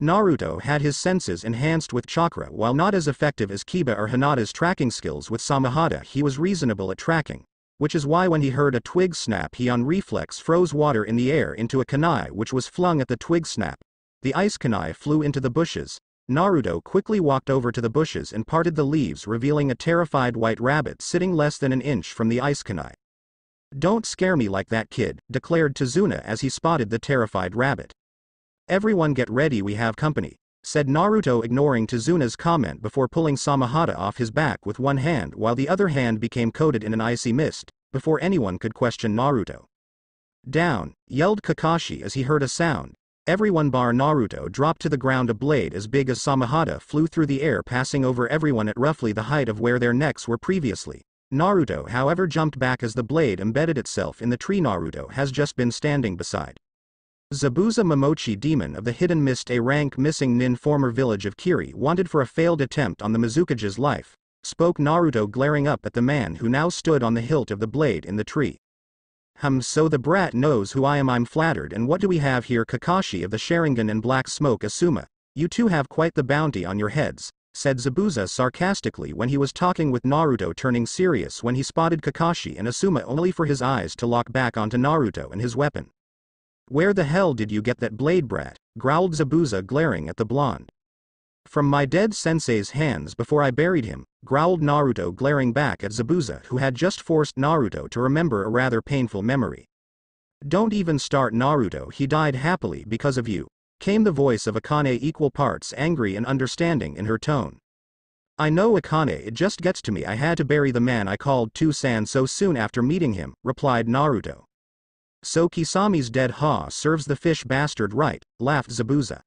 Naruto had his senses enhanced with chakra while not as effective as Kiba or Hinata's tracking skills with Samehada he was reasonable at tracking, which is why when he heard a twig snap he on reflex froze water in the air into a kunai which was flung at the twig snap. The ice kunai flew into the bushes, Naruto quickly walked over to the bushes and parted the leaves revealing a terrified white rabbit sitting less than an inch from the ice kunai. Don't scare me like that kid, declared Tazuna as he spotted the terrified rabbit. Everyone get ready we have company, said Naruto ignoring Tazuna's comment before pulling Samehada off his back with one hand while the other hand became coated in an icy mist, before anyone could question Naruto. Down, yelled Kakashi as he heard a sound, Everyone bar Naruto dropped to the ground a blade as big as Samehada flew through the air passing over everyone at roughly the height of where their necks were previously. Naruto however jumped back as the blade embedded itself in the tree Naruto has just been standing beside. Zabuza Momochi demon of the hidden mist a rank missing nin former village of Kiri wanted for a failed attempt on the Mizukage's life, spoke Naruto glaring up at the man who now stood on the hilt of the blade in the tree. Hum so the brat knows who I am I'm flattered and what do we have here Kakashi of the Sharingan and Black Smoke Asuma, you two have quite the bounty on your heads, said Zabuza sarcastically when he was talking with Naruto turning serious when he spotted Kakashi and Asuma only for his eyes to lock back onto Naruto and his weapon. Where the hell did you get that blade brat, growled Zabuza glaring at the blonde. From my dead sensei's hands before I buried him, growled Naruto glaring back at Zabuza who had just forced Naruto to remember a rather painful memory. Don't even start Naruto he died happily because of you, came the voice of Akane equal parts angry and understanding in her tone. I know Akane it just gets to me I had to bury the man I called Toussan so soon after meeting him, replied Naruto. So Kisame's dead Ha serves the fish bastard right, laughed Zabuza.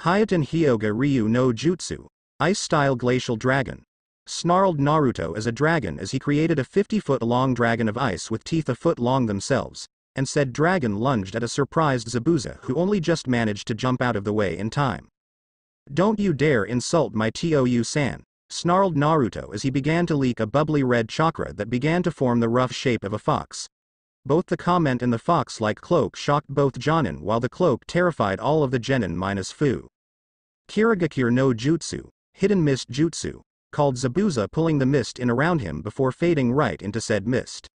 Hyoton Hyoga Ryu no Jutsu, Ice-style glacial dragon. Snarled Naruto as a dragon as he created a 50-foot-long dragon of ice with teeth a foot long themselves, and said dragon lunged at a surprised Zabuza who only just managed to jump out of the way in time. Don't you dare insult my Tou-san, snarled Naruto as he began to leak a bubbly red chakra that began to form the rough shape of a fox. Both the comment and the fox-like cloak shocked both Jonin while the cloak terrified all of the genin minus Fu. Kirigakure no Jutsu, hidden mist jutsu, called Zabuza pulling the mist in around him before fading right into said mist.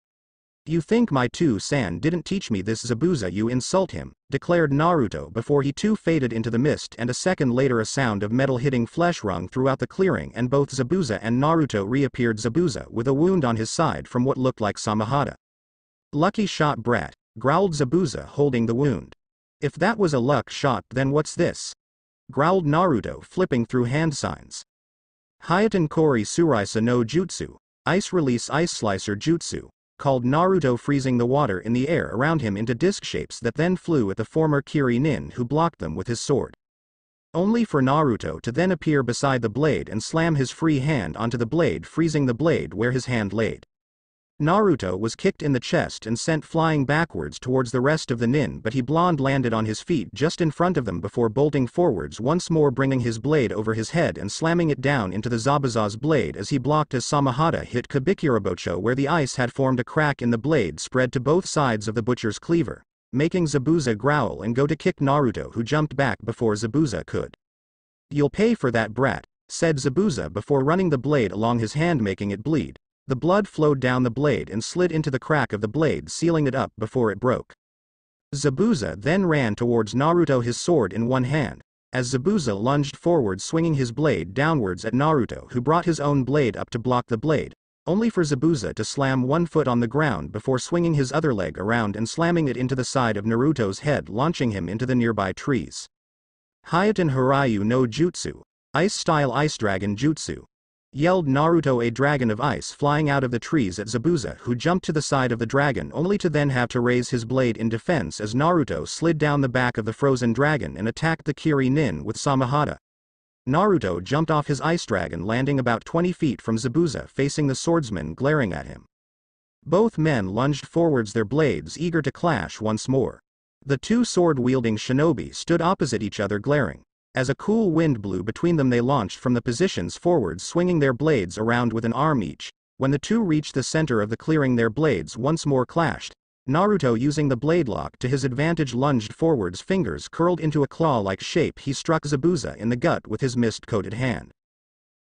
You think my Tou-san didn't teach me this Zabuza you insult him, declared Naruto before he too faded into the mist and a second later a sound of metal hitting flesh rung throughout the clearing and both Zabuza and Naruto reappeared Zabuza with a wound on his side from what looked like Samehada. Lucky shot brat, growled Zabuza holding the wound. If that was a luck shot then what's this? Growled Naruto flipping through hand signs. Hyoton Kori Suraisa no Jutsu, Ice Release Ice Slicer Jutsu, called Naruto freezing the water in the air around him into disc shapes that then flew at the former Kiri Nin who blocked them with his sword. Only for Naruto to then appear beside the blade and slam his free hand onto the blade freezing the blade where his hand laid. Naruto was kicked in the chest and sent flying backwards towards the rest of the nin but he blonde landed on his feet just in front of them before bolting forwards once more bringing his blade over his head and slamming it down into the Zabuza's blade as he blocked as Samehada hit Kubikiribocho where the ice had formed a crack in the blade spread to both sides of the butcher's cleaver, making Zabuza growl and go to kick Naruto who jumped back before Zabuza could. You'll pay for that brat, said Zabuza before running the blade along his hand making it bleed. The blood flowed down the blade and slid into the crack of the blade sealing it up before it broke. Zabuza then ran towards Naruto his sword in one hand, as Zabuza lunged forward swinging his blade downwards at Naruto who brought his own blade up to block the blade, only for Zabuza to slam one foot on the ground before swinging his other leg around and slamming it into the side of Naruto's head launching him into the nearby trees. Hyoton Harayu no Jutsu, Ice-style Ice Dragon Jutsu, yelled Naruto a dragon of ice flying out of the trees at Zabuza who jumped to the side of the dragon only to then have to raise his blade in defense as Naruto slid down the back of the frozen dragon and attacked the Kiri Nin with Samehada. Naruto jumped off his ice dragon landing about 20 feet from Zabuza facing the swordsman glaring at him. Both men lunged forwards their blades eager to clash once more. The two sword-wielding shinobi stood opposite each other glaring. As a cool wind blew between them they launched from the positions forward swinging their blades around with an arm each. When the two reached the center of the clearing their blades once more clashed. Naruto using the blade lock to his advantage lunged forwards fingers curled into a claw-like shape he struck Zabuza in the gut with his mist-coated hand.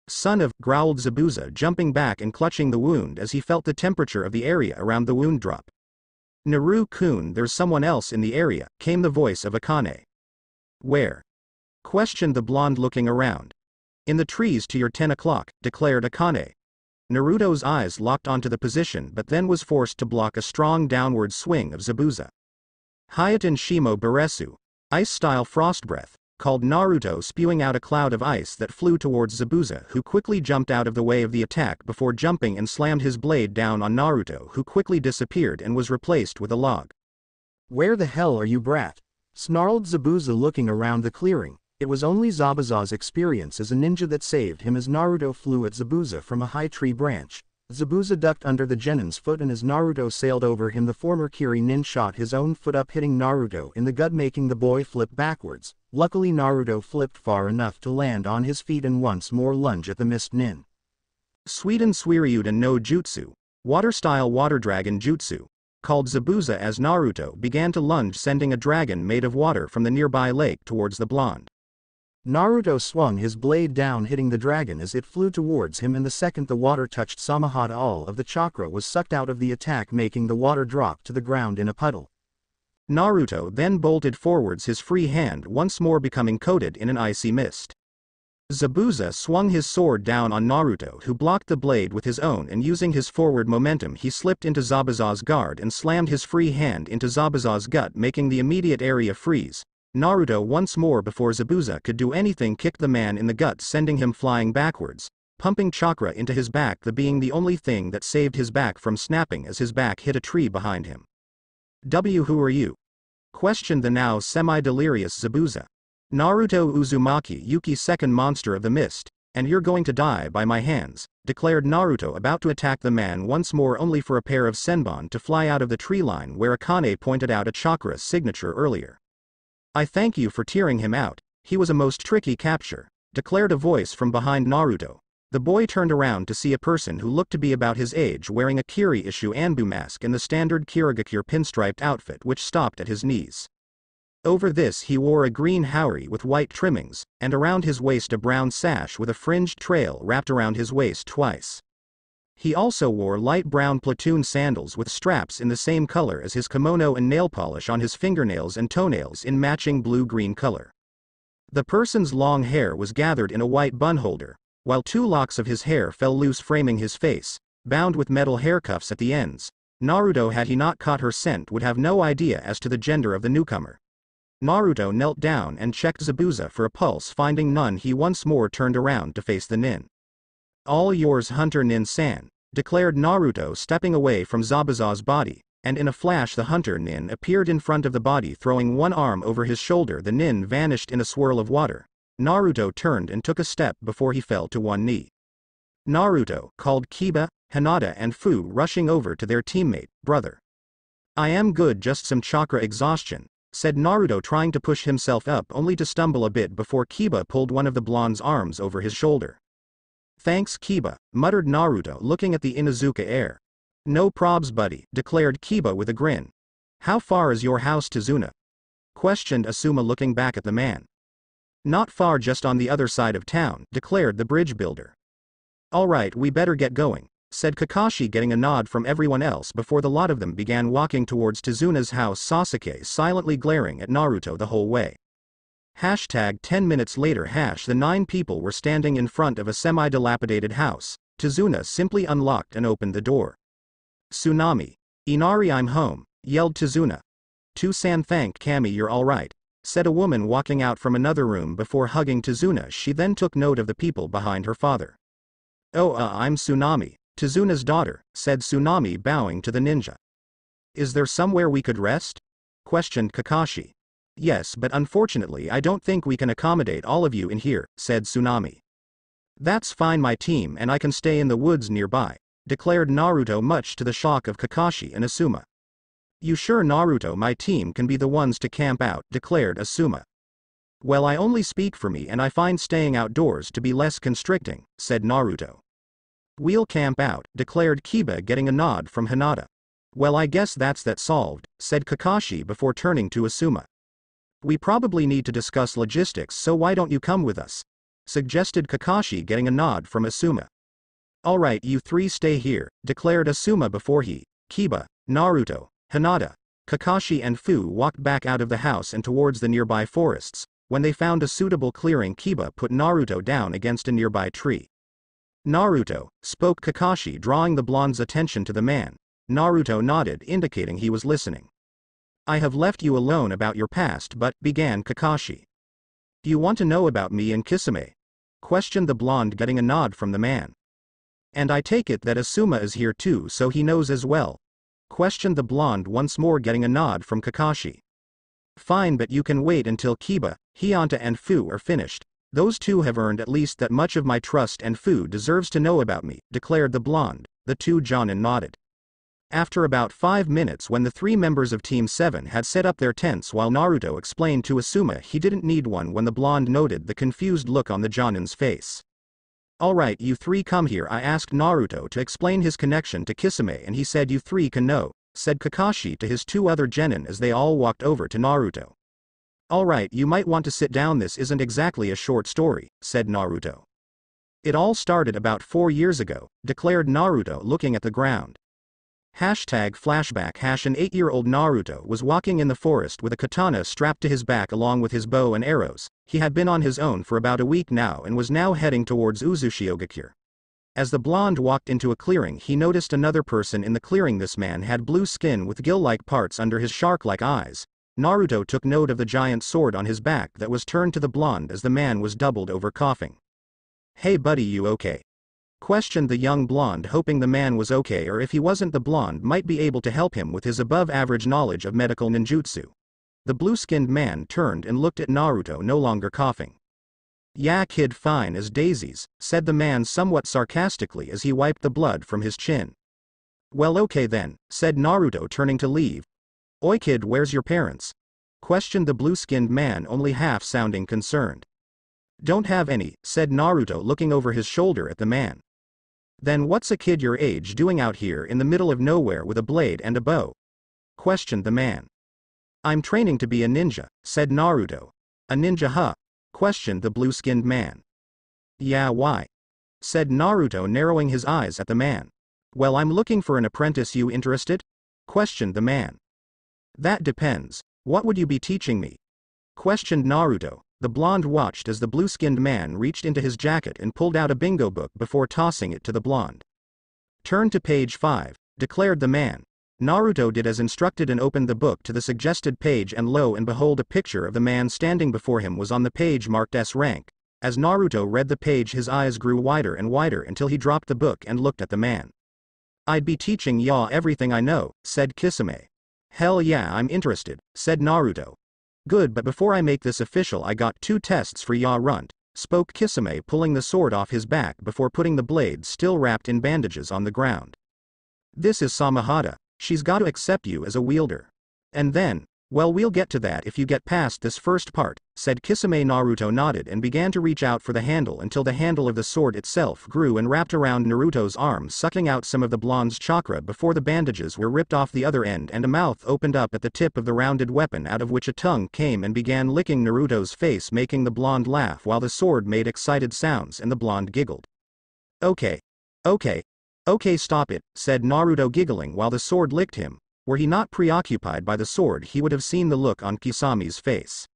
Son of, growled Zabuza jumping back and clutching the wound as he felt the temperature of the area around the wound drop. Naru-kun there's someone else in the area, came the voice of Akane. Where? Questioned the blonde looking around. In the trees to your 10 o'clock, declared Akane. Naruto's eyes locked onto the position but then was forced to block a strong downward swing of Zabuza. Hyoton Shimo Baresu, ice-style frost breath, called Naruto spewing out a cloud of ice that flew towards Zabuza who quickly jumped out of the way of the attack before jumping and slammed his blade down on Naruto who quickly disappeared and was replaced with a log. Where the hell are you brat? Snarled Zabuza looking around the clearing. It was only Zabuza's experience as a ninja that saved him as Naruto flew at Zabuza from a high tree branch. Zabuza ducked under the genin's foot and as Naruto sailed over him the former Kiri nin shot his own foot up hitting Naruto in the gut making the boy flip backwards. Luckily Naruto flipped far enough to land on his feet and once more lunge at the mist nin. Suiton Suiryudan no Jutsu, water-style water dragon jutsu, called Zabuza as Naruto began to lunge sending a dragon made of water from the nearby lake towards the blonde. Naruto swung his blade down hitting the dragon as it flew towards him and the second the water touched Samehada all of the chakra was sucked out of the attack making the water drop to the ground in a puddle. Naruto then bolted forwards his free hand once more becoming coated in an icy mist. Zabuza swung his sword down on Naruto who blocked the blade with his own and using his forward momentum he slipped into Zabuza's guard and slammed his free hand into Zabuza's gut making the immediate area freeze, Naruto once more before Zabuza could do anything kicked the man in the gut sending him flying backwards, pumping chakra into his back the being the only thing that saved his back from snapping as his back hit a tree behind him. W who are you? questioned the now semi-delirious Zabuza. Naruto Uzumaki Yuki second monster of the mist, and you're going to die by my hands, declared Naruto about to attack the man once more only for a pair of senbon to fly out of the tree line where Akane pointed out a chakra signature earlier. I thank you for tearing him out, he was a most tricky capture, declared a voice from behind Naruto, The boy turned around to see a person who looked to be about his age wearing a Kiri issue Anbu mask and the standard Kirigakure pinstriped outfit which stopped at his knees. Over this he wore a green haori with white trimmings, and around his waist a brown sash with a fringed trail wrapped around his waist twice. He also wore light brown platoon sandals with straps in the same color as his kimono and nail polish on his fingernails and toenails in matching blue-green color. The person's long hair was gathered in a white bun holder, while two locks of his hair fell loose framing his face, bound with metal haircuffs at the ends. Naruto had he not caught her scent would have no idea as to the gender of the newcomer. Naruto knelt down and checked Zabuza for a pulse finding none he once more turned around to face the nin. All yours Hunter Nin-san, declared Naruto stepping away from Zabuza's body, and in a flash the Hunter Nin appeared in front of the body throwing one arm over his shoulder the Nin vanished in a swirl of water, Naruto turned and took a step before he fell to one knee. Naruto called Kiba, Hinata and Fu rushing over to their teammate, brother. I am good just some chakra exhaustion, said Naruto trying to push himself up only to stumble a bit before Kiba pulled one of the blonde's arms over his shoulder. Thanks Kiba, muttered Naruto looking at the Inuzuka heir. No probs buddy, declared Kiba with a grin. How far is your house Tazuna? Questioned Asuma looking back at the man. Not far just on the other side of town, declared the bridge builder. Alright we better get going, said Kakashi getting a nod from everyone else before the lot of them began walking towards Tazuna's house Sasuke silently glaring at Naruto the whole way. Hashtag 10 minutes later hash the nine people were standing in front of a semi-dilapidated house, Tazuna simply unlocked and opened the door. Tsunami. Inari I'm home, yelled Tazuna. Tou-san thank Kami you're alright said a woman walking out from another room before hugging Tazuna she then took note of the people behind her father. Oh uh, I'm Tsunami, Tazuna's daughter, said Tsunami bowing to the ninja. Is there somewhere we could rest? questioned Kakashi. Yes but unfortunately I don't think we can accommodate all of you in here, said Tsunami. That's fine my team and I can stay in the woods nearby, declared Naruto much to the shock of Kakashi and Asuma. You sure Naruto my team can be the ones to camp out, declared Asuma. Well I only speak for me and I find staying outdoors to be less constricting, said Naruto. We'll camp out, declared Kiba getting a nod from Hinata. Well I guess that's that solved, said Kakashi before turning to Asuma. We probably need to discuss logistics so why don't you come with us? Suggested Kakashi getting a nod from Asuma. Alright you three stay here, declared Asuma before he, Kiba, Naruto, Hinata, Kakashi and Fu walked back out of the house and towards the nearby forests. When they found a suitable clearing Kiba put Naruto down against a nearby tree. Naruto, spoke Kakashi drawing the blonde's attention to the man. Naruto nodded indicating he was listening. I have left you alone about your past but, began Kakashi. Do you want to know about me and Kisame? Questioned the blonde getting a nod from the man. And I take it that Asuma is here too so he knows as well, questioned the blonde once more getting a nod from Kakashi. Fine but you can wait until Kiba, Hinata and Fu are finished. Those two have earned at least that much of my trust and Fu deserves to know about me, declared the blonde, the two Jonin nodded. After about five minutes when the three members of Team 7 had set up their tents while Naruto explained to Asuma he didn't need one when the blonde noted the confused look on the Jonin's face. Alright you three come here I asked Naruto to explain his connection to Kisame and he said you three can know, said Kakashi to his two other genin as they all walked over to Naruto. Alright you might want to sit down this isn't exactly a short story, said Naruto. It all started about four years ago, declared Naruto looking at the ground. Hashtag flashback hash an 8-year-old Naruto was walking in the forest with a katana strapped to his back along with his bow and arrows, he had been on his own for about a week now and was now heading towards Uzushiogakure. As the blonde walked into a clearing he noticed another person in the clearing this man had blue skin with gill-like parts under his shark-like eyes. Naruto took note of the giant sword on his back that was turned to the blonde as the man was doubled over coughing. Hey buddy you okay? Questioned the young blonde hoping the man was okay or if he wasn't the blonde might be able to help him with his above-average knowledge of medical ninjutsu. The blue-skinned man turned and looked at Naruto no longer coughing. Yeah kid fine as daisies, said the man somewhat sarcastically as he wiped the blood from his chin. Well okay then, said Naruto turning to leave. Oi kid where's your parents? questioned the blue-skinned man only half sounding concerned. Don't have any, said Naruto looking over his shoulder at the man. Then what's a kid your age doing out here in the middle of nowhere with a blade and a bow? Questioned the man. I'm training to be a ninja, said Naruto. A ninja huh? Questioned the blue-skinned man. Yeah why? Said Naruto narrowing his eyes at the man. Well I'm looking for an apprentice you interested? Questioned the man. That depends, what would you be teaching me? Questioned Naruto, the blonde watched as the blue-skinned man reached into his jacket and pulled out a bingo book before tossing it to the blonde. Turn to page 5, declared the man. Naruto did as instructed and opened the book to the suggested page and lo and behold a picture of the man standing before him was on the page marked S rank. As Naruto read the page his eyes grew wider and wider until he dropped the book and looked at the man. I'd be teaching ya everything I know, said Kisame. Hell yeah I'm interested, said Naruto, Good but before I make this official I got two tests for Ya Runt, spoke Kisame pulling the sword off his back before putting the blade still wrapped in bandages on the ground. This is Samehada, she's gotta accept you as a wielder. And then, well we'll get to that if you get past this first part, said Kisame Naruto nodded and began to reach out for the handle until the handle of the sword itself grew and wrapped around Naruto's arm sucking out some of the blonde's chakra before the bandages were ripped off the other end and a mouth opened up at the tip of the rounded weapon out of which a tongue came and began licking Naruto's face making the blonde laugh while the sword made excited sounds and the blonde giggled. Okay. Okay. Okay stop it, said Naruto giggling while the sword licked him, were he not preoccupied by the sword he would have seen the look on Kisame's face.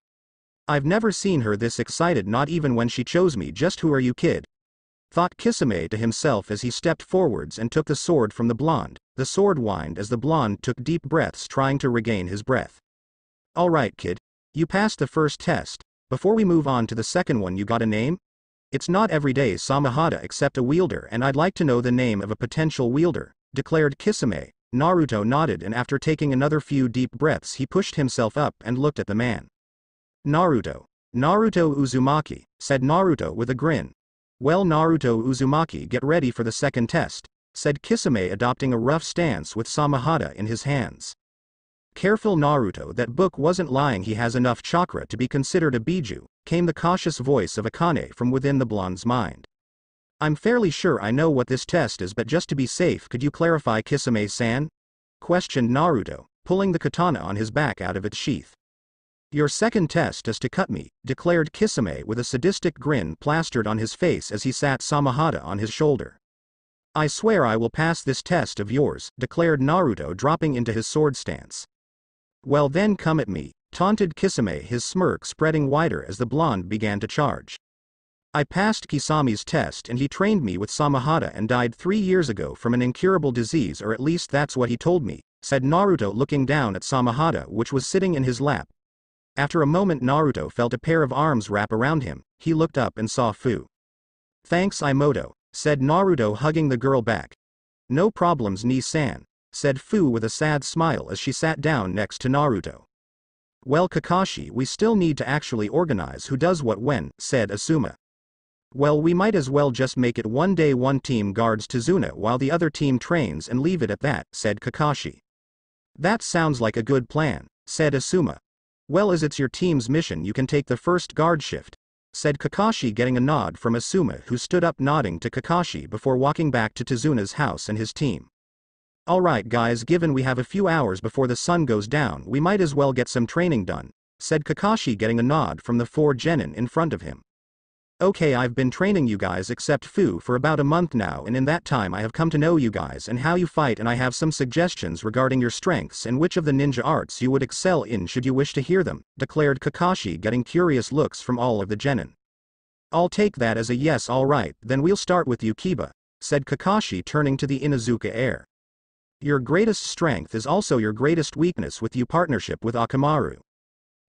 I've never seen her this excited not even when she chose me just who are you kid? Thought Kisame to himself as he stepped forwards and took the sword from the blonde, the sword whined as the blonde took deep breaths trying to regain his breath. Alright kid. You passed the first test, before we move on to the second one you got a name? It's not every day Samehada accept a wielder and I'd like to know the name of a potential wielder, declared Kisame, Naruto nodded and after taking another few deep breaths he pushed himself up and looked at the man. Naruto. Naruto Uzumaki, said Naruto with a grin. Well Naruto Uzumaki get ready for the second test, said Kisame adopting a rough stance with Samehada in his hands. Careful Naruto that book wasn't lying he has enough chakra to be considered a biju, came the cautious voice of Akane from within the blonde's mind. I'm fairly sure I know what this test is but just to be safe could you clarify Kisame-san? Questioned Naruto, pulling the katana on his back out of its sheath. Your second test is to cut me, declared Kisame with a sadistic grin plastered on his face as he sat Samehada on his shoulder. I swear I will pass this test of yours, declared Naruto dropping into his sword stance. Well then come at me, taunted Kisame his smirk spreading wider as the blonde began to charge. I passed Kisame's test and he trained me with Samehada and died three years ago from an incurable disease or at least that's what he told me, said Naruto looking down at Samehada which was sitting in his lap. After a moment Naruto felt a pair of arms wrap around him, he looked up and saw Fu. Thanks Imoto, said Naruto hugging the girl back. No problems Ni-san, said Fu with a sad smile as she sat down next to Naruto. Well Kakashi we still need to actually organize who does what when, said Asuma. Well we might as well just make it one day one team guards Tazuna while the other team trains and leave it at that, said Kakashi. That sounds like a good plan, said Asuma. Well as it's your team's mission you can take the first guard shift, said Kakashi getting a nod from Asuma who stood up nodding to Kakashi before walking back to Tazuna's house and his team. Alright guys given we have a few hours before the sun goes down we might as well get some training done, said Kakashi getting a nod from the four genin in front of him. Okay I've been training you guys except Fu for about a month now and in that time I have come to know you guys and how you fight and I have some suggestions regarding your strengths and which of the ninja arts you would excel in should you wish to hear them, declared Kakashi getting curious looks from all of the genin. I'll take that as a yes alright then we'll start with you Kiba, said Kakashi turning to the Inuzuka heir. Your greatest strength is also your greatest weakness with you partnership with Akamaru.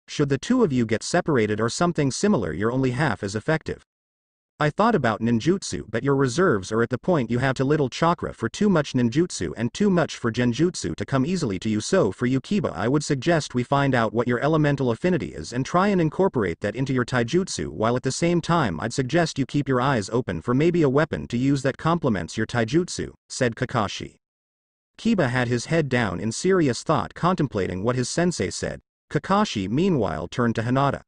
Should the two of you get separated or something similar you're only half as effective. I thought about ninjutsu but your reserves are at the point you have too little chakra for too much ninjutsu and too much for genjutsu to come easily to you so for you Kiba I would suggest we find out what your elemental affinity is and try and incorporate that into your taijutsu while at the same time I'd suggest you keep your eyes open for maybe a weapon to use that complements your taijutsu, said Kakashi. Kiba had his head down in serious thought contemplating what his sensei said, Kakashi meanwhile turned to Hinata.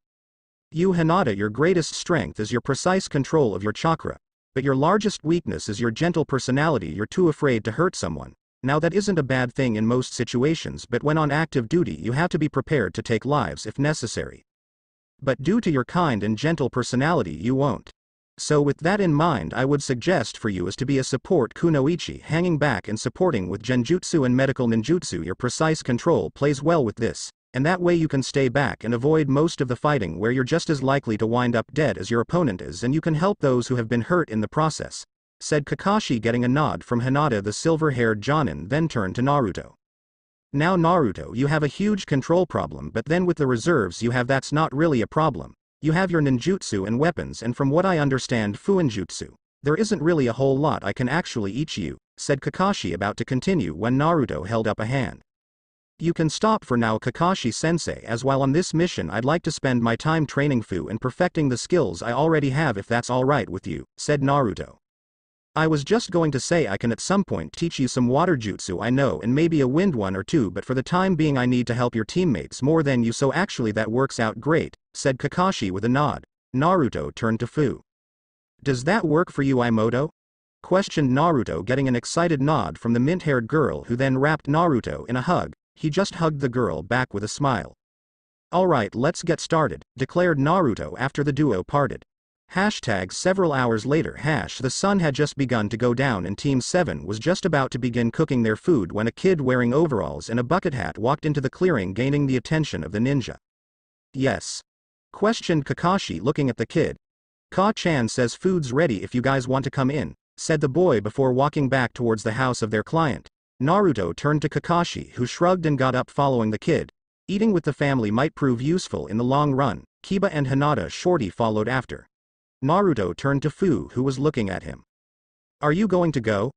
You Hinata your greatest strength is your precise control of your chakra. But your largest weakness is your gentle personality you're too afraid to hurt someone. Now that isn't a bad thing in most situations but when on active duty you have to be prepared to take lives if necessary. But due to your kind and gentle personality you won't. So with that in mind I would suggest for you is to be a support kunoichi hanging back and supporting with genjutsu and medical ninjutsu your precise control plays well with this, and that way you can stay back and avoid most of the fighting where you're just as likely to wind up dead as your opponent is and you can help those who have been hurt in the process said Kakashi getting a nod from Hinata the silver-haired Jonin then turned to Naruto. Now Naruto you have a huge control problem but then with the reserves you have that's not really a problem. You have your ninjutsu and weapons and from what I understand fuinjutsu. There isn't really a whole lot I can actually eat you, said Kakashi about to continue when Naruto held up a hand. You can stop for now Kakashi-sensei as while on this mission I'd like to spend my time training Fu and perfecting the skills I already have if that's alright with you, said Naruto. I was just going to say I can at some point teach you some water jutsu I know and maybe a wind one or two but for the time being I need to help your teammates more than you so actually that works out great, said Kakashi with a nod. Naruto turned to Fu. Does that work for you Imoto? Questioned Naruto getting an excited nod from the mint-haired girl who then wrapped Naruto in a hug, he just hugged the girl back with a smile. Alright let's get started, declared Naruto after the duo parted. Hashtag several hours later hash the sun had just begun to go down and Team 7 was just about to begin cooking their food when a kid wearing overalls and a bucket hat walked into the clearing gaining the attention of the ninja. Yes. Questioned Kakashi looking at the kid. Ka-chan says food's ready if you guys want to come in, said the boy before walking back towards the house of their client. Naruto turned to Kakashi who shrugged and got up following the kid. Eating with the family might prove useful in the long run, Kiba and Hinata Shorty followed after. Naruto turned to Fu who was looking at him. Are you going to go?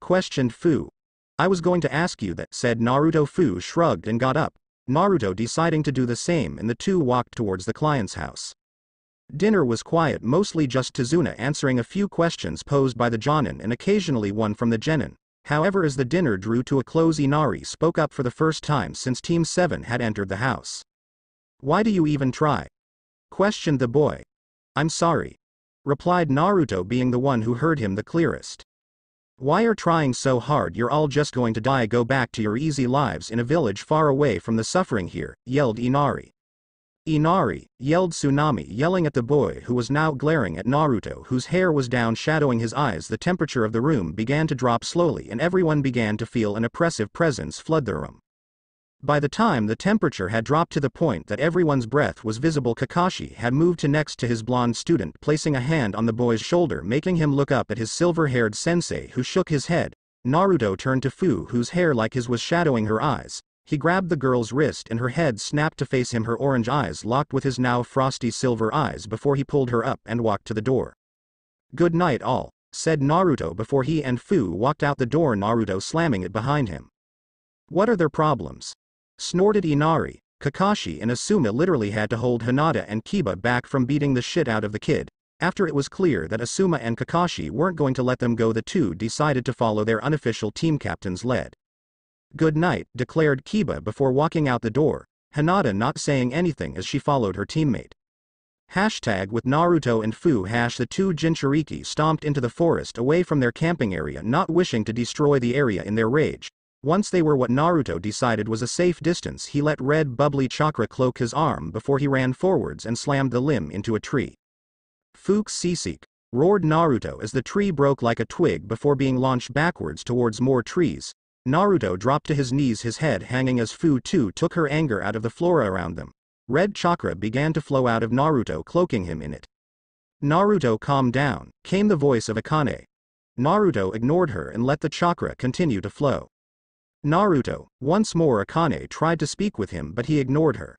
Questioned Fu. I was going to ask you that, said Naruto Fu shrugged and got up, Naruto deciding to do the same and the two walked towards the client's house. Dinner was quiet mostly just Tazuna answering a few questions posed by the Jonin and occasionally one from the Genin. However as the dinner drew to a close Inari spoke up for the first time since Team 7 had entered the house. Why do you even try? Questioned the boy. I'm sorry replied Naruto being the one who heard him the clearest. Why are trying so hard you're all just going to die go back to your easy lives in a village far away from the suffering here, yelled Inari. Inari, yelled Tsunami yelling at the boy who was now glaring at Naruto whose hair was down shadowing his eyes the temperature of the room began to drop slowly and everyone began to feel an oppressive presence flood the room. By the time the temperature had dropped to the point that everyone's breath was visible Kakashi had moved to next to his blonde student placing a hand on the boy's shoulder making him look up at his silver-haired sensei who shook his head. Naruto turned to Fu whose hair like his was shadowing her eyes. He grabbed the girl's wrist and her head snapped to face him her orange eyes locked with his now frosty silver eyes before he pulled her up and walked to the door. Good night all, said Naruto before he and Fu walked out the door Naruto slamming it behind him. What are their problems? Snorted Inari, Kakashi and Asuma literally had to hold Hinata and Kiba back from beating the shit out of the kid. After it was clear that Asuma and Kakashi weren't going to let them go the two decided to follow their unofficial team captain's lead. Good night, declared Kiba before walking out the door, Hinata not saying anything as she followed her teammate. Hashtag with Naruto and Fu hash the two Jinchuriki stomped into the forest away from their camping area not wishing to destroy the area in their rage, once they were what Naruto decided was a safe distance he let red bubbly chakra cloak his arm before he ran forwards and slammed the limb into a tree. Fuchs Sisik, roared Naruto as the tree broke like a twig before being launched backwards towards more trees. Naruto dropped to his knees his head hanging as Fu too took her anger out of the flora around them. Red chakra began to flow out of Naruto cloaking him in it. Naruto calmed down, came the voice of Akane. Naruto ignored her and let the chakra continue to flow. Naruto, once more Akane tried to speak with him but he ignored her.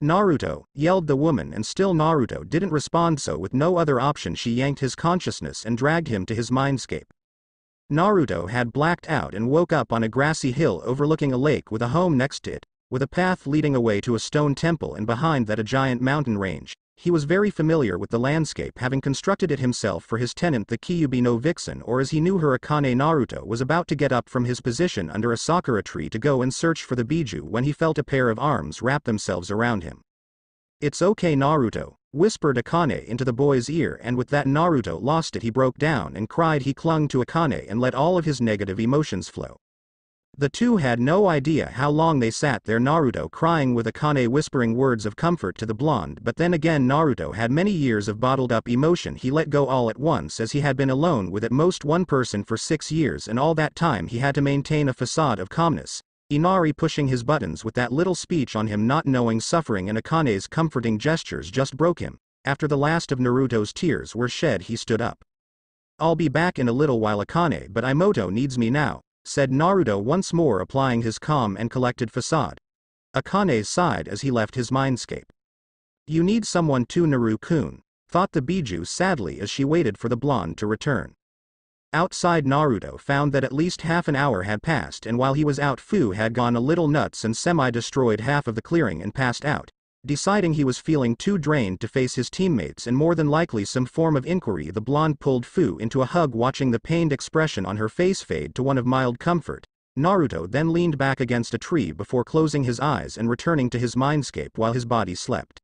Naruto, yelled the woman and still Naruto didn't respond so with no other option she yanked his consciousness and dragged him to his mindscape. Naruto had blacked out and woke up on a grassy hill overlooking a lake with a home next to it, with a path leading away to a stone temple and behind that a giant mountain range, he was very familiar with the landscape having constructed it himself for his tenant the Kyubi no Vixen or as he knew her Akane Naruto was about to get up from his position under a sakura tree to go and search for the Biju when he felt a pair of arms wrap themselves around him. It's okay Naruto, whispered Akane into the boy's ear and with that Naruto lost it he broke down and cried he clung to Akane and let all of his negative emotions flow. The two had no idea how long they sat there Naruto crying with Akane whispering words of comfort to the blonde but then again Naruto had many years of bottled up emotion he let go all at once as he had been alone with at most one person for six years and all that time he had to maintain a facade of calmness. Inari pushing his buttons with that little speech on him not knowing suffering and Akane's comforting gestures just broke him. After the last of Naruto's tears were shed he stood up. I'll be back in a little while Akane but Imoto needs me now, said Naruto once more applying his calm and collected facade. Akane sighed as he left his mindscape. You need someone too Naru-kun, thought the Biju sadly as she waited for the blonde to return. Outside Naruto found that at least half an hour had passed and while he was out Fu had gone a little nuts and semi-destroyed half of the clearing and passed out. Deciding he was feeling too drained to face his teammates and more than likely some form of inquiry the blonde pulled Fu into a hug watching the pained expression on her face fade to one of mild comfort. Naruto then leaned back against a tree before closing his eyes and returning to his mindscape while his body slept.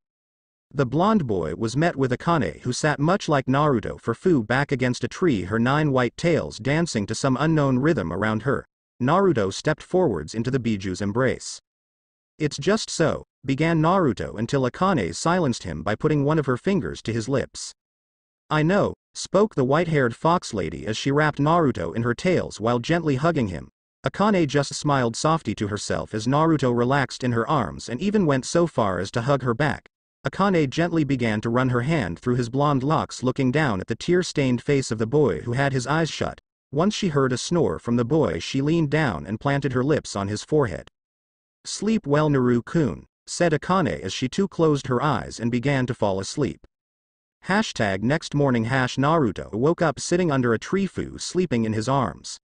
The blonde boy was met with Akane who sat much like Naruto for Fu back against a tree her nine white tails dancing to some unknown rhythm around her. Naruto stepped forwards into the Biju's embrace. It's just so, began Naruto until Akane silenced him by putting one of her fingers to his lips. I know, spoke the white-haired fox lady as she wrapped Naruto in her tails while gently hugging him. Akane just smiled softly to herself as Naruto relaxed in her arms and even went so far as to hug her back. Akane gently began to run her hand through his blonde locks looking down at the tear-stained face of the boy who had his eyes shut. Once she heard a snore from the boy she leaned down and planted her lips on his forehead. Sleep well Naru-kun, said Akane as she too closed her eyes and began to fall asleep. Hashtag next morning hash Naruto woke up sitting under a tree Fu sleeping in his arms.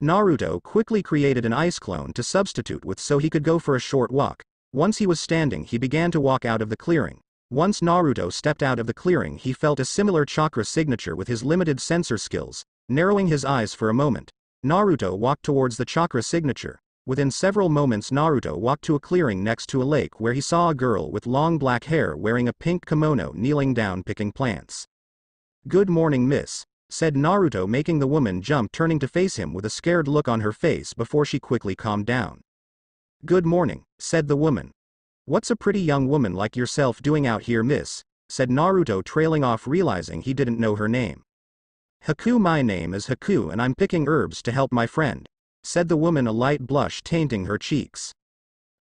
Naruto quickly created an ice clone to substitute with so he could go for a short walk. Once he was standing he began to walk out of the clearing. Once Naruto stepped out of the clearing he felt a similar chakra signature with his limited sensor skills, narrowing his eyes for a moment. Naruto walked towards the chakra signature, Within several moments Naruto walked to a clearing next to a lake where he saw a girl with long black hair wearing a pink kimono kneeling down picking plants. Good morning miss, said Naruto making the woman jump turning to face him with a scared look on her face before she quickly calmed down. Good morning, said the woman. What's a pretty young woman like yourself doing out here miss, said Naruto trailing off realizing he didn't know her name. Haku my name is Haku and I'm picking herbs to help my friend, said the woman a light blush tainting her cheeks.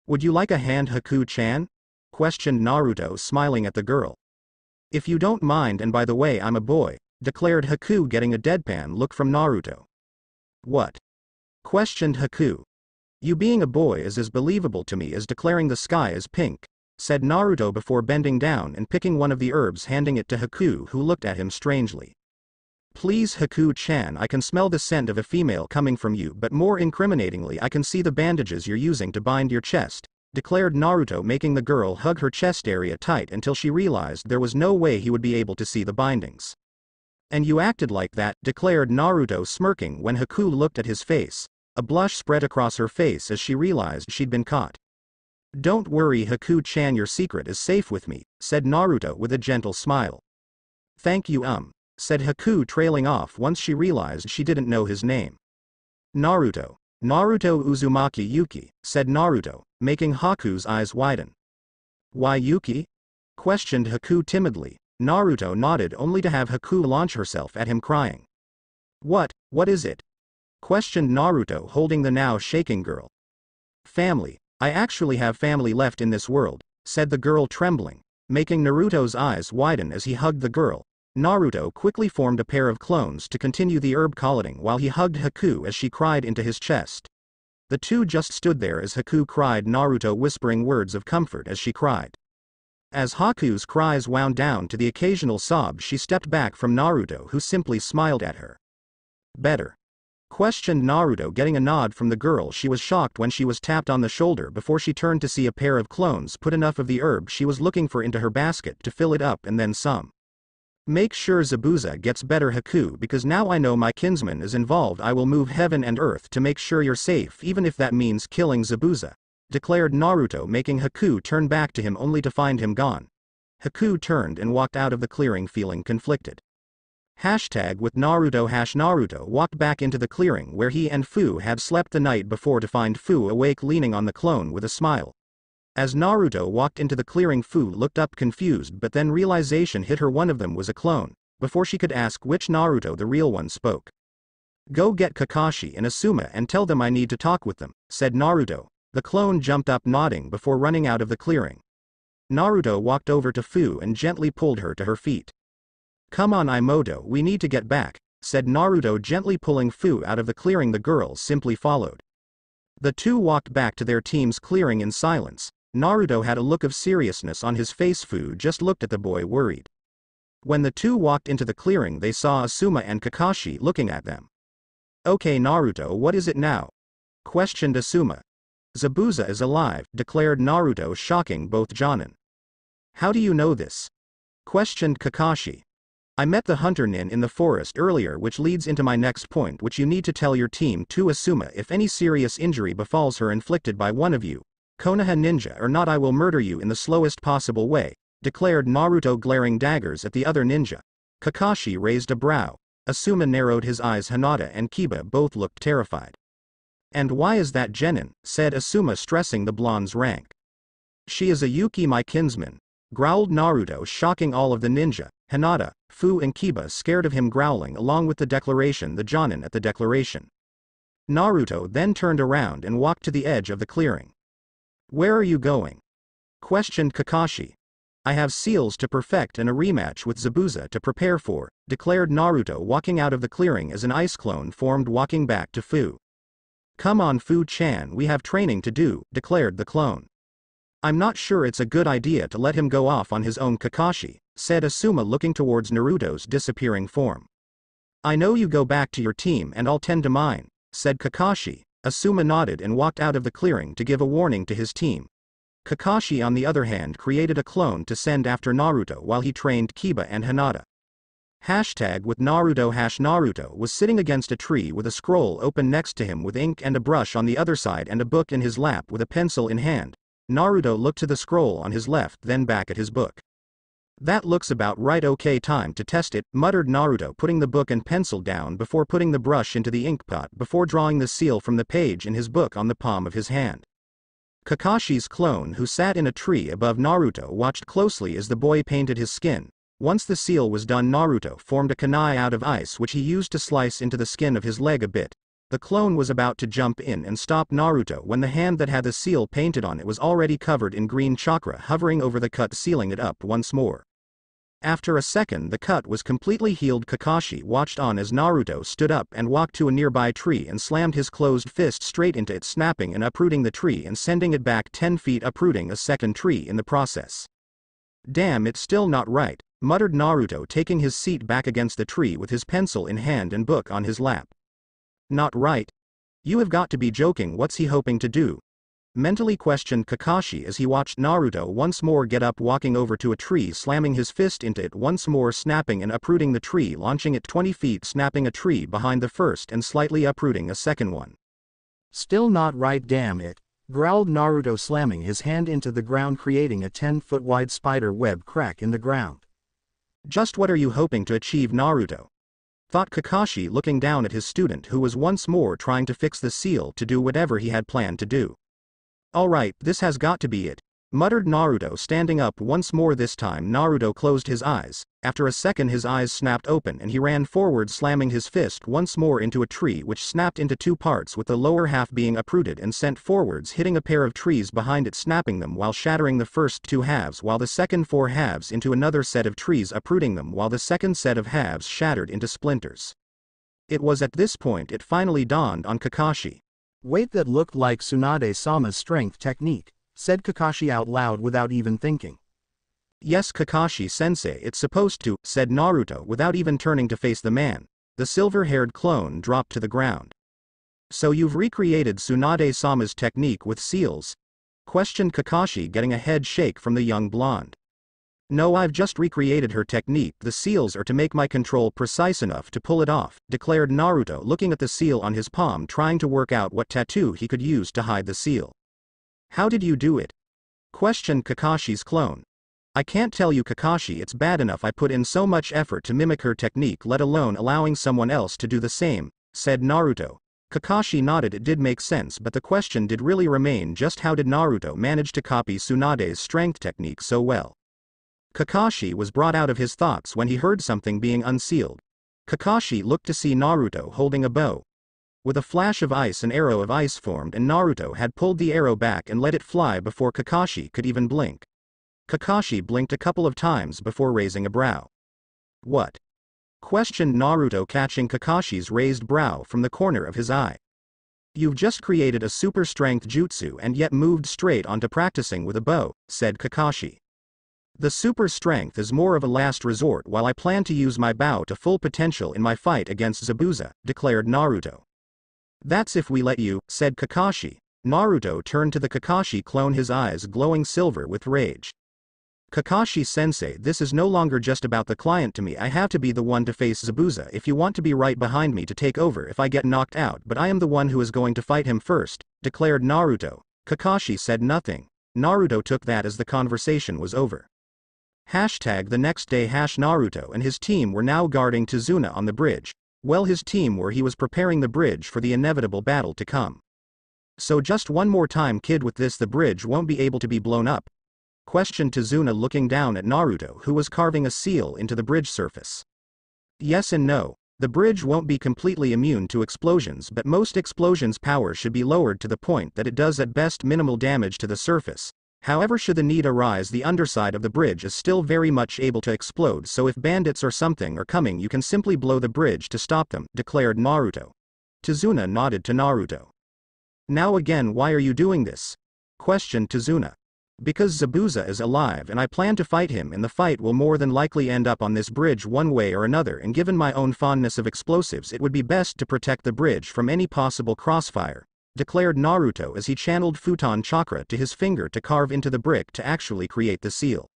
Would you like a hand Haku-chan? questioned Naruto smiling at the girl. If you don't mind and by the way I'm a boy, declared Haku getting a deadpan look from Naruto. What? questioned Haku. You being a boy is as believable to me as declaring the sky is pink, said Naruto before bending down and picking one of the herbs handing it to Haku who looked at him strangely. Please Haku-chan I can smell the scent of a female coming from you but more incriminatingly I can see the bandages you're using to bind your chest, declared Naruto making the girl hug her chest area tight until she realized there was no way he would be able to see the bindings. And you acted like that, declared Naruto smirking when Haku looked at his face. A blush spread across her face as she realized she'd been caught. Don't worry Haku-chan your secret is safe with me, said Naruto with a gentle smile. Thank you um said Haku trailing off once she realized she didn't know his name. Naruto. Naruto Uzumaki Yuki, said Naruto, making Haku's eyes widen. Why Yuki? questioned Haku timidly. Naruto nodded only to have Haku launch herself at him crying. What, what is it? Questioned Naruto holding the now shaking girl. Family, I actually have family left in this world, said the girl trembling, making Naruto's eyes widen as he hugged the girl, Naruto quickly formed a pair of clones to continue the herb collating while he hugged Haku as she cried into his chest. The two just stood there as Haku cried Naruto whispering words of comfort as she cried. As Haku's cries wound down to the occasional sob she stepped back from Naruto who simply smiled at her. Better. Questioned Naruto getting a nod from the girl she was shocked when she was tapped on the shoulder before she turned to see a pair of clones put enough of the herb she was looking for into her basket to fill it up and then some. Make sure Zabuza gets better Haku because now I know my kinsman is involved I will move heaven and earth to make sure you're safe even if that means killing Zabuza. Declared Naruto making Haku turn back to him only to find him gone. Haku turned and walked out of the clearing feeling conflicted. Hashtag with Naruto hash Naruto walked back into the clearing where he and Fu had slept the night before to find Fu awake leaning on the clone with a smile. As Naruto walked into the clearing Fu looked up confused but then realization hit her one of them was a clone, before she could ask which Naruto the real one spoke. Go get Kakashi and Asuma and tell them I need to talk with them, said Naruto. The clone jumped up nodding before running out of the clearing. Naruto walked over to Fu and gently pulled her to her feet. Come on Imoto we need to get back, said Naruto gently pulling Fu out of the clearing the girls simply followed. The two walked back to their team's clearing in silence. Naruto had a look of seriousness on his face Fu just looked at the boy worried. When the two walked into the clearing they saw Asuma and Kakashi looking at them. Okay Naruto what is it now? Questioned Asuma. Zabuza is alive, declared Naruto shocking both Jonin. How do you know this? Questioned Kakashi. I met the hunter Nin in the forest earlier which leads into my next point which you need to tell your team to Asuma if any serious injury befalls her inflicted by one of you. Konoha ninja or not I will murder you in the slowest possible way, declared Naruto glaring daggers at the other ninja. Kakashi raised a brow. Asuma narrowed his eyes Hinata and Kiba both looked terrified. And why is that Genin, said Asuma stressing the blonde's rank. She is a Yuki my kinsman, growled Naruto shocking all of the ninja, Hinata, Fu and Kiba scared of him growling along with the declaration the Jonin at the declaration. Naruto then turned around and walked to the edge of the clearing. Where are you going? questioned Kakashi. I have seals to perfect and a rematch with Zabuza to prepare for, declared Naruto walking out of the clearing as an ice clone formed walking back to Fu. Come on Fu-chan we have training to do, declared the clone. I'm not sure it's a good idea to let him go off on his own Kakashi, said Asuma looking towards Naruto's disappearing form. I know you go back to your team and I'll tend to mine, said Kakashi. Asuma nodded and walked out of the clearing to give a warning to his team. Kakashi on the other hand created a clone to send after Naruto while he trained Kiba and Hinata. Hashtag with Naruto hash Naruto was sitting against a tree with a scroll open next to him with ink and a brush on the other side and a book in his lap with a pencil in hand. Naruto looked to the scroll on his left then back at his book. That looks about right okay time to test it, muttered Naruto putting the book and pencil down before putting the brush into the ink pot before drawing the seal from the page in his book on the palm of his hand. Kakashi's clone who sat in a tree above Naruto watched closely as the boy painted his skin. Once the seal was done Naruto formed a kunai out of ice which he used to slice into the skin of his leg a bit. The clone was about to jump in and stop Naruto when the hand that had the seal painted on it was already covered in green chakra hovering over the cut sealing it up once more. After a second the cut was completely healed Kakashi watched on as Naruto stood up and walked to a nearby tree and slammed his closed fist straight into it snapping and uprooting the tree and sending it back 10 feet uprooting a second tree in the process. Damn it's still not right, muttered Naruto taking his seat back against the tree with his pencil in hand and book on his lap. Not right? You have got to be joking what's he hoping to do, mentally questioned Kakashi as he watched Naruto once more get up walking over to a tree slamming his fist into it once more snapping and uprooting the tree launching it 20 feet snapping a tree behind the first and slightly uprooting a second one. Still not right damn it, growled Naruto slamming his hand into the ground creating a 10-foot wide spider web crack in the ground. Just what are you hoping to achieve Naruto? Thought Kakashi looking down at his student who was once more trying to fix the seal to do whatever he had planned to do. Alright, this has got to be it. Muttered Naruto standing up once more this time Naruto closed his eyes, after a second his eyes snapped open and he ran forward slamming his fist once more into a tree which snapped into two parts with the lower half being uprooted and sent forwards hitting a pair of trees behind it snapping them while shattering the first two halves while the second four halves into another set of trees uprooting them while the second set of halves shattered into splinters. It was at this point it finally dawned on Kakashi. Wait that looked like Tsunade-sama's strength technique, said Kakashi out loud without even thinking. Yes Kakashi-sensei it's supposed to, said Naruto without even turning to face the man. The silver-haired clone dropped to the ground. So you've recreated Tsunade-sama's technique with seals? Questioned Kakashi getting a head shake from the young blonde. No I've just recreated her technique the seals are to make my control precise enough to pull it off, declared Naruto looking at the seal on his palm trying to work out what tattoo he could use to hide the seal. How did you do it? Questioned Kakashi's clone. I can't tell you Kakashi it's bad enough I put in so much effort to mimic her technique let alone allowing someone else to do the same, said Naruto. Kakashi nodded it did make sense but the question did really remain just how did Naruto manage to copy Tsunade's strength technique so well. Kakashi was brought out of his thoughts when he heard something being unsealed. Kakashi looked to see Naruto holding a bow. With a flash of ice an arrow of ice formed and Naruto had pulled the arrow back and let it fly before Kakashi could even blink. Kakashi blinked a couple of times before raising a brow. What? questioned Naruto catching Kakashi's raised brow from the corner of his eye. You've just created a super strength jutsu and yet moved straight onto practicing with a bow, said Kakashi. The super strength is more of a last resort while I plan to use my bow to full potential in my fight against Zabuza, declared Naruto. That's if we let you, said Kakashi. Naruto turned to the Kakashi clone his eyes glowing silver with rage. Kakashi-sensei this is no longer just about the client to me I have to be the one to face Zabuza if you want to be right behind me to take over if I get knocked out but I am the one who is going to fight him first, declared Naruto. Kakashi said nothing. Naruto took that as the conversation was over. Hashtag the next day hash Naruto and his team were now guarding Tazuna on the bridge, well his team were he was preparing the bridge for the inevitable battle to come. So just one more time kid with this the bridge won't be able to be blown up, questioned Tazuna looking down at Naruto who was carving a seal into the bridge surface. Yes and no, the bridge won't be completely immune to explosions but most explosions' power should be lowered to the point that it does at best minimal damage to the surface. However should the need arise the underside of the bridge is still very much able to explode so if bandits or something are coming you can simply blow the bridge to stop them, declared Naruto. Tazuna nodded to Naruto. Now again why are you doing this? questioned Tazuna. Because Zabuza is alive and I plan to fight him and the fight will more than likely end up on this bridge one way or another and given my own fondness of explosives it would be best to protect the bridge from any possible crossfire, declared Naruto as he channeled Futon Chakra to his finger to carve into the brick to actually create the seal.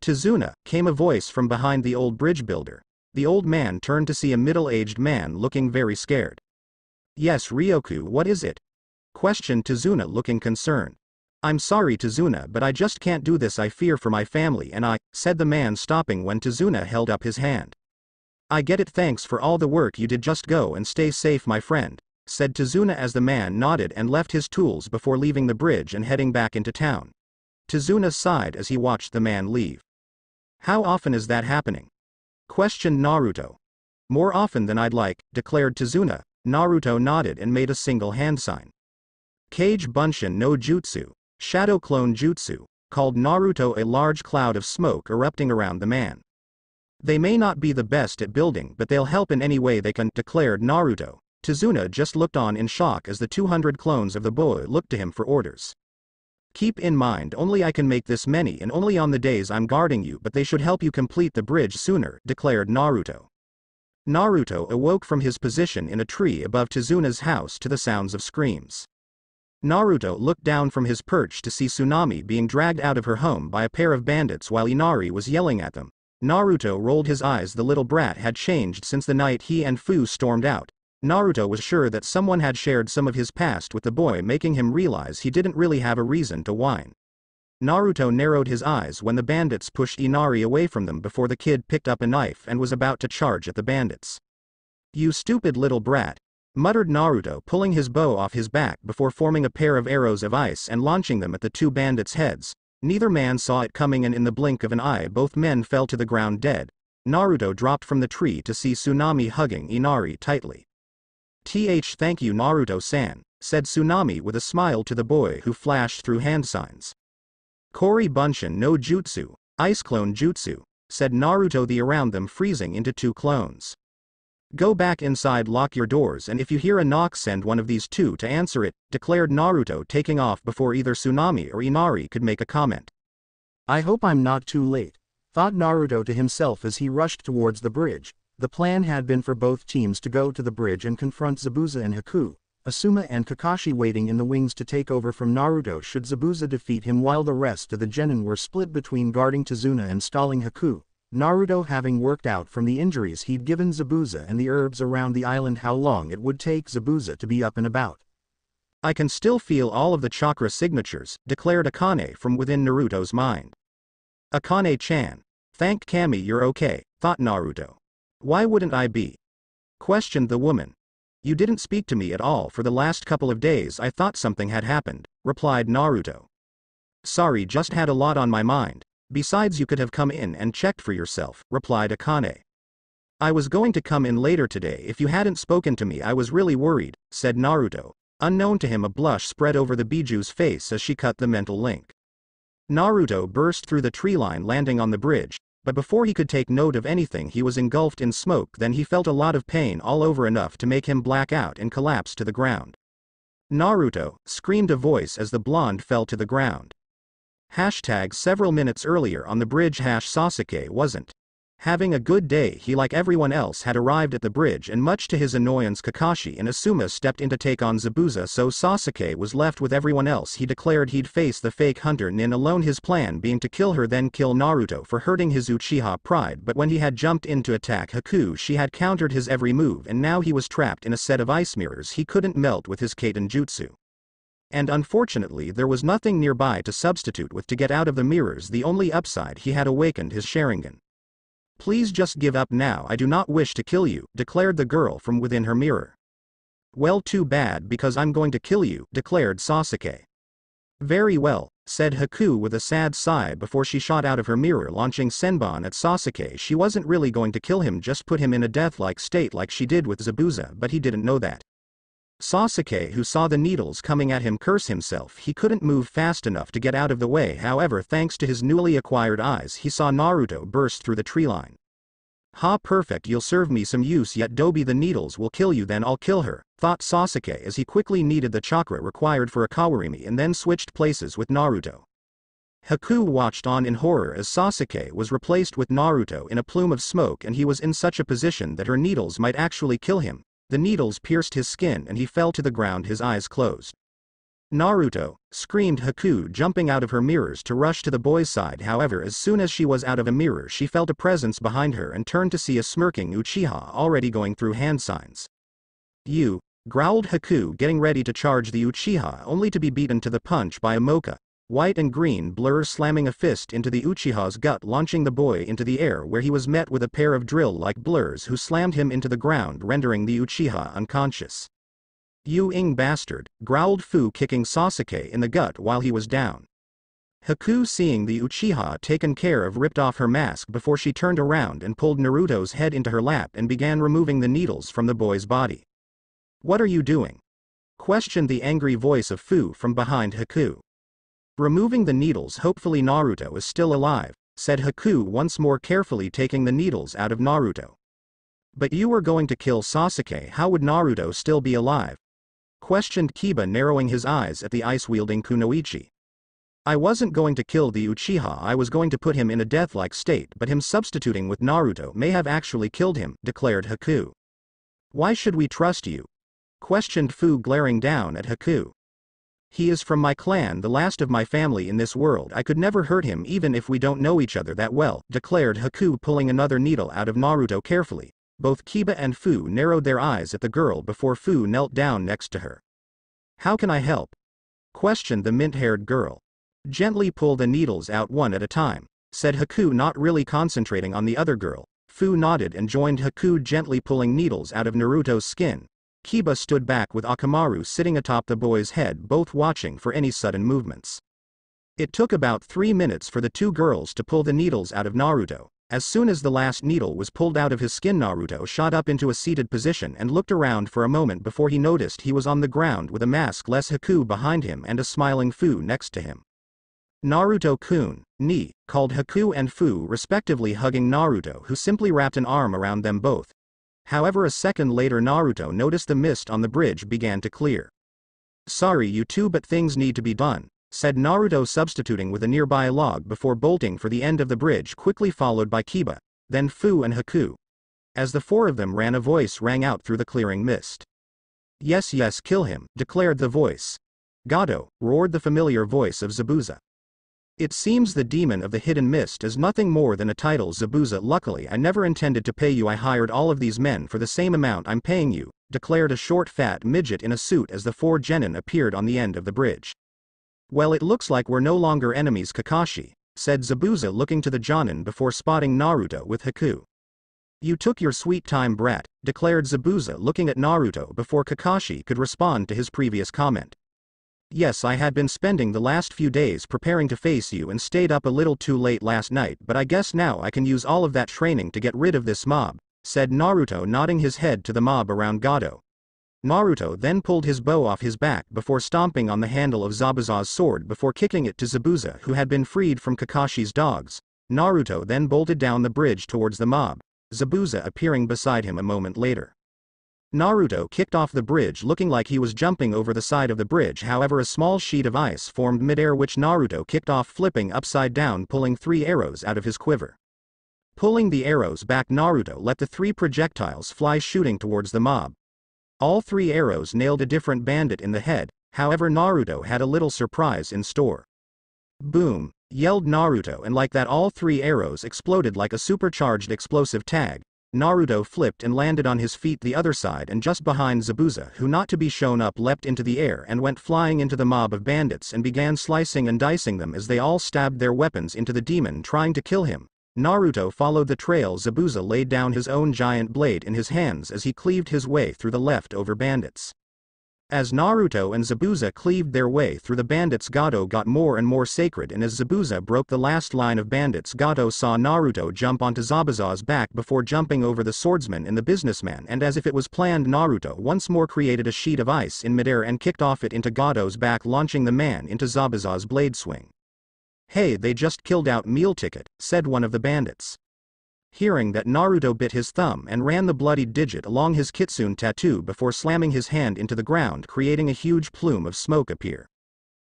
Tazuna, came a voice from behind the old bridge builder. The old man turned to see a middle-aged man looking very scared. Yes Ryoku what is it? Questioned Tazuna looking concerned. I'm sorry Tazuna but I just can't do this I fear for my family and I, said the man stopping when Tazuna held up his hand. I get it thanks for all the work you did just go and stay safe my friend, said Tazuna as the man nodded and left his tools before leaving the bridge and heading back into town. Tazuna sighed as he watched the man leave. How often is that happening? Questioned Naruto. More often than I'd like, declared Tazuna. Naruto nodded and made a single hand sign. Kage Bunshin no Jutsu, Shadow Clone Jutsu, called Naruto a large cloud of smoke erupting around the man. They may not be the best at building but they'll help in any way they can, declared Naruto. Tazuna just looked on in shock as the 200 clones of the boy looked to him for orders. Keep in mind only I can make this many and only on the days I'm guarding you but they should help you complete the bridge sooner, declared Naruto. Naruto awoke from his position in a tree above Tazuna's house to the sounds of screams. Naruto looked down from his perch to see Tsunami being dragged out of her home by a pair of bandits while Inari was yelling at them. Naruto rolled his eyes the little brat had changed since the night he and Fu stormed out. Naruto was sure that someone had shared some of his past with the boy making him realize he didn't really have a reason to whine. Naruto narrowed his eyes when the bandits pushed Inari away from them before the kid picked up a knife and was about to charge at the bandits. You stupid little brat, muttered Naruto pulling his bow off his back before forming a pair of arrows of ice and launching them at the two bandits' heads. Neither man saw it coming and in the blink of an eye both men fell to the ground dead. Naruto dropped from the tree to see Tsunami hugging Inari tightly. Th thank you Naruto-san, said Tsunami with a smile to the boy who flashed through hand signs. Kori Bunshin no Jutsu, Ice Clone Jutsu, said Naruto the around them freezing into two clones. Go back inside lock your doors and if you hear a knock send one of these two to answer it, declared Naruto taking off before either Tsunami or Inari could make a comment. I hope I'm not too late, thought Naruto to himself as he rushed towards the bridge. The plan had been for both teams to go to the bridge and confront Zabuza and Haku, Asuma and Kakashi waiting in the wings to take over from Naruto should Zabuza defeat him while the rest of the genin were split between guarding Tazuna and stalling Haku. Naruto having worked out from the injuries he'd given Zabuza and the herbs around the island how long it would take Zabuza to be up and about. I can still feel all of the chakra signatures, declared Akane from within Naruto's mind. Akane-chan. Thank Kami you're okay, thought Naruto. Why wouldn't I be? Questioned the woman. You didn't speak to me at all for the last couple of days I thought something had happened, replied Naruto. Sorry just had a lot on my mind. Besides you could have come in and checked for yourself, replied Akane. I was going to come in later today if you hadn't spoken to me I was really worried, said Naruto. Unknown to him a blush spread over the Bijuu's face as she cut the mental link. Naruto burst through the tree line landing on the bridge, but before he could take note of anything he was engulfed in smoke then he felt a lot of pain all over enough to make him black out and collapse to the ground. Naruto, screamed a voice as the blonde fell to the ground. Hashtag several minutes earlier on the bridge hash Sasuke wasn't. Having a good day he like everyone else had arrived at the bridge and much to his annoyance Kakashi and Asuma stepped in to take on Zabuza so Sasuke was left with everyone else. He declared he'd face the fake hunter Nin alone. His plan being to kill her then kill Naruto for hurting his Uchiha pride. But when he had jumped in to attack Haku she had countered his every move and now he was trapped in a set of ice mirrors. He couldn't melt with his Katon Jutsu. And unfortunately there was nothing nearby to substitute with to get out of the mirrors. The only upside he had awakened his Sharingan. Please just give up now I do not wish to kill you, declared the girl from within her mirror. Well too bad because I'm going to kill you, declared Sasuke. Very well, said Haku with a sad sigh before she shot out of her mirror launching Senbon at Sasuke she wasn't really going to kill him just put him in a death-like state like she did with Zabuza but he didn't know that. Sasuke who saw the needles coming at him curse himself he couldn't move fast enough to get out of the way however thanks to his newly acquired eyes he saw Naruto burst through the tree line. Ha perfect you'll serve me some use yet Dobe the needles will kill you then I'll kill her, thought Sasuke as he quickly kneaded the chakra required for a Kawarimi and then switched places with Naruto. Haku watched on in horror as Sasuke was replaced with Naruto in a plume of smoke and he was in such a position that her needles might actually kill him, the needles pierced his skin and he fell to the ground his eyes closed. Naruto, screamed Haku jumping out of her mirrors to rush to the boy's side however as soon as she was out of a mirror she felt a presence behind her and turned to see a smirking Uchiha already going through hand signs. You, growled Haku getting ready to charge the Uchiha only to be beaten to the punch by a Mocha, White and green blur slamming a fist into the Uchiha's gut launching the boy into the air where he was met with a pair of drill-like blurs who slammed him into the ground rendering the Uchiha unconscious. You ing bastard, growled Fu kicking Sasuke in the gut while he was down. Haku seeing the Uchiha taken care of ripped off her mask before she turned around and pulled Naruto's head into her lap and began removing the needles from the boy's body. What are you doing? questioned the angry voice of Fu from behind Haku. Removing the needles hopefully Naruto is still alive, said Haku once more carefully taking the needles out of Naruto. But you were going to kill Sasuke how would Naruto still be alive? Questioned Kiba narrowing his eyes at the ice-wielding Kunoichi. I wasn't going to kill the Uchiha I was going to put him in a death-like state but him substituting with Naruto may have actually killed him, declared Haku. Why should we trust you? Questioned Fu glaring down at Haku. He is from my clan the last of my family in this world I could never hurt him even if we don't know each other that well, declared Haku pulling another needle out of Naruto carefully. Both Kiba and Fu narrowed their eyes at the girl before Fu knelt down next to her. How can I help? questioned the mint-haired girl. Gently pull the needles out one at a time, said Haku not really concentrating on the other girl. Fu nodded and joined Haku gently pulling needles out of Naruto's skin, Kiba stood back with Akamaru sitting atop the boy's head both watching for any sudden movements. It took about three minutes for the two girls to pull the needles out of Naruto. As soon as the last needle was pulled out of his skin Naruto shot up into a seated position and looked around for a moment before he noticed he was on the ground with a mask-less Haku behind him and a smiling Fu next to him. Naruto-kun, ni, called Haku and Fu respectively hugging Naruto who simply wrapped an arm around them both, However a second later Naruto noticed the mist on the bridge began to clear. Sorry you two but things need to be done, said Naruto substituting with a nearby log before bolting for the end of the bridge quickly followed by Kiba, then Fu and Haku. As the four of them ran a voice rang out through the clearing mist. Yes yes kill him, declared the voice. Gato, roared the familiar voice of Zabuza. It seems the demon of the hidden mist is nothing more than a title Zabuza luckily I never intended to pay you I hired all of these men for the same amount I'm paying you, declared a short fat midget in a suit as the four genin appeared on the end of the bridge. Well it looks like we're no longer enemies Kakashi, said Zabuza looking to the Jonin before spotting Naruto with Haku. You took your sweet time brat, declared Zabuza looking at Naruto before Kakashi could respond to his previous comment. Yes I had been spending the last few days preparing to face you and stayed up a little too late last night but I guess now I can use all of that training to get rid of this mob, said Naruto nodding his head to the mob around Gato. Naruto then pulled his bow off his back before stomping on the handle of Zabuza's sword before kicking it to Zabuza who had been freed from Kakashi's dogs. Naruto then bolted down the bridge towards the mob. Zabuza appearing beside him a moment later. Naruto kicked off the bridge looking like he was jumping over the side of the bridge however a small sheet of ice formed midair which Naruto kicked off flipping upside down pulling three arrows out of his quiver. Pulling the arrows back Naruto let the three projectiles fly shooting towards the mob. All three arrows nailed a different bandit in the head, however Naruto had a little surprise in store. Boom, yelled Naruto and like that all three arrows exploded like a supercharged explosive tag. Naruto flipped and landed on his feet the other side and just behind Zabuza who not to be shown up leapt into the air and went flying into the mob of bandits and began slicing and dicing them as they all stabbed their weapons into the demon trying to kill him. Naruto followed the trail Zabuza laid down his own giant blade in his hands as he cleaved his way through the left-over bandits. As Naruto and Zabuza cleaved their way through the bandits Gato got more and more sacred and as Zabuza broke the last line of bandits Gato saw Naruto jump onto Zabuza's back before jumping over the swordsman and the businessman and as if it was planned Naruto once more created a sheet of ice in midair and kicked off it into Gato's back launching the man into Zabuza's blade swing. Hey they just killed out meal ticket, said one of the bandits. Hearing that Naruto bit his thumb and ran the bloodied digit along his kitsune tattoo before slamming his hand into the ground creating a huge plume of smoke appear.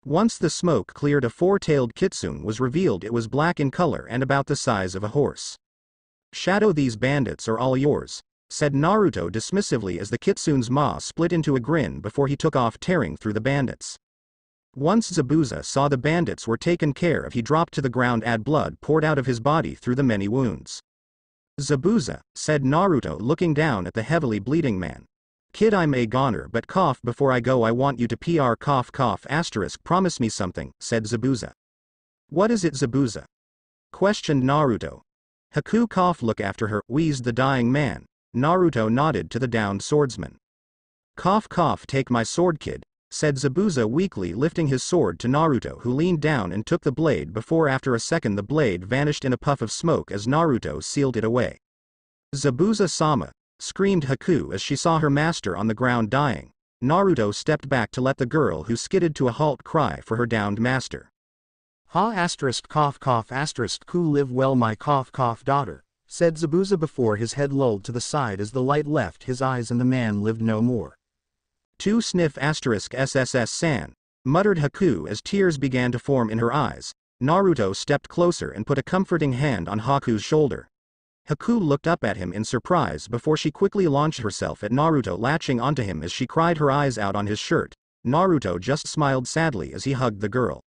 Once the smoke cleared a four-tailed kitsune was revealed it was black in color and about the size of a horse. Shadow these bandits are all yours, said Naruto dismissively as the kitsune's maw split into a grin before he took off tearing through the bandits. Once Zabuza saw the bandits were taken care of he dropped to the ground and blood poured out of his body through the many wounds. Zabuza, said Naruto looking down at the heavily bleeding man. Kid I'm a goner but cough before I go I want you to pr cough cough asterisk promise me something, said Zabuza. What is it Zabuza? Questioned Naruto. Haku cough look after her, wheezed the dying man. Naruto nodded to the downed swordsman. Cough cough take my sword kid, said Zabuza weakly lifting his sword to Naruto who leaned down and took the blade before after a second the blade vanished in a puff of smoke as Naruto sealed it away. Zabuza-sama, screamed Haku as she saw her master on the ground dying. Naruto stepped back to let the girl who skidded to a halt cry for her downed master. Ha asterisk cough cough asterisk ku live well my cough cough daughter, said Zabuza before his head lulled to the side as the light left his eyes and the man lived no more. 2 sniff asterisk SSS San, muttered Haku as tears began to form in her eyes. Naruto stepped closer and put a comforting hand on Haku's shoulder. Haku looked up at him in surprise before she quickly launched herself at Naruto latching onto him as she cried her eyes out on his shirt. Naruto just smiled sadly as he hugged the girl.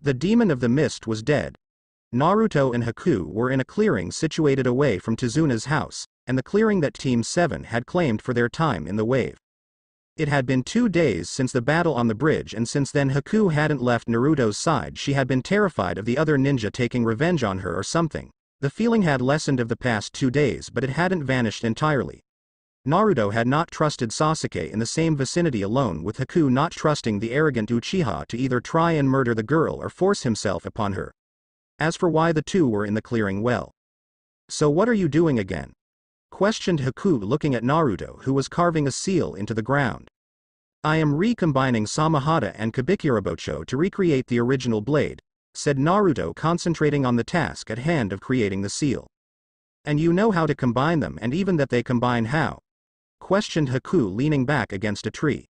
The demon of the mist was dead. Naruto and Haku were in a clearing situated away from Tazuna's house, and the clearing that Team 7 had claimed for their time in the wave. It had been two days since the battle on the bridge and since then Haku hadn't left Naruto's side she had been terrified of the other ninja taking revenge on her or something. The feeling had lessened of the past two days but it hadn't vanished entirely. Naruto had not trusted Sasuke in the same vicinity alone with Haku not trusting the arrogant Uchiha to either try and murder the girl or force himself upon her. As for why the two were in the clearing well. So what are you doing again? questioned Haku looking at Naruto who was carving a seal into the ground. I am recombining Samehada and Kubikiribocho to recreate the original blade, said Naruto concentrating on the task at hand of creating the seal. And you know how to combine them and even that they combine how? questioned Haku leaning back against a tree.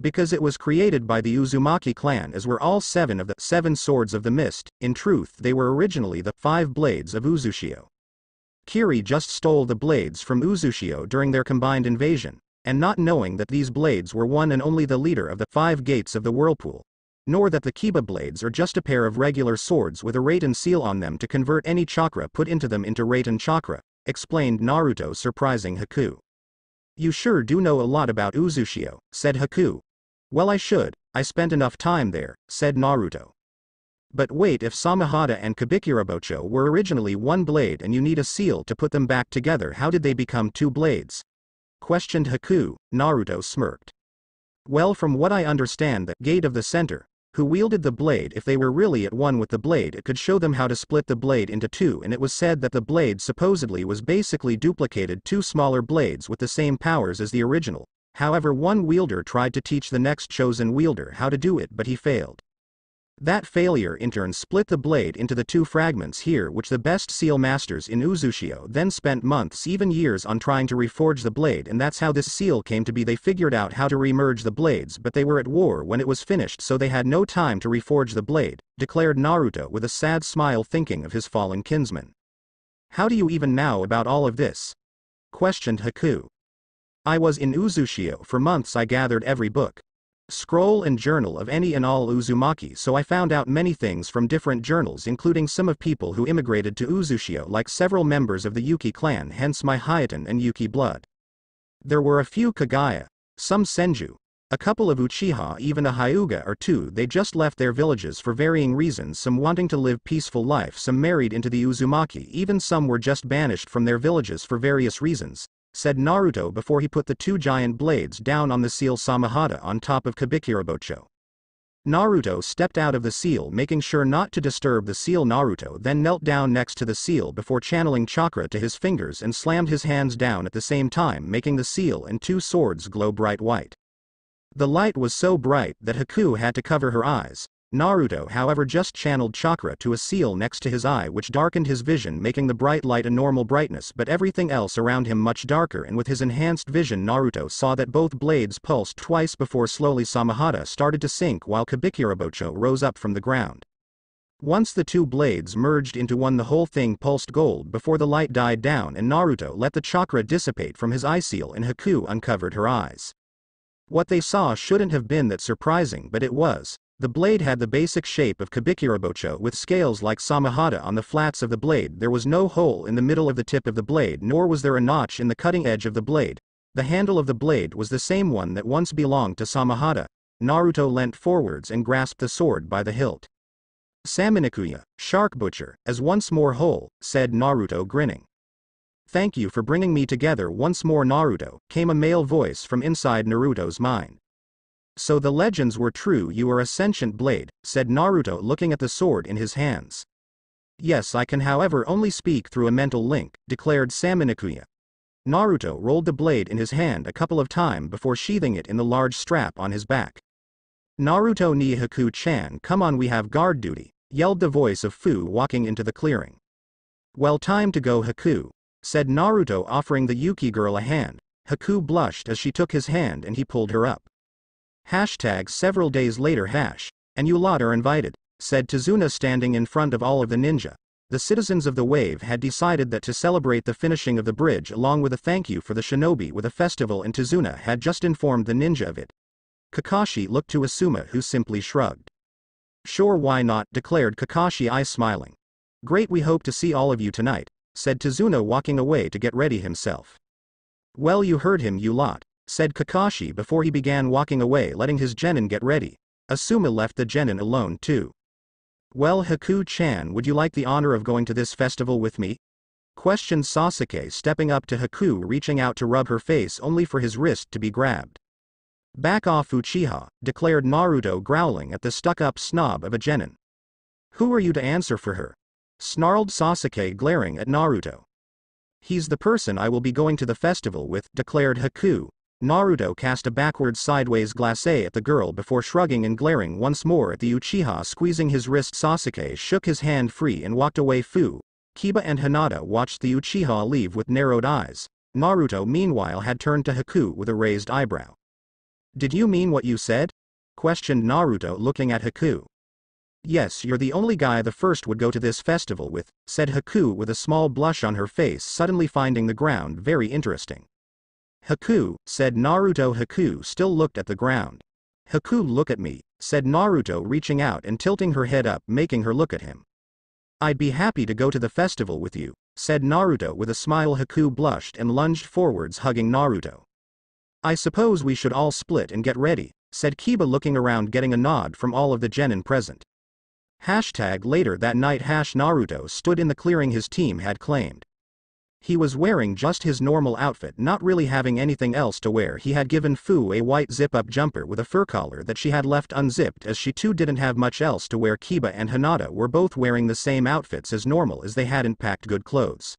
Because it was created by the Uzumaki clan as were all seven of the seven swords of the mist, in truth they were originally the five blades of Uzushio. Kiri just stole the blades from Uzushio during their combined invasion, and not knowing that these blades were one and only the leader of the five gates of the whirlpool, nor that the Kiba blades are just a pair of regular swords with a Raiden seal on them to convert any chakra put into them into Raiden chakra, explained Naruto surprising Haku. You sure do know a lot about Uzushio, said Haku. Well I should, I spent enough time there, said Naruto. But wait if Samehada and Kubikiribocho were originally one blade and you need a seal to put them back together how did they become two blades? Questioned Haku, Naruto smirked. Well from what I understand the gate of the center, who wielded the blade if they were really at one with the blade it could show them how to split the blade into two and it was said that the blade supposedly was basically duplicated two smaller blades with the same powers as the original, however one wielder tried to teach the next chosen wielder how to do it but he failed. That failure in turn split the blade into the two fragments here which the best seal masters in Uzushio then spent months even years on trying to reforge the blade and that's how this seal came to be they figured out how to remerge the blades but they were at war when it was finished so they had no time to reforge the blade, declared Naruto with a sad smile thinking of his fallen kinsman. How do you even know about all of this? Questioned Haku. I was in Uzushio for months I gathered every book, scroll and journal of any and all Uzumaki. So I found out many things from different journals including some of people who immigrated to Uzushio like several members of the Yuki clan hence my Hyoton and Yuki blood. There were a few Kaguya, some Senju, a couple of Uchiha even a Hyuga or two. They just left their villages for varying reasons some wanting to live peaceful life some married into the Uzumaki. Even some were just banished from their villages for various reasons, said Naruto before he put the two giant blades down on the seal Samehada on top of Kubikiribocho. Naruto stepped out of the seal making sure not to disturb the seal Naruto then knelt down next to the seal before channeling chakra to his fingers and slammed his hands down at the same time making the seal and two swords glow bright white. The light was so bright that Haku had to cover her eyes, Naruto however just channeled chakra to a seal next to his eye which darkened his vision making the bright light a normal brightness but everything else around him much darker and with his enhanced vision Naruto saw that both blades pulsed twice before slowly Samehada started to sink while Kubikiribocho rose up from the ground. Once the two blades merged into one the whole thing pulsed gold before the light died down and Naruto let the chakra dissipate from his eye seal and Haku uncovered her eyes. What they saw shouldn't have been that surprising but it was, the blade had the basic shape of Kubikiribocho with scales like Samehada on the flats of the blade there was no hole in the middle of the tip of the blade nor was there a notch in the cutting edge of the blade, the handle of the blade was the same one that once belonged to Samehada, Naruto leant forwards and grasped the sword by the hilt. Samanikuya, shark butcher, as once more whole, said Naruto grinning. Thank you for bringing me together once more Naruto, came a male voice from inside Naruto's mind. So the legends were true you are a sentient blade, said Naruto looking at the sword in his hands. Yes I can however only speak through a mental link, declared Samanikuya. Naruto rolled the blade in his hand a couple of times before sheathing it in the large strap on his back. Naruto ni Haku-chan come on we have guard duty, yelled the voice of Fu walking into the clearing. Well time to go Haku, said Naruto offering the Yuki girl a hand, Haku blushed as she took his hand and he pulled her up. Hashtag several days later hash, and you lot are invited, said Tazuna standing in front of all of the ninja. The citizens of the wave had decided that to celebrate the finishing of the bridge along with a thank you for the shinobi with a festival and Tazuna had just informed the ninja of it. Kakashi looked to Asuma who simply shrugged. Sure why not, declared Kakashi eyes smiling. Great we hope to see all of you tonight, said Tazuna walking away to get ready himself. Well you heard him you lot, said Kakashi before he began walking away letting his genin get ready. Asuma left the genin alone too. Well Haku-chan would you like the honor of going to this festival with me? Questioned Sasuke stepping up to Haku reaching out to rub her face only for his wrist to be grabbed. Back off Uchiha, declared Naruto growling at the stuck-up snob of a genin. Who are you to answer for her? Snarled Sasuke glaring at Naruto. He's the person I will be going to the festival with, declared Haku, Naruto cast a backward sideways glacé at the girl before shrugging and glaring once more at the Uchiha squeezing his wrist Sasuke shook his hand free and walked away Fu. Kiba and Hinata watched the Uchiha leave with narrowed eyes. Naruto meanwhile had turned to Haku with a raised eyebrow. Did you mean what you said? questioned Naruto looking at Haku. Yes you're the only guy the first would go to this festival with, said Haku with a small blush on her face suddenly finding the ground very interesting. Haku, said Naruto Haku still looked at the ground. Haku look at me, said Naruto reaching out and tilting her head up making her look at him. I'd be happy to go to the festival with you, said Naruto with a smile Haku blushed and lunged forwards hugging Naruto. I suppose we should all split and get ready, said Kiba looking around getting a nod from all of the genin present. Hashtag later that night hash Naruto stood in the clearing his team had claimed. He was wearing just his normal outfit not really having anything else to wear. He had given Fu a white zip-up jumper with a fur collar that she had left unzipped as she too didn't have much else to wear. Kiba and Hinata were both wearing the same outfits as normal as they hadn't packed good clothes.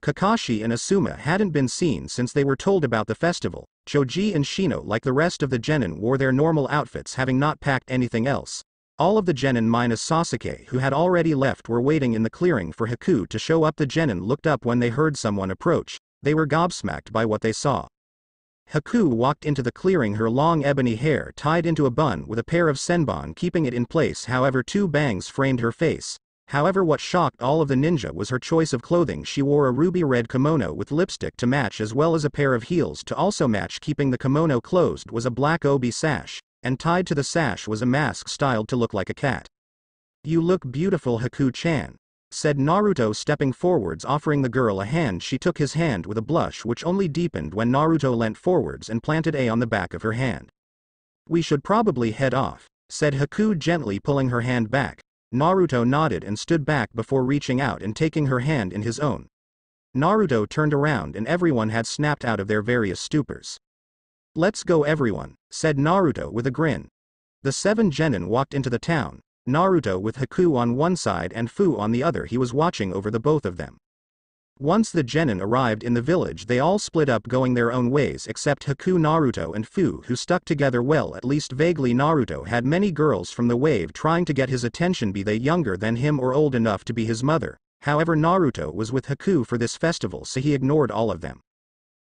Kakashi and Asuma hadn't been seen since they were told about the festival, Choji and Shino like the rest of the genin wore their normal outfits having not packed anything else, all of the genin minus Sasuke who had already left were waiting in the clearing for Haku to show up. The genin looked up when they heard someone approach, they were gobsmacked by what they saw. Haku walked into the clearing her long ebony hair tied into a bun with a pair of senbon keeping it in place however two bangs framed her face, However what shocked all of the ninja was her choice of clothing. She wore a ruby red kimono with lipstick to match as well as a pair of heels to also match. Keeping the kimono closed was a black obi sash, and tied to the sash was a mask styled to look like a cat. You look beautiful Haku-chan, said Naruto stepping forwards offering the girl a hand she took his hand with a blush which only deepened when Naruto leant forwards and planted a on the back of her hand. We should probably head off, said Haku gently pulling her hand back. Naruto nodded and stood back before reaching out and taking her hand in his own. Naruto turned around and everyone had snapped out of their various stupors. Let's go everyone, said Naruto with a grin. The seven genin walked into the town, Naruto with Haku on one side and Fu on the other he was watching over the both of them. Once the genin arrived in the village they all split up going their own ways except Haku Naruto and Fu who stuck together well at least vaguely Naruto had many girls from the wave trying to get his attention be they younger than him or old enough to be his mother, however Naruto was with Haku for this festival so he ignored all of them.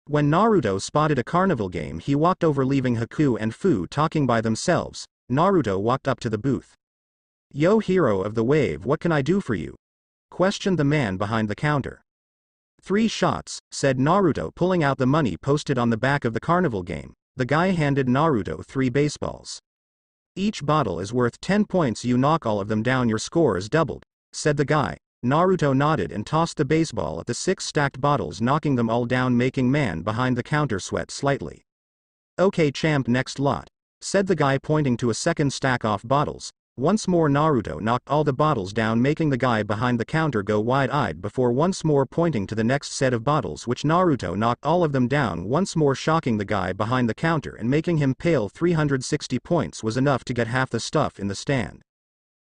When Naruto spotted a carnival game he walked over leaving Haku and Fu talking by themselves, Naruto walked up to the booth. Yo hero of the wave what can I do for you? Questioned the man behind the counter. Three shots, said Naruto pulling out the money posted on the back of the carnival game, the guy handed Naruto three baseballs. Each bottle is worth 10 points you knock all of them down your score is doubled, said the guy, Naruto nodded and tossed the baseball at the six stacked bottles knocking them all down making man behind the counter sweat slightly. Okay champ next lot. Said the guy pointing to a second stack off bottles. Once more Naruto knocked all the bottles down making the guy behind the counter go wide-eyed before once more pointing to the next set of bottles which Naruto knocked all of them down once more shocking the guy behind the counter and making him pale 360 points was enough to get half the stuff in the stand.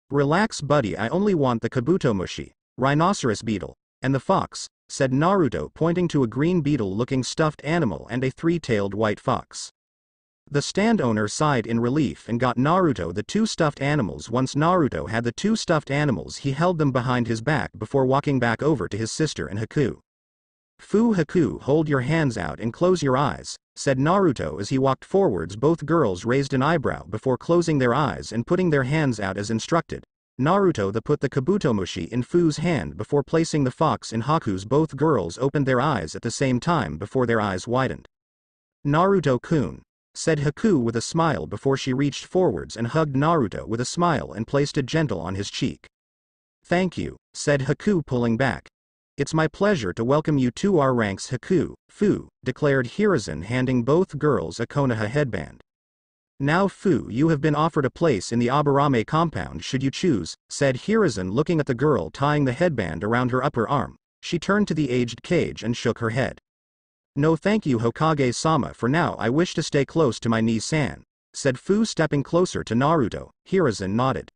Relax buddy I only want the kabuto mushi rhinoceros beetle, and the fox, said Naruto pointing to a green beetle-looking stuffed animal and a three-tailed white fox. The stand owner sighed in relief and got Naruto the two stuffed animals once Naruto had the two stuffed animals he held them behind his back before walking back over to his sister and Haku. Fu Haku hold your hands out and close your eyes, said Naruto as he walked forwards both girls raised an eyebrow before closing their eyes and putting their hands out as instructed, Naruto the put the kabutomushi in Fu's hand before placing the fox in Haku's both girls opened their eyes at the same time before their eyes widened. Naruto-kun, said Haku with a smile before she reached forwards and hugged Naruto with a smile and placed a gentle on his cheek. Thank you, said Haku pulling back. It's my pleasure to welcome you to our ranks Haku, Fu, declared Hiruzen handing both girls a Konoha headband. Now Fu you have been offered a place in the Aburame compound should you choose, said Hiruzen looking at the girl tying the headband around her upper arm, she turned to the aged Kage and shook her head. No thank you Hokage-sama for now I wish to stay close to my Nii-san, said Fu stepping closer to Naruto, Hiruzen nodded.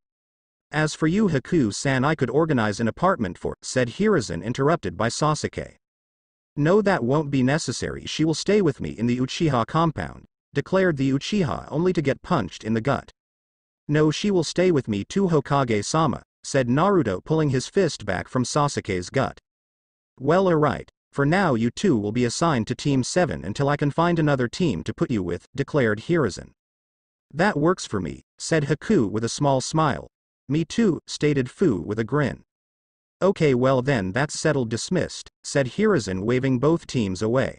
As for you Haku-san I could organize an apartment for, said Hiruzen interrupted by Sasuke. No that won't be necessary she will stay with me in the Uchiha compound, declared the Uchiha only to get punched in the gut. No she will stay with me too Hokage-sama, said Naruto pulling his fist back from Sasuke's gut. Well alright, for now you two will be assigned to Team 7 until I can find another team to put you with, declared Hiruzen. That works for me, said Haku with a small smile. Me too, stated Fu with a grin. Okay well then that's settled dismissed, said Hiruzen waving both teams away.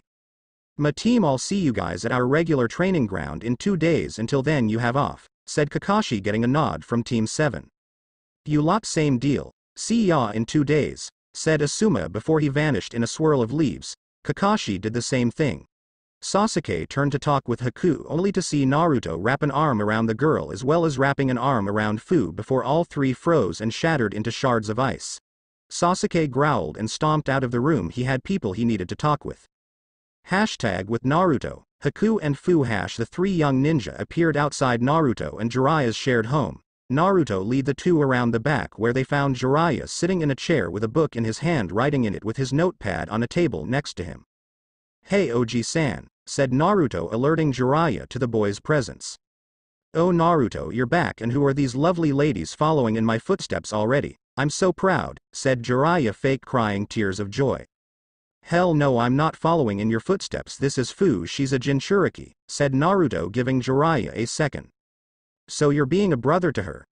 My team I'll see you guys at our regular training ground in two days until then you have off, said Kakashi getting a nod from Team 7. You lot same deal, see ya in two days, said Asuma before he vanished in a swirl of leaves, Kakashi did the same thing. Sasuke turned to talk with Haku only to see Naruto wrap an arm around the girl as well as wrapping an arm around Fu before all three froze and shattered into shards of ice. Sasuke growled and stomped out of the room he had people he needed to talk with. Hashtag with Naruto, Haku and Fu hash the three young ninja appeared outside Naruto and Jiraiya's shared home. Naruto lead the two around the back where they found Jiraiya sitting in a chair with a book in his hand writing in it with his notepad on a table next to him. Hey Oji-san, said Naruto alerting Jiraiya to the boy's presence. Oh Naruto you're back and who are these lovely ladies following in my footsteps already, I'm so proud, said Jiraiya fake crying tears of joy. Hell no I'm not following in your footsteps this is Fu she's a Jinchuriki, said Naruto giving Jiraiya a second. So you're being a brother to her?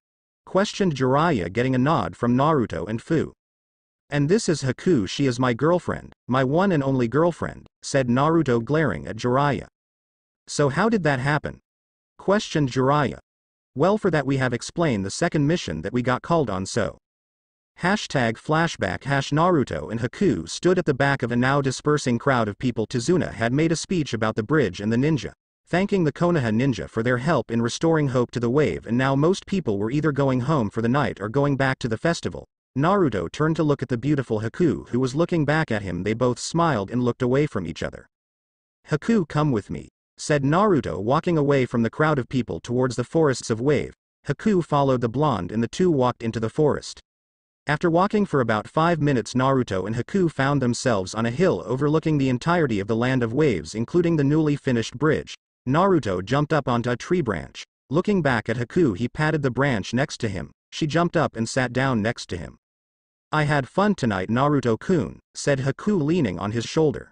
Questioned Jiraiya getting a nod from Naruto and Fu. And this is Haku she is my girlfriend, my one and only girlfriend, said Naruto glaring at Jiraiya. So how did that happen? Questioned Jiraiya. Well for that we have explained the second mission that we got called on so. Hashtag flashback hash Naruto and Haku stood at the back of a now dispersing crowd of people Tazuna had made a speech about the bridge and the ninja, thanking the Konoha ninja for their help in restoring hope to the wave and now most people were either going home for the night or going back to the festival, Naruto turned to look at the beautiful Haku who was looking back at him they both smiled and looked away from each other. Haku come with me, said Naruto walking away from the crowd of people towards the forests of wave, Haku followed the blonde and the two walked into the forest. After walking for about five minutes Naruto and Haku found themselves on a hill overlooking the entirety of the land of waves including the newly finished bridge. Naruto jumped up onto a tree branch. Looking back at Haku he patted the branch next to him, she jumped up and sat down next to him. I had fun tonight Naruto-kun, said Haku leaning on his shoulder.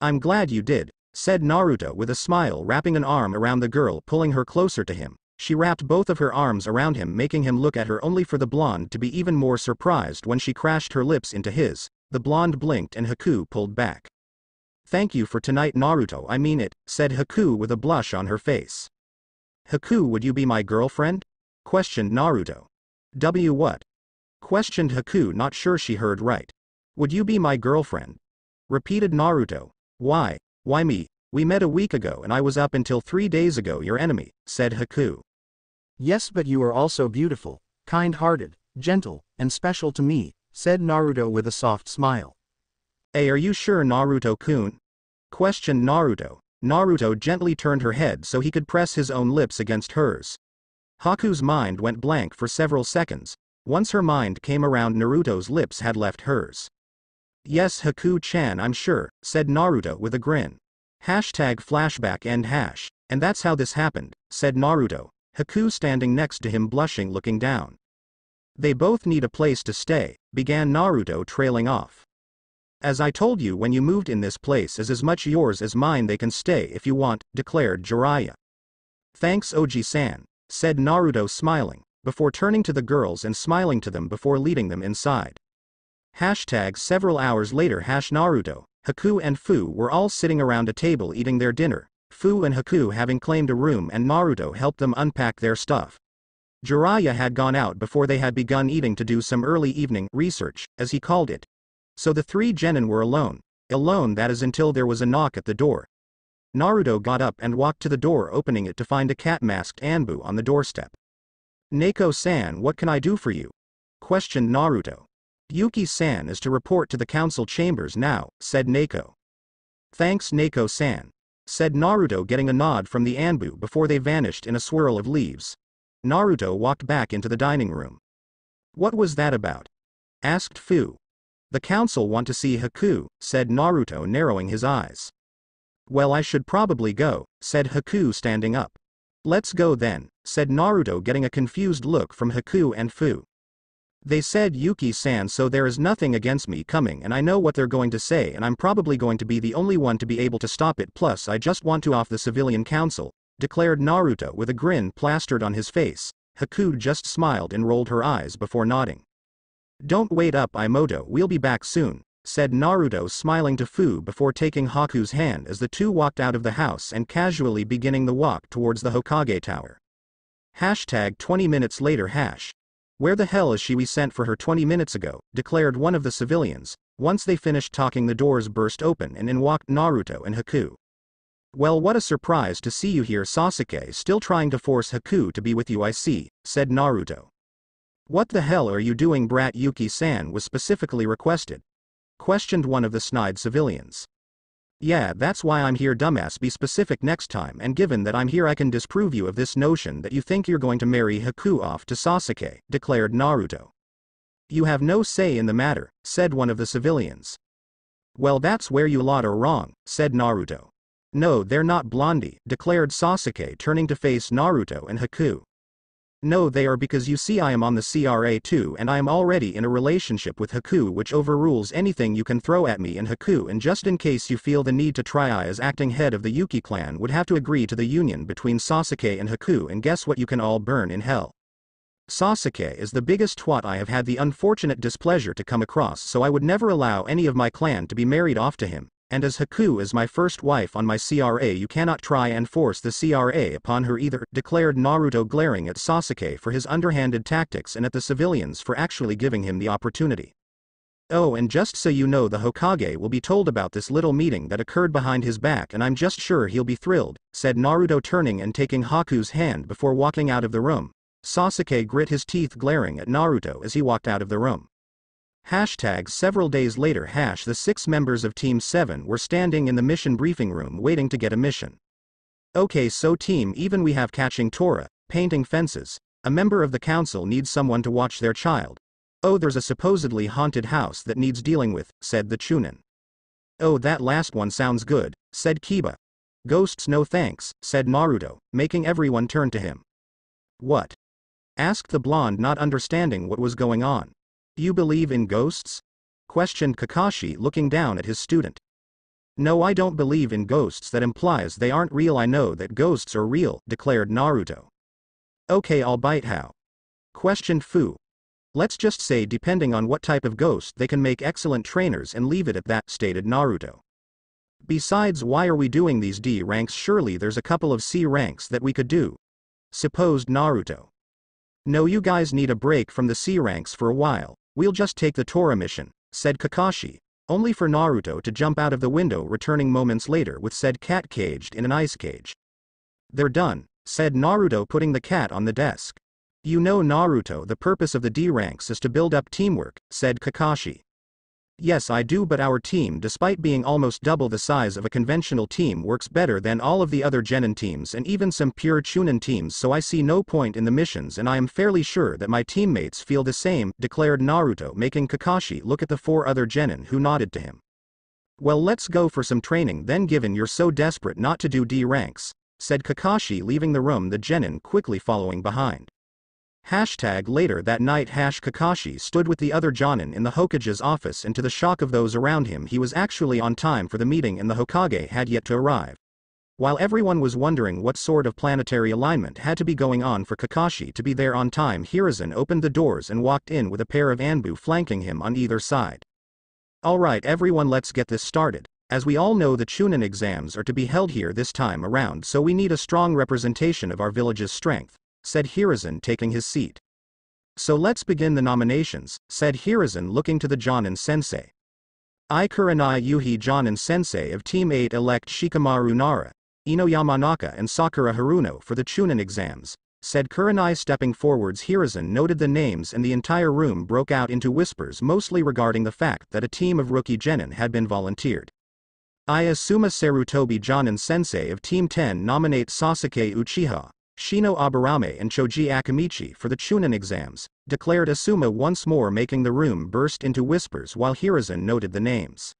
I'm glad you did, said Naruto with a smile wrapping an arm around the girl pulling her closer to him. She wrapped both of her arms around him making him look at her only for the blonde to be even more surprised when she crashed her lips into his. The blonde blinked and Haku pulled back. Thank you for tonight Naruto I mean it, said Haku with a blush on her face. Haku would you be my girlfriend? Questioned Naruto. W what? Questioned Haku not sure she heard right. Would you be my girlfriend? Repeated Naruto. Why, why me, we met a week ago and I was up until three days ago your enemy, said Haku. Yes but you are also beautiful, kind-hearted, gentle, and special to me, said Naruto with a soft smile. Hey are you sure Naruto-kun? Questioned Naruto. Naruto gently turned her head so he could press his own lips against hers. Haku's mind went blank for several seconds, once her mind came around Naruto's lips had left hers. Yes Haku-chan I'm sure, said Naruto with a grin. Hashtag flashback end hash, and that's how this happened, said Naruto, Haku standing next to him blushing looking down. They both need a place to stay, began Naruto trailing off. As I told you when you moved in this place is as much yours as mine they can stay if you want, declared Jiraiya. Thanks Oji-san, said Naruto smiling before turning to the girls and smiling to them before leading them inside. Hashtag several hours later hash Naruto, Haku and Fu were all sitting around a table eating their dinner, Fu and Haku having claimed a room and Naruto helped them unpack their stuff. Jiraiya had gone out before they had begun eating to do some early evening research, as he called it. So the three genin were alone, alone that is until there was a knock at the door. Naruto got up and walked to the door opening it to find a cat-masked Anbu on the doorstep. Neko-san what can I do for you? Questioned Naruto. Yuki-san is to report to the council chambers now, said Neko. Thanks Neko-san. Said Naruto getting a nod from the Anbu before they vanished in a swirl of leaves. Naruto walked back into the dining room. What was that about? Asked Fu. The council want to see Haku, said Naruto narrowing his eyes. Well I should probably go, said Haku standing up. Let's go then, said Naruto getting a confused look from Haku and Fu. They said Yuki-san so there is nothing against me coming and I know what they're going to say and I'm probably going to be the only one to be able to stop it plus I just want to off the civilian council, declared Naruto with a grin plastered on his face, Haku just smiled and rolled her eyes before nodding. Don't wait up Imoto we'll be back soon, said Naruto smiling to Fu before taking Haku's hand as the two walked out of the house and casually beginning the walk towards the Hokage Tower. Hashtag 20 minutes later hash. Where the hell is she we sent for her 20 minutes ago, declared one of the civilians. Once they finished talking the doors burst open and in walked Naruto and Haku. Well what a surprise to see you here Sasuke still trying to force Haku to be with you I see, said Naruto. What the hell are you doing brat Yuki-san was specifically requested. Questioned one of the snide civilians. Yeah that's why I'm here dumbass be specific next time and given that I'm here I can disprove you of this notion that you think you're going to marry Haku off to Sasuke, declared Naruto. You have no say in the matter, said one of the civilians. Well that's where you lot are wrong, said Naruto. No they're not blondie, declared Sasuke turning to face Naruto and Haku. No they are because you see I am on the CRA too and I am already in a relationship with Haku which overrules anything you can throw at me and Haku and just in case you feel the need to try I as acting head of the Yuki clan would have to agree to the union between Sasuke and Haku and guess what you can all burn in hell. Sasuke is the biggest twat I have had the unfortunate displeasure to come across so I would never allow any of my clan to be married off to him, and as Haku is my first wife on my CRA you cannot try and force the CRA upon her either, declared Naruto glaring at Sasuke for his underhanded tactics and at the civilians for actually giving him the opportunity. Oh and just so you know the Hokage will be told about this little meeting that occurred behind his back and I'm just sure he'll be thrilled, said Naruto turning and taking Haku's hand before walking out of the room. Sasuke grit his teeth glaring at Naruto as he walked out of the room. Hashtag several days later hash the six members of Team 7 were standing in the mission briefing room waiting to get a mission. Okay so team even we have catching Tora, painting fences, a member of the council needs someone to watch their child. Oh there's a supposedly haunted house that needs dealing with, said the Chunin. Oh that last one sounds good, said Kiba. Ghosts no thanks, said Naruto, making everyone turn to him. What? asked the blonde not understanding what was going on. You believe in ghosts? questioned Kakashi looking down at his student. No I don't believe in ghosts that implies they aren't real I know that ghosts are real, declared Naruto. Okay I'll bite how? questioned Fu. Let's just say depending on what type of ghost they can make excellent trainers and leave it at that, stated Naruto. Besides why are we doing these D ranks surely there's a couple of C ranks that we could do. Supposed Naruto. No you guys need a break from the C ranks for a while, We'll just take the Tora mission, said Kakashi, only for Naruto to jump out of the window returning moments later with said cat caged in an ice cage. They're done, said Naruto putting the cat on the desk. You know Naruto the purpose of the D ranks is to build up teamwork, said Kakashi. Yes I do but our team despite being almost double the size of a conventional team works better than all of the other Genin teams and even some pure Chunin teams so I see no point in the missions and I am fairly sure that my teammates feel the same, declared Naruto making Kakashi look at the four other Genin who nodded to him. Well let's go for some training then given you're so desperate not to do D ranks, said Kakashi leaving the room the Genin quickly following behind. Hashtag later that night Hash Kakashi stood with the other Jonin in the Hokage's office and to the shock of those around him he was actually on time for the meeting and the Hokage had yet to arrive. While everyone was wondering what sort of planetary alignment had to be going on for Kakashi to be there on time Hiruzen opened the doors and walked in with a pair of Anbu flanking him on either side. Alright everyone let's get this started. As we all know the Chunin exams are to be held here this time around so we need a strong representation of our village's strength said Hiruzen taking his seat. So let's begin the nominations, said Hiruzen looking to the Jonin sensei. I Yuhi Jonin sensei of Team 8 elect Shikamaru Nara, Ino Yamanaka and Sakura Haruno for the Chunin exams, said Kurenai stepping forwards Hiruzen noted the names and the entire room broke out into whispers mostly regarding the fact that a team of rookie genin had been volunteered. I Asuma Sarutobi Jonin sensei of Team 10 nominate Sasuke Uchiha, Shino Aburame and Choji Akimichi for the Chunin exams, declared Asuma once more making the room burst into whispers while Hiruzen noted the names.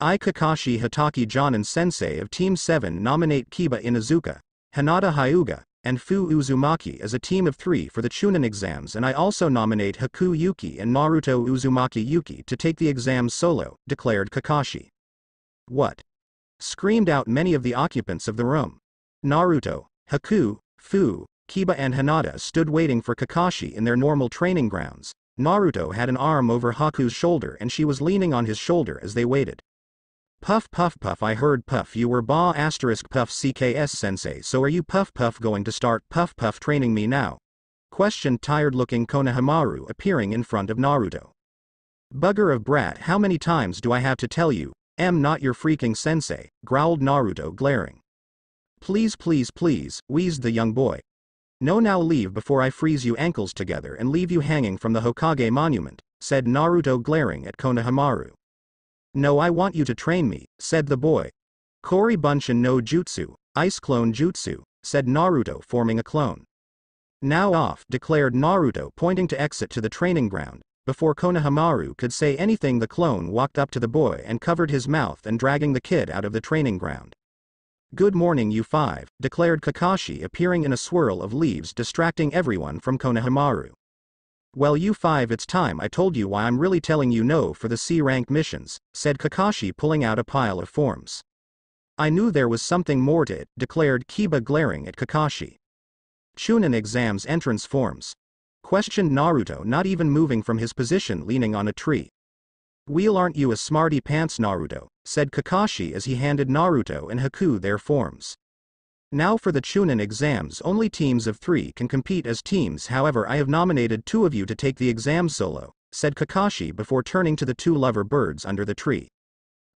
I Kakashi Hatake Jonin Sensei of Team 7 nominate Kiba Inuzuka, Hinata Hyuga, and Fu Uzumaki as a team of three for the Chunin exams and I also nominate Haku Yuki and Naruto Uzumaki Yuki to take the exams solo, declared Kakashi. What? Screamed out many of the occupants of the room. Naruto, Haku, Fu, Kiba and Hinata stood waiting for Kakashi in their normal training grounds. Naruto had an arm over Haku's shoulder and she was leaning on his shoulder as they waited. Puff puff puff I heard puff you were ba asterisk puff CKS sensei so are you puff puff going to start puff puff training me now? Questioned tired looking Konohamaru appearing in front of Naruto. Bugger of brat how many times do I have to tell you, am not your freaking sensei, growled Naruto glaring. Please please please, wheezed the young boy. No now leave before I freeze you ankles together and leave you hanging from the Hokage monument, said Naruto glaring at Konohamaru. No I want you to train me, said the boy. Kori Bunshin no Jutsu, Ice Clone Jutsu, said Naruto forming a clone. Now off, declared Naruto pointing to exit to the training ground. Before Konohamaru could say anything the clone walked up to the boy and covered his mouth and dragging the kid out of the training ground. Good morning you five, declared Kakashi appearing in a swirl of leaves distracting everyone from Konohamaru. Well you five it's time I told you why I'm really telling you no for the C-rank missions, said Kakashi pulling out a pile of forms. I knew there was something more to it, declared Kiba glaring at Kakashi. Chunin exams entrance forms. Questioned Naruto not even moving from his position leaning on a tree. Wheel aren't you a smarty pants Naruto, said Kakashi as he handed Naruto and Haku their forms. Now for the Chunin exams only teams of three can compete as teams however I have nominated two of you to take the exam solo, said Kakashi before turning to the two lover birds under the tree.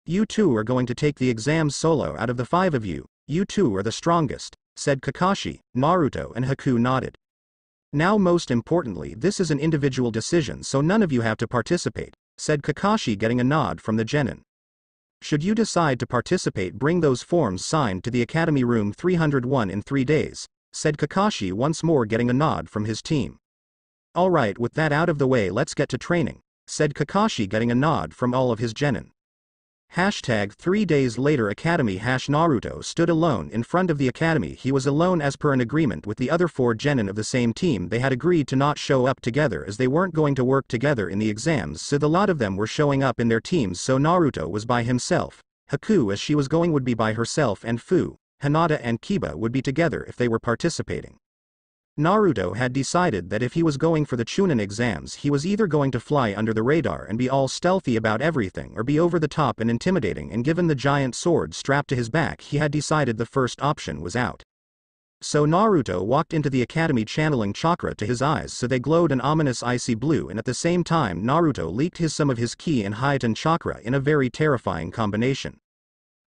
You two are going to take the exam solo out of the five of you, you two are the strongest, said Kakashi, Naruto and Haku nodded. Now most importantly this is an individual decision so none of you have to participate, said Kakashi getting a nod from the genin. Should you decide to participate bring those forms signed to the Academy Room 301 in three days, said Kakashi once more getting a nod from his team. Alright with that out of the way let's get to training, said Kakashi getting a nod from all of his genin. Hashtag 3 days later Academy Hash Naruto stood alone in front of the Academy. He was alone as per an agreement with the other four genin of the same team. They had agreed to not show up together as they weren't going to work together in the exams so the lot of them were showing up in their teams so Naruto was by himself, Haku as she was going would be by herself and Fu, Hinata and Kiba would be together if they were participating. Naruto had decided that if he was going for the Chunin exams he was either going to fly under the radar and be all stealthy about everything or be over the top and intimidating and given the giant sword strapped to his back he had decided the first option was out. So Naruto walked into the academy channeling chakra to his eyes so they glowed an ominous icy blue and at the same time Naruto leaked his some of his ki and Hyoton chakra in a very terrifying combination.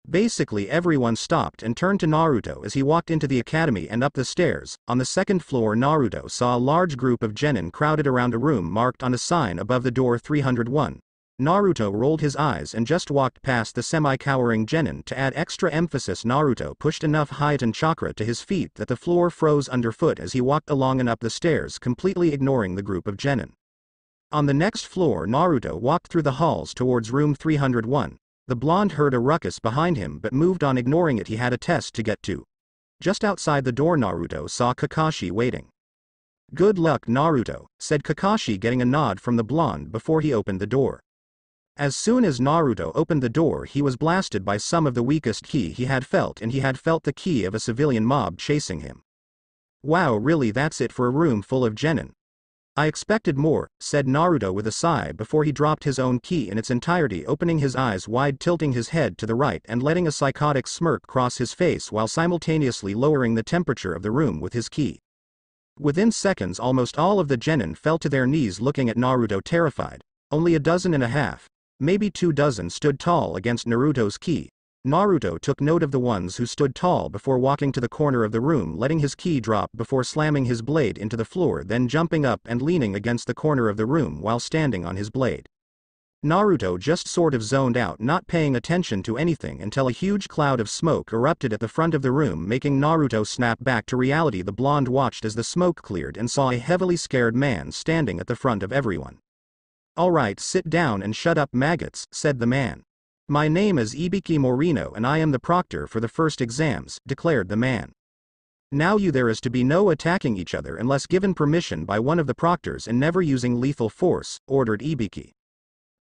Basically everyone stopped and turned to Naruto as he walked into the academy and up the stairs. On the second floor Naruto saw a large group of genin crowded around a room marked on a sign above the door 301. Naruto rolled his eyes and just walked past the semi-cowering genin to add extra emphasis Naruto pushed enough Hyoton chakra to his feet that the floor froze underfoot as he walked along and up the stairs completely ignoring the group of genin. On the next floor Naruto walked through the halls towards room 301. The blonde heard a ruckus behind him but moved on ignoring it he had a test to get to. Just outside the door Naruto saw Kakashi waiting. Good luck Naruto, said Kakashi getting a nod from the blonde before he opened the door. As soon as Naruto opened the door he was blasted by some of the weakest ki he had felt and he had felt the ki of a civilian mob chasing him. Wow really that's it for a room full of genin, I expected more, said Naruto with a sigh before he dropped his own ki in its entirety opening his eyes wide tilting his head to the right and letting a psychotic smirk cross his face while simultaneously lowering the temperature of the room with his ki. Within seconds almost all of the genin fell to their knees looking at Naruto terrified, only a dozen and a half, maybe two dozen stood tall against Naruto's ki, Naruto took note of the ones who stood tall before walking to the corner of the room letting his ki drop before slamming his blade into the floor then jumping up and leaning against the corner of the room while standing on his blade. Naruto just sort of zoned out not paying attention to anything until a huge cloud of smoke erupted at the front of the room making Naruto snap back to reality the blonde watched as the smoke cleared and saw a heavily scared man standing at the front of everyone. Alright sit down and shut up maggots, said the man. My name is Ibiki Morino and I am the proctor for the first exams, declared the man. Now you there is to be no attacking each other unless given permission by one of the proctors and never using lethal force, ordered Ibiki.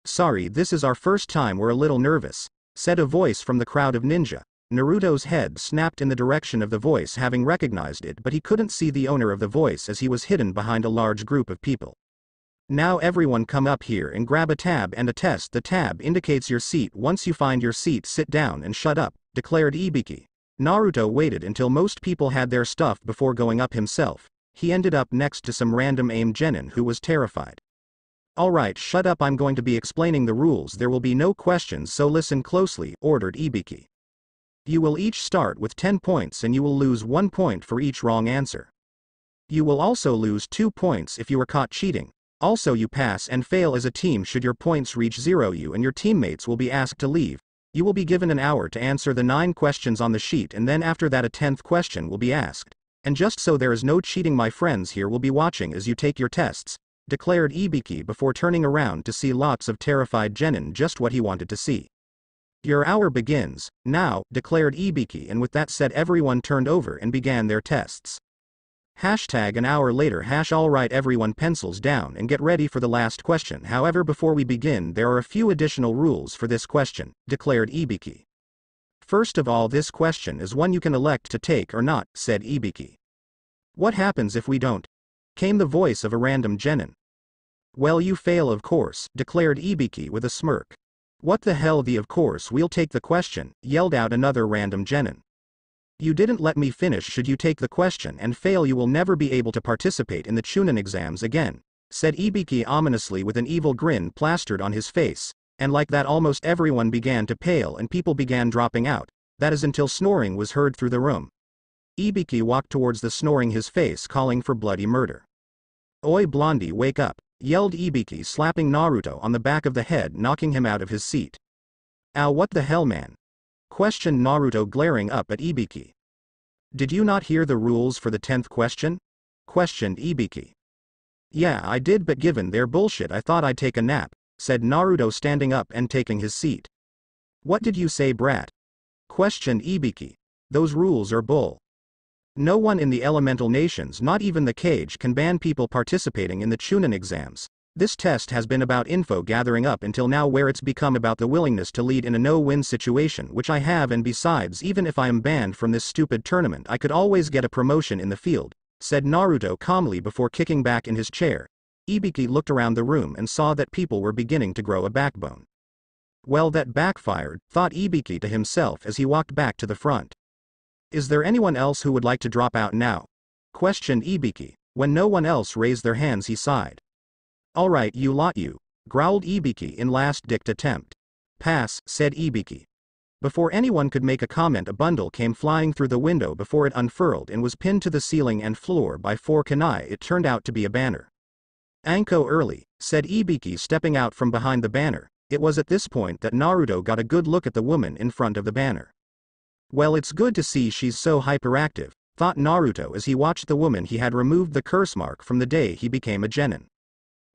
Sorry this is our first time we're a little nervous, said a voice from the crowd of ninja. Naruto's head snapped in the direction of the voice having recognized it but he couldn't see the owner of the voice as he was hidden behind a large group of people. Now everyone come up here and grab a tab and a test. The tab indicates your seat. Once you find your seat sit down and shut up, declared Ibiki. Naruto waited until most people had their stuff before going up himself. He ended up next to some random Ame genin who was terrified. Alright shut up I'm going to be explaining the rules there will be no questions so listen closely, ordered Ibiki. You will each start with 10 points and you will lose 1 point for each wrong answer. You will also lose 2 points if you are caught cheating. Also you pass and fail as a team should your points reach zero you and your teammates will be asked to leave. You will be given an hour to answer the 9 questions on the sheet and then after that a 10th question will be asked. And just so there is no cheating my friends here will be watching as you take your tests, declared Ibiki before turning around to see lots of terrified Genin just what he wanted to see. Your hour begins, now, declared Ibiki and with that said everyone turned over and began their tests. Hashtag an hour later hash alright everyone pencils down and get ready for the last question however before we begin there are a few additional rules for this question, declared Ibiki. First of all this question is one you can elect to take or not, said Ibiki. What happens if we don't? Came the voice of a random genin. Well you fail of course, declared Ibiki with a smirk. What the hell the of course we'll take the question, yelled out another random genin. You didn't let me finish should you take the question and fail you will never be able to participate in the Chunin exams again, said Ibiki ominously with an evil grin plastered on his face, and like that almost everyone began to pale and people began dropping out, that is until snoring was heard through the room. Ibiki walked towards the snoring his face calling for bloody murder. Oi Blondie wake up, yelled Ibiki slapping Naruto on the back of the head knocking him out of his seat. Ow what the hell man, Questioned Naruto glaring up at Ibiki. Did you not hear the rules for the tenth question? Questioned Ibiki. Yeah I did but given their bullshit I thought I'd take a nap, said Naruto standing up and taking his seat. What did you say brat? Questioned Ibiki. Those rules are bull. No one in the elemental nations not even the Kage can ban people participating in the Chunin exams, this test has been about info gathering up until now where it's become about the willingness to lead in a no-win situation which I have and besides even if I am banned from this stupid tournament I could always get a promotion in the field, said Naruto calmly before kicking back in his chair. Ibiki looked around the room and saw that people were beginning to grow a backbone. Well that backfired, thought Ibiki to himself as he walked back to the front. Is there anyone else who would like to drop out now? Questioned Ibiki. When no one else raised their hands he sighed. Alright you lot you, growled Ibiki in last dict attempt. Pass, said Ibiki. Before anyone could make a comment a bundle came flying through the window before it unfurled and was pinned to the ceiling and floor by four kunai it turned out to be a banner. Anko early, said Ibiki stepping out from behind the banner, it was at this point that Naruto got a good look at the woman in front of the banner. Well it's good to see she's so hyperactive, thought Naruto as he watched the woman he had removed the curse mark from the day he became a genin.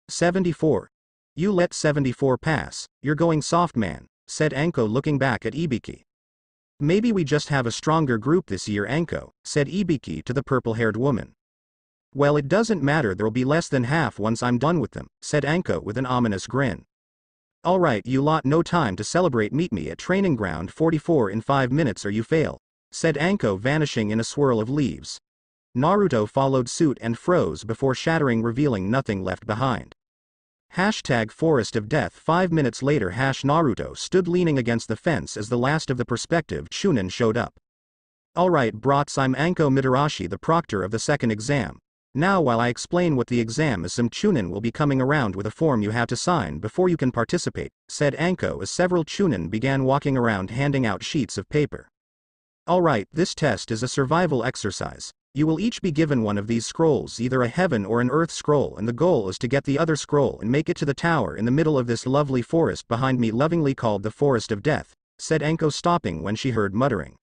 74. You let 74 pass, you're going soft man, said Anko looking back at Ibiki. Maybe we just have a stronger group this year Anko, said Ibiki to the purple-haired woman. Well it doesn't matter there'll be less than half once I'm done with them, said Anko with an ominous grin. Alright you lot no time to celebrate meet me at training ground 44 in 5 minutes or you fail, said Anko vanishing in a swirl of leaves. Naruto followed suit and froze before shattering revealing nothing left behind. Hashtag Forest of Death 5 minutes later hash Naruto stood leaning against the fence as the last of the prospective Chunin showed up. Alright brats I'm Anko Mitarashi the proctor of the second exam. Now while I explain what the exam is some Chunin will be coming around with a form you have to sign before you can participate, said Anko as several Chunin began walking around handing out sheets of paper. Alright this test is a survival exercise. You will each be given one of these scrolls either a heaven or an earth scroll and the goal is to get the other scroll and make it to the tower in the middle of this lovely forest behind me lovingly called the Forest of Death, said Anko stopping when she heard muttering.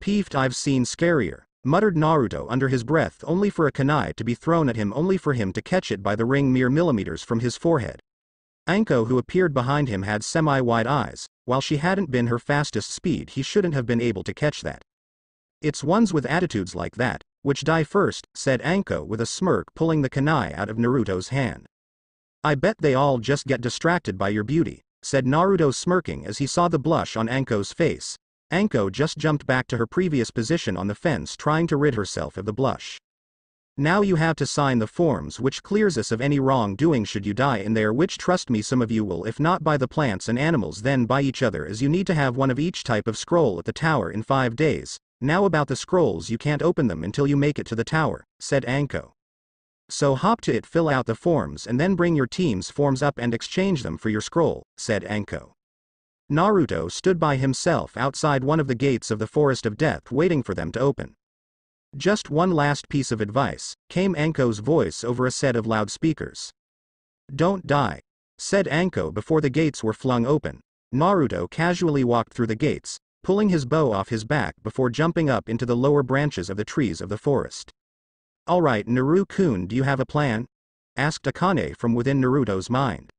Peeved I've seen scarier, muttered Naruto under his breath only for a kunai to be thrown at him only for him to catch it by the ring mere millimeters from his forehead. Anko who appeared behind him had semi-wide eyes, while she hadn't been her fastest speed he shouldn't have been able to catch that. It's ones with attitudes like that, which die first, said Anko with a smirk pulling the kunai out of Naruto's hand. I bet they all just get distracted by your beauty, said Naruto smirking as he saw the blush on Anko's face. Anko just jumped back to her previous position on the fence trying to rid herself of the blush. Now you have to sign the forms which clears us of any wrongdoing should you die in there which trust me some of you will if not by the plants and animals then by each other as you need to have one of each type of scroll at the tower in five days, now about the scrolls you can't open them until you make it to the tower, said Anko. So hop to it fill out the forms and then bring your team's forms up and exchange them for your scroll, said Anko. Naruto stood by himself outside one of the gates of the Forest of Death waiting for them to open. Just one last piece of advice, came Anko's voice over a set of loudspeakers. Don't die, said Anko before the gates were flung open. Naruto casually walked through the gates, pulling his bow off his back before jumping up into the lower branches of the trees of the forest. Alright Naru-kun do you have a plan? asked Akane from within Naruto's mind.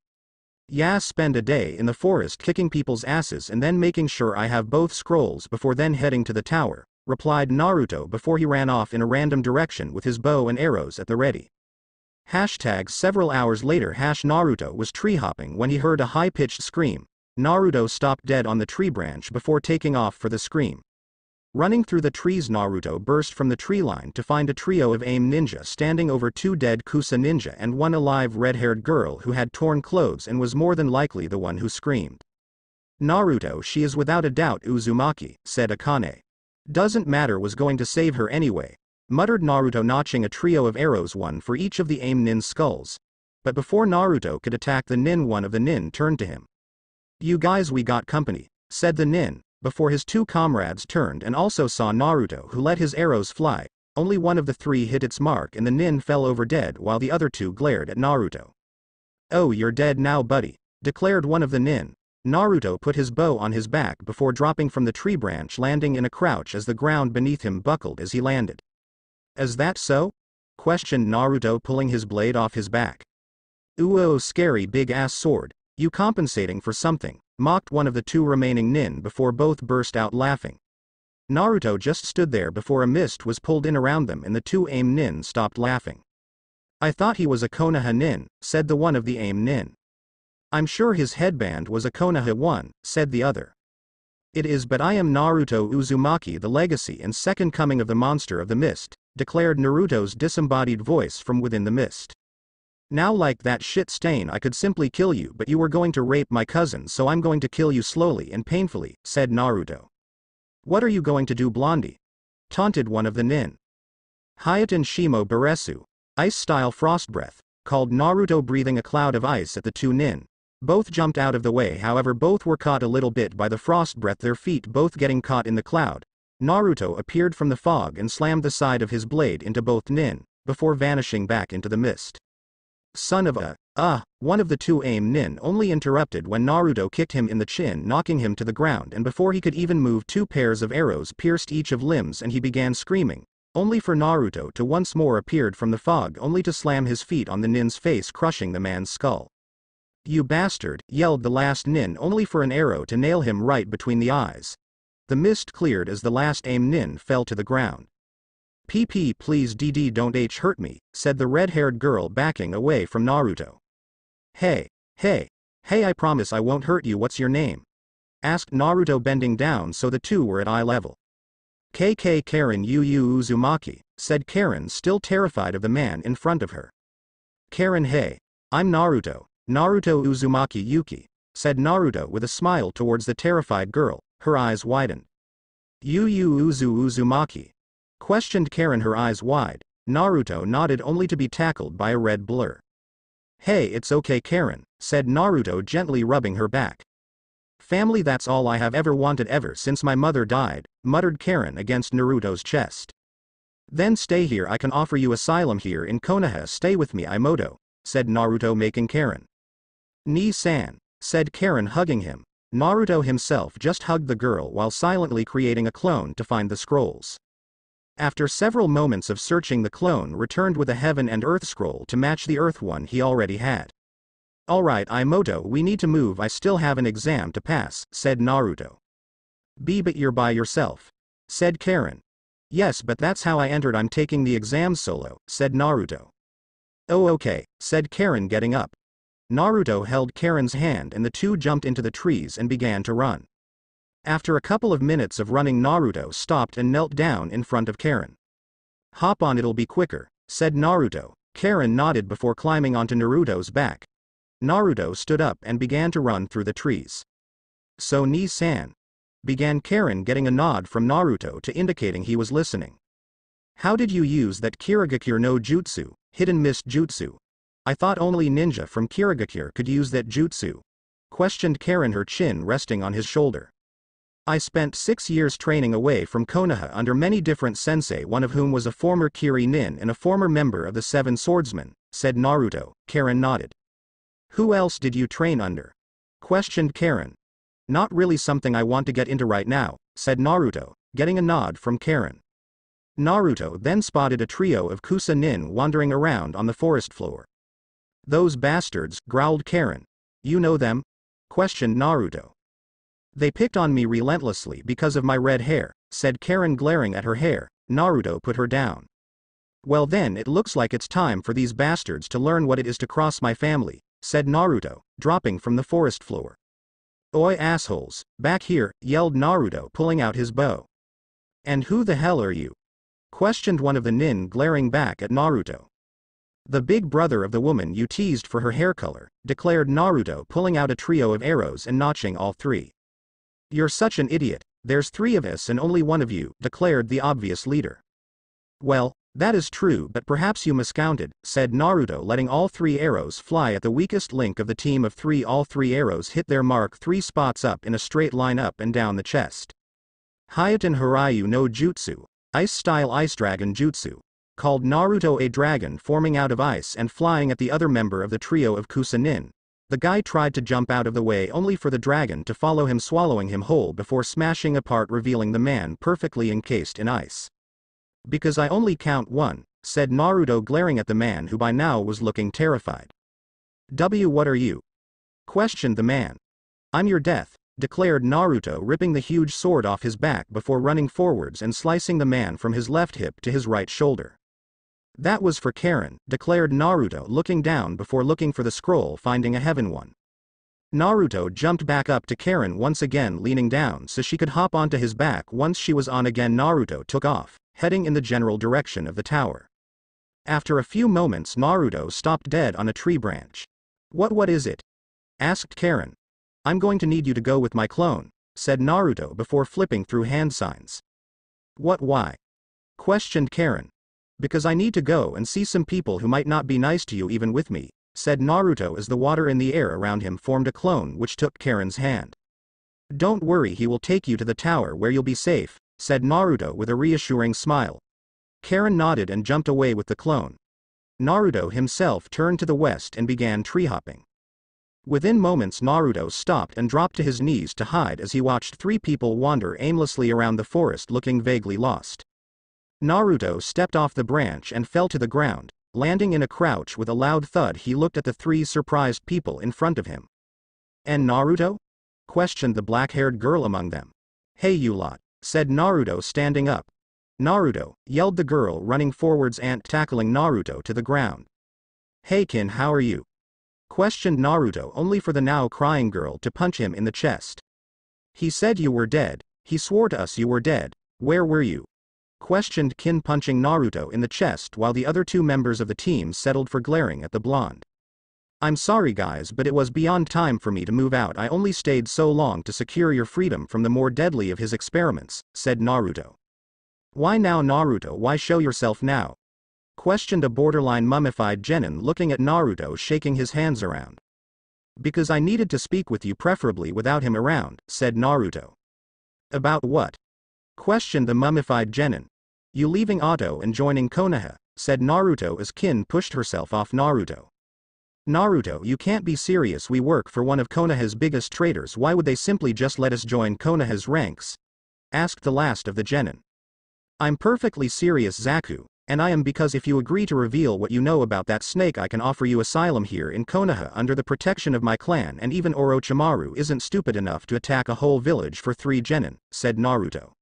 Yeah spend a day in the forest kicking people's asses and then making sure I have both scrolls before then heading to the tower, replied Naruto before he ran off in a random direction with his bow and arrows at the ready. Hashtag several hours later hash Naruto was tree hopping when he heard a high-pitched scream. Naruto stopped dead on the tree branch before taking off for the scream. Running through the trees Naruto burst from the tree line to find a trio of Ame ninja standing over two dead Kusa ninja and one alive red-haired girl who had torn clothes and was more than likely the one who screamed. Naruto she is without a doubt Uzumaki, said Akane. Doesn't matter was going to save her anyway, muttered Naruto notching a trio of arrows one for each of the Ame nin skulls. But before Naruto could attack the nin one of the nin turned to him. You guys we got company, said the nin, before his two comrades turned and also saw Naruto who let his arrows fly, only one of the three hit its mark and the nin fell over dead while the other two glared at Naruto. Oh you're dead now buddy, declared one of the nin. Naruto put his bow on his back before dropping from the tree branch landing in a crouch as the ground beneath him buckled as he landed. Is that so? questioned Naruto pulling his blade off his back. Ooh oh, scary big ass sword, you compensating for something, mocked one of the two remaining nin before both burst out laughing. Naruto just stood there before a mist was pulled in around them and the two Ame nin stopped laughing. I thought he was a Konoha nin, said the one of the Ame nin. I'm sure his headband was a Konoha one, said the other. It is but I am Naruto Uzumaki the legacy and second coming of the monster of the mist, declared Naruto's disembodied voice from within the mist. Now like that shit stain I could simply kill you but you were going to rape my cousin so I'm going to kill you slowly and painfully, said Naruto. What are you going to do Blondie? Taunted one of the nin. Hyoton Shimo Baresu, ice-style frost breath, called Naruto breathing a cloud of ice at the two nin. Both jumped out of the way however both were caught a little bit by the frost breath their feet both getting caught in the cloud. Naruto appeared from the fog and slammed the side of his blade into both nin, before vanishing back into the mist. Son of a, ah, one of the two Ame nin only interrupted when Naruto kicked him in the chin knocking him to the ground and before he could even move two pairs of arrows pierced each of limbs and he began screaming, only for Naruto to once more appeared from the fog only to slam his feet on the nin's face crushing the man's skull. You bastard, yelled the last nin only for an arrow to nail him right between the eyes. The mist cleared as the last Ame nin fell to the ground. PP please DD don't H hurt me, said the red-haired girl backing away from Naruto. Hey, hey, hey I promise I won't hurt you what's your name? Asked Naruto bending down so the two were at eye level. KK Karen Yu Yu Uzumaki, said Karen still terrified of the man in front of her. Karen hey, I'm Naruto, Naruto Uzumaki Yuki, said Naruto with a smile towards the terrified girl, her eyes widened. Yu Yu Uzu Uzumaki, Questioned Karen her eyes wide, Naruto nodded only to be tackled by a red blur. Hey it's okay Karen, said Naruto gently rubbing her back. Family that's all I have ever wanted ever since my mother died, muttered Karen against Naruto's chest. Then stay here I can offer you asylum here in Konoha stay with me Imoto, said Naruto making Karen. Ni-san, said Karen hugging him. Naruto himself just hugged the girl while silently creating a clone to find the scrolls. After several moments of searching the clone returned with a heaven and earth scroll to match the earth one he already had. Alright Imoto we need to move I still have an exam to pass, said Naruto. Be but you're by yourself. Said Karen. Yes but that's how I entered I'm taking the exam solo, said Naruto. Oh okay, said Karen getting up. Naruto held Karen's hand and the two jumped into the trees and began to run. After a couple of minutes of running Naruto stopped and knelt down in front of Karen. Hop on it'll be quicker, said Naruto. Karen nodded before climbing onto Naruto's back. Naruto stood up and began to run through the trees. So Ni-san. Began Karen getting a nod from Naruto to indicating he was listening. How did you use that Kirigakure no jutsu, hidden mist jutsu? I thought only ninja from Kirigakure could use that jutsu. Questioned Karen her chin resting on his shoulder. I spent six years training away from Konoha under many different sensei one of whom was a former Kiri Nin and a former member of the Seven Swordsmen, said Naruto, Karen nodded. Who else did you train under? Questioned Karen. Not really something I want to get into right now, said Naruto, getting a nod from Karen. Naruto then spotted a trio of Kusa Nin wandering around on the forest floor. Those bastards, growled Karen. You know them? Questioned Naruto. They picked on me relentlessly because of my red hair, said Karen glaring at her hair. Naruto put her down. Well then it looks like it's time for these bastards to learn what it is to cross my family, said Naruto, dropping from the forest floor. Oi assholes, back here, yelled Naruto pulling out his bow. And who the hell are you? Questioned one of the nin glaring back at Naruto. The big brother of the woman you teased for her hair color, declared Naruto pulling out a trio of arrows and notching all three. You're such an idiot, there's three of us and only one of you, declared the obvious leader. Well, that is true but perhaps you miscounted, said Naruto letting all three arrows fly at the weakest link of the team of three all three arrows hit their mark three spots up in a straight line up and down the chest. Hyoton Harayu no Jutsu, Ice-style Ice Dragon Jutsu, called Naruto a dragon forming out of ice and flying at the other member of the trio of Kusanin. The guy tried to jump out of the way only for the dragon to follow him swallowing him whole before smashing apart revealing the man perfectly encased in ice. Because I only count one, said Naruto glaring at the man who by now was looking terrified. W what are you? questioned the man. I'm your death, declared Naruto ripping the huge sword off his back before running forwards and slicing the man from his left hip to his right shoulder. That was for Karen, declared Naruto looking down before looking for the scroll finding a heaven one. Naruto jumped back up to Karen once again leaning down so she could hop onto his back once she was on again Naruto took off, heading in the general direction of the tower. After a few moments Naruto stopped dead on a tree branch. What what is it? asked Karen, I'm going to need you to go with my clone, said Naruto before flipping through hand signs. What why? questioned Karen. Because I need to go and see some people who might not be nice to you even with me, said Naruto as the water in the air around him formed a clone which took Karen's hand. Don't worry he will take you to the tower where you'll be safe, said Naruto with a reassuring smile. Karen nodded and jumped away with the clone. Naruto himself turned to the west and began tree hopping. Within moments Naruto stopped and dropped to his knees to hide as he watched three people wander aimlessly around the forest looking vaguely lost. Naruto stepped off the branch and fell to the ground, landing in a crouch with a loud thud he looked at the three surprised people in front of him. And Naruto? questioned the black-haired girl among them. Hey you lot, said Naruto standing up. Naruto, yelled the girl running forwards and tackling Naruto to the ground. Hey Kin how are you? questioned Naruto only for the now crying girl to punch him in the chest. He said you were dead, he swore to us you were dead, where were you? Questioned Kin punching Naruto in the chest while the other two members of the team settled for glaring at the blonde. I'm sorry guys but it was beyond time for me to move out I only stayed so long to secure your freedom from the more deadly of his experiments, said Naruto. Why now Naruto why show yourself now, questioned a borderline mummified Genin looking at Naruto shaking his hands around. Because I needed to speak with you preferably without him around, said Naruto. About what? questioned the mummified Genin. You leaving Oto and joining Konoha, said Naruto as Kin pushed herself off Naruto. Naruto you can't be serious we work for one of Konoha's biggest traders why would they simply just let us join Konoha's ranks? asked the last of the Genin. I'm perfectly serious Zaku, and I am because if you agree to reveal what you know about that snake I can offer you asylum here in Konoha under the protection of my clan and even Orochimaru isn't stupid enough to attack a whole village for three genin, said Naruto.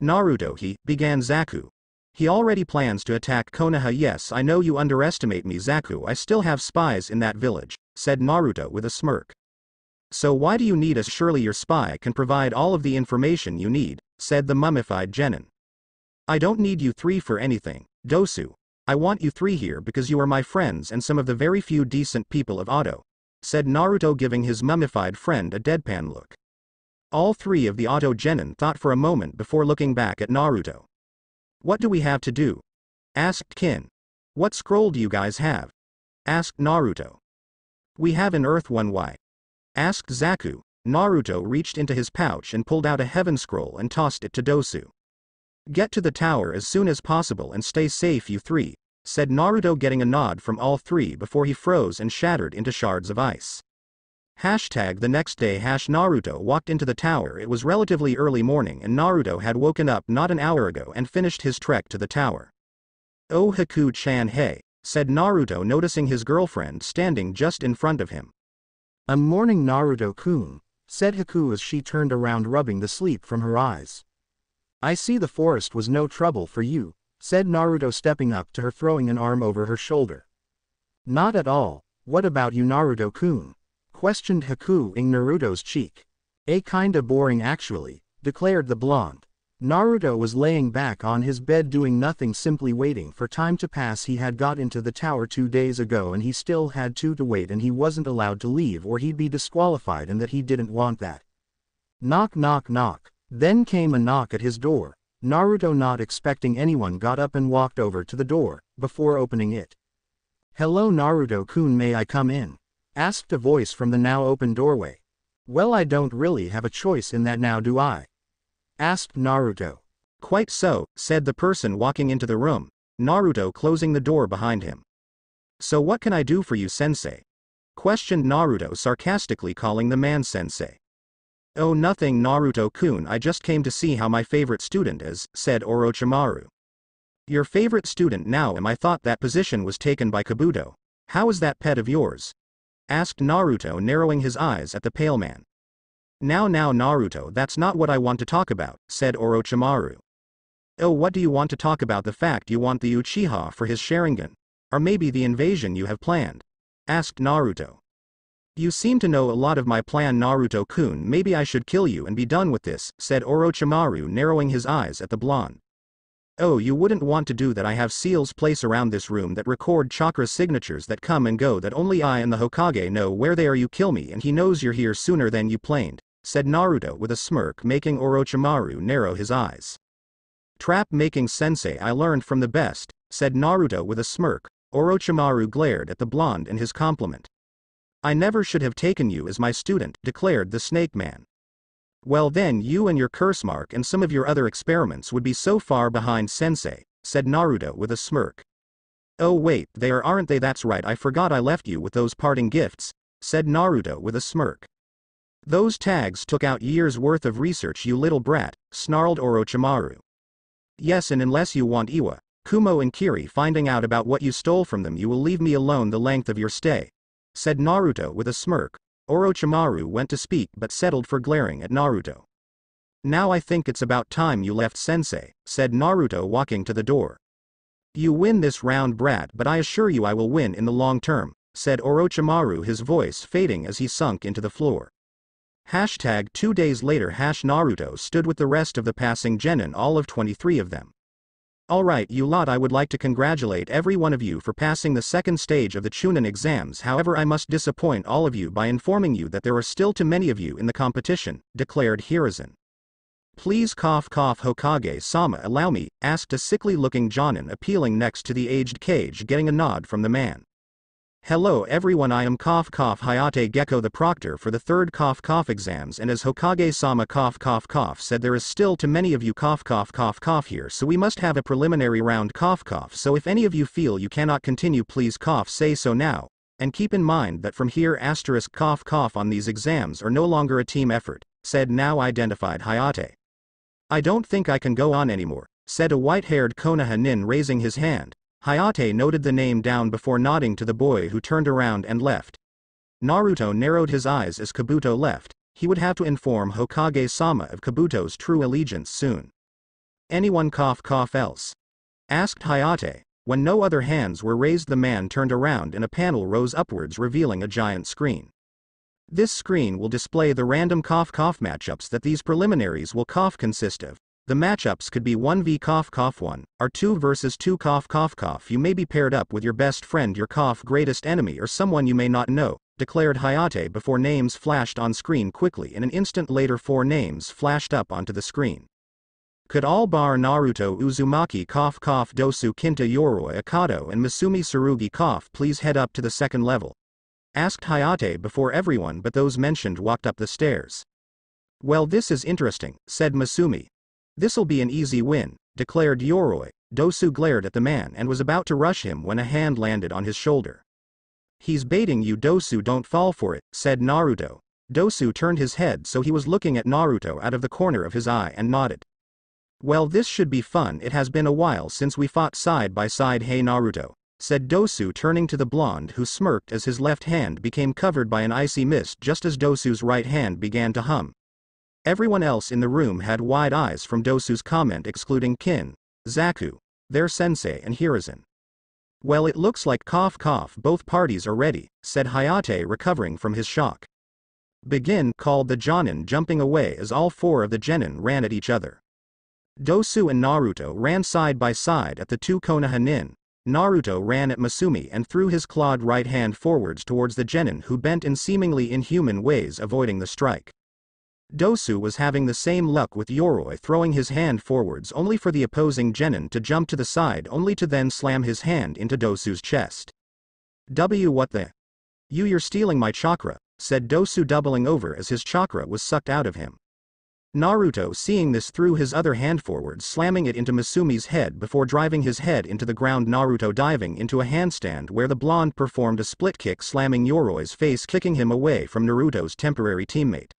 Naruto he, began Zaku. He already plans to attack Konoha yes I know you underestimate me Zaku I still have spies in that village, said Naruto with a smirk. So why do you need us surely your spy can provide all of the information you need, said the mummified genin. I don't need you three for anything, Dosu. I want you three here because you are my friends and some of the very few decent people of Oto, Said Naruto giving his mummified friend a deadpan look. All three of the Oto Genin thought for a moment before looking back at Naruto. What do we have to do? Asked Kin. What scroll do you guys have? Asked Naruto. We have an Earth one why. asked Zaku. Naruto reached into his pouch and pulled out a heaven scroll and tossed it to Dosu. Get to the tower as soon as possible and stay safe you three, said Naruto getting a nod from all three before he froze and shattered into shards of ice. Hashtag the next day hash Naruto walked into the tower it was relatively early morning and Naruto had woken up not an hour ago and finished his trek to the tower. Oh Haku-chan hey, said Naruto noticing his girlfriend standing just in front of him. I'm morning Naruto-kun, said Haku as she turned around rubbing the sleep from her eyes. I see the forest was no trouble for you, said Naruto stepping up to her throwing an arm over her shoulder. Not at all, what about you Naruto-kun? Questioned Haku in Naruto's cheek. A kinda boring actually, declared the blonde. Naruto was laying back on his bed doing nothing simply waiting for time to pass he had got into the tower two days ago and he still had two to wait and he wasn't allowed to leave or he'd be disqualified and that he didn't want that. Knock knock knock, then came a knock at his door. Naruto not expecting anyone got up and walked over to the door, before opening it. Hello Naruto-kun may I come in? Asked a voice from the now open doorway. Well I don't really have a choice in that now do I? asked Naruto. Quite so, said the person walking into the room, Naruto closing the door behind him. So what can I do for you sensei? questioned Naruto sarcastically calling the man sensei. Oh nothing Naruto-kun I just came to see how my favorite student is, said Orochimaru. Your favorite student now am I thought that position was taken by Kabuto. How is that pet of yours? Asked Naruto narrowing his eyes at the pale man. Now now Naruto that's not what I want to talk about, said Orochimaru. Oh what do you want to talk about the fact you want the Uchiha for his Sharingan? Or maybe the invasion you have planned? asked Naruto. You seem to know a lot of my plan Naruto-kun maybe I should kill you and be done with this, said Orochimaru narrowing his eyes at the blonde. Oh you wouldn't want to do that I have seals place around this room that record chakra signatures that come and go that only I and the Hokage know where they are you kill me and he knows you're here sooner than you planned said Naruto with a smirk making Orochimaru narrow his eyes. Trap-making sensei I learned from the best, said Naruto with a smirk, Orochimaru glared at the blonde in his compliment. I never should have taken you as my student, declared the snake man. Well then you and your curse mark and some of your other experiments would be so far behind sensei, said Naruto with a smirk. Oh wait, they are aren't they that's right I forgot I left you with those parting gifts, said Naruto with a smirk. Those tags took out years worth of research you little brat, snarled Orochimaru. Yes and unless you want Iwa, Kumo and Kiri finding out about what you stole from them you will leave me alone the length of your stay. Said Naruto with a smirk. Orochimaru went to speak but settled for glaring at Naruto. Now I think it's about time you left sensei, said Naruto walking to the door. You win this round brat but I assure you I will win in the long term, said Orochimaru his voice fading as he sunk into the floor. Hashtag two days later hash Naruto stood with the rest of the passing genin all of 23 of them. Alright you lot I would like to congratulate every one of you for passing the second stage of the Chunin exams however I must disappoint all of you by informing you that there are still too many of you in the competition, declared Hiruzen. Please cough cough Hokage-sama allow me, asked a sickly looking Jonin appealing next to the aged Kage getting a nod from the man. Hello everyone I am Cough Cough Hayate Gekko the proctor for the third Cough Cough exams and as Hokage-sama Cough Cough Cough said there is still too many of you Cough Cough Cough Cough here so we must have a preliminary round Cough Cough. So if any of you feel you cannot continue please cough say so now, and keep in mind that from here asterisk Cough Cough on these exams are no longer a team effort, said now identified Hayate. I don't think I can go on anymore, said a white-haired Konoha nin raising his hand, Hayate noted the name down before nodding to the boy who turned around and left. Naruto narrowed his eyes as Kabuto left, he would have to inform Hokage-sama of Kabuto's true allegiance soon. Anyone cough cough else? Asked Hayate. When no other hands were raised the man turned around and a panel rose upwards revealing a giant screen. This screen will display the random cough cough matchups that these preliminaries will cough consist of, the matchups could be 1v cough cough 1, or 2 versus 2 cough cough cough. You may be paired up with your best friend, your cough greatest enemy, or someone you may not know, declared Hayate before names flashed on screen quickly and an instant later four names flashed up onto the screen. Could all bar Naruto Uzumaki cough cough Dosu Kinuta Yoroi Akado and Masumi Tsurugi cough please head up to the second level? asked Hayate before everyone but those mentioned walked up the stairs. Well this is interesting, said Masumi. This'll be an easy win, declared Yoroi. Dosu glared at the man and was about to rush him when a hand landed on his shoulder. He's baiting you Dosu don't fall for it, said Naruto. Dosu turned his head so he was looking at Naruto out of the corner of his eye and nodded. Well this should be fun it has been a while since we fought side by side hey Naruto, said Dosu turning to the blonde who smirked as his left hand became covered by an icy mist just as Dosu's right hand began to hum. Everyone else in the room had wide eyes from Dosu's comment excluding Kin, Zaku, their sensei and Hiruzen. Well it looks like cough cough both parties are ready, said Hayate recovering from his shock. Begin called the Jonin jumping away as all four of the Genin ran at each other. Dosu and Naruto ran side by side at the two Konoha nin. Naruto ran at Masumi and threw his clawed right hand forwards towards the Genin who bent in seemingly inhuman ways avoiding the strike. Dosu was having the same luck with Yoroi throwing his hand forwards only for the opposing Genin to jump to the side only to then slam his hand into Dosu's chest. W what the? You you're stealing my chakra, said Dosu doubling over as his chakra was sucked out of him. Naruto seeing this threw his other hand forward slamming it into Masumi's head before driving his head into the ground Naruto diving into a handstand where the blonde performed a split kick slamming Yoroi's face kicking him away from Naruto's temporary teammate.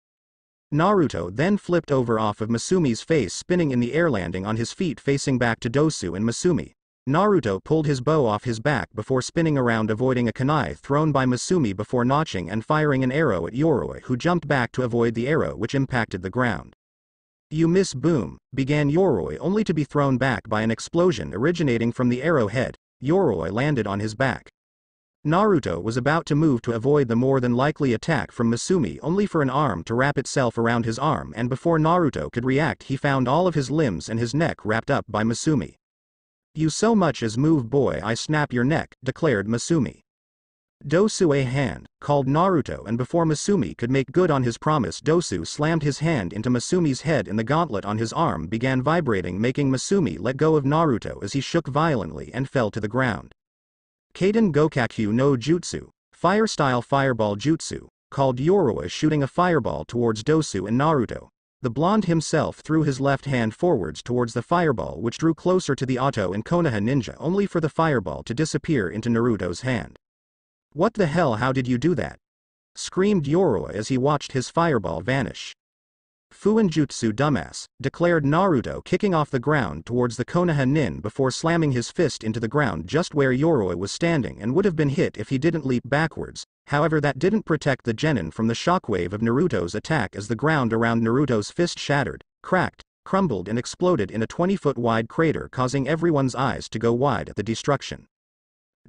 Naruto then flipped over off of Masumi's face spinning in the air landing on his feet facing back to Dosu and Masumi. Naruto pulled his bow off his back before spinning around avoiding a kunai thrown by Masumi before notching and firing an arrow at Yoroi who jumped back to avoid the arrow which impacted the ground. You miss boom, began Yoroi only to be thrown back by an explosion originating from the arrowhead. Yoroi landed on his back. Naruto was about to move to avoid the more than likely attack from Masumi only for an arm to wrap itself around his arm and before Naruto could react he found all of his limbs and his neck wrapped up by Masumi. You so much as move boy I snap your neck, declared Masumi. Dosu a hand, called Naruto and before Masumi could make good on his promise Dosu slammed his hand into Masumi's head and the gauntlet on his arm began vibrating making Masumi let go of Naruto as he shook violently and fell to the ground. Katon Gokakyu no Jutsu, Fire-style Fireball Jutsu, called Yoroi shooting a fireball towards Dosu and Naruto. The blonde himself threw his left hand forwards towards the fireball which drew closer to the Oto and Konoha ninja only for the fireball to disappear into Naruto's hand. What the hell how did you do that? Screamed Yoroi as he watched his fireball vanish. Fuinjutsu dumbass, declared Naruto kicking off the ground towards the Konoha nin before slamming his fist into the ground just where Yoroi was standing and would have been hit if he didn't leap backwards, however that didn't protect the genin from the shockwave of Naruto's attack as the ground around Naruto's fist shattered, cracked, crumbled and exploded in a 20-foot wide crater causing everyone's eyes to go wide at the destruction.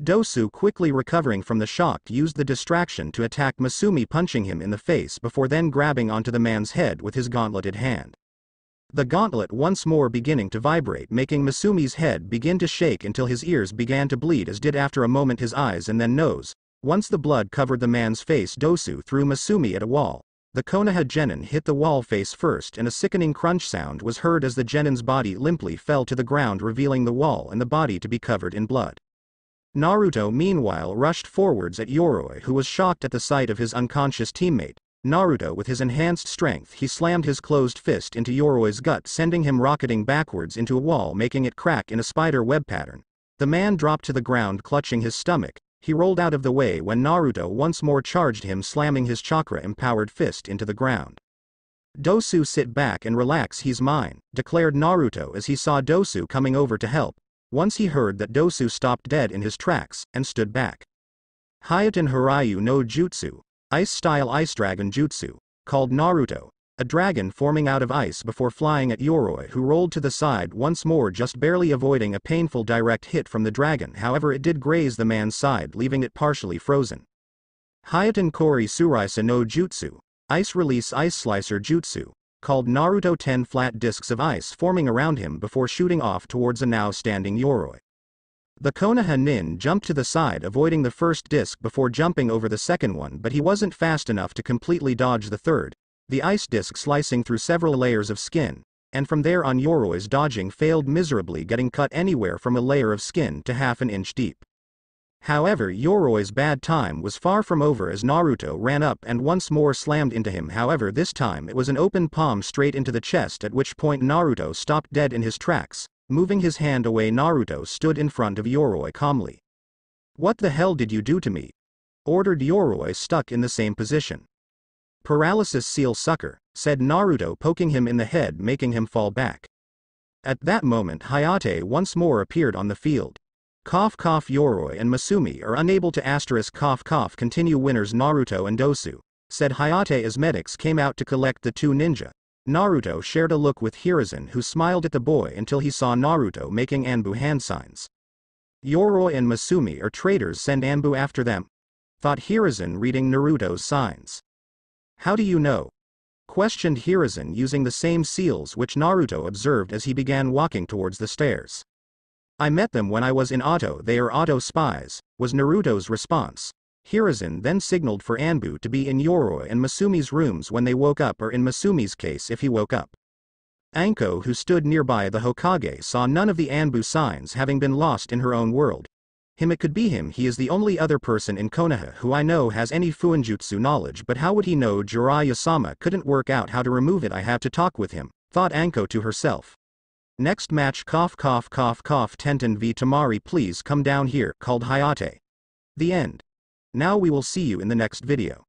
Dosu quickly recovering from the shock used the distraction to attack Masumi punching him in the face before then grabbing onto the man's head with his gauntleted hand. The gauntlet once more beginning to vibrate making Masumi's head begin to shake until his ears began to bleed as did after a moment his eyes and then nose. Once the blood covered the man's face Dosu threw Masumi at a wall. The Konoha Genin hit the wall face first and a sickening crunch sound was heard as the Genin's body limply fell to the ground revealing the wall and the body to be covered in blood. Naruto meanwhile rushed forwards at Yoroi who was shocked at the sight of his unconscious teammate. Naruto with his enhanced strength he slammed his closed fist into Yoroi's gut sending him rocketing backwards into a wall making it crack in a spider web pattern. The man dropped to the ground clutching his stomach, he rolled out of the way when Naruto once more charged him slamming his chakra-empowered fist into the ground. Dosu sit back and relax he's mine, declared Naruto as he saw Dosu coming over to help, once he heard that Dosu stopped dead in his tracks, and stood back. Hyoton Harayu no Jutsu, Ice-style Ice Dragon Jutsu, called Naruto, a dragon forming out of ice before flying at Yoroi who rolled to the side once more just barely avoiding a painful direct hit from the dragon however it did graze the man's side leaving it partially frozen. Hyoton Kori Suraisa no Jutsu, Ice Release Ice Slicer Jutsu, called Naruto 10 flat discs of ice forming around him before shooting off towards a now standing Yoroi. The Konoha Nin jumped to the side avoiding the first disc before jumping over the second one but he wasn't fast enough to completely dodge the third, the ice disc slicing through several layers of skin, and from there on Yoroi's dodging failed miserably getting cut anywhere from a layer of skin to half an inch deep. However Yoroi's bad time was far from over as Naruto ran up and once more slammed into him however this time it was an open palm straight into the chest at which point Naruto stopped dead in his tracks, moving his hand away Naruto stood in front of Yoroi calmly. What the hell did you do to me? Ordered Yoroi stuck in the same position. Paralysis seal sucker, said Naruto poking him in the head making him fall back. At that moment Hayate once more appeared on the field. Cough cough Yoroi and Masumi are unable to asterisk cough cough continue winners Naruto and Dosu, said Hayate as medics came out to collect the two ninja. Naruto shared a look with Hiruzen who smiled at the boy until he saw Naruto making Anbu hand signs. Yoroi and Masumi are traitors send Anbu after them. Thought Hiruzen reading Naruto's signs. How do you know? Questioned Hiruzen using the same seals which Naruto observed as he began walking towards the stairs. I met them when I was in Oto they are Oto spies, was Naruto's response. Hiruzen then signaled for Anbu to be in Yoroi and Masumi's rooms when they woke up or in Masumi's case if he woke up. Anko who stood nearby the Hokage saw none of the Anbu signs having been lost in her own world. Him it could be him he is the only other person in Konoha who I know has any Fuinjutsu knowledge but how would he know Jiraiya-sama couldn't work out how to remove it I have to talk with him, thought Anko to herself. Next match cough cough cough cough Tenten v Temari please come down here called Hayate. The end. Now we will see you in the next video.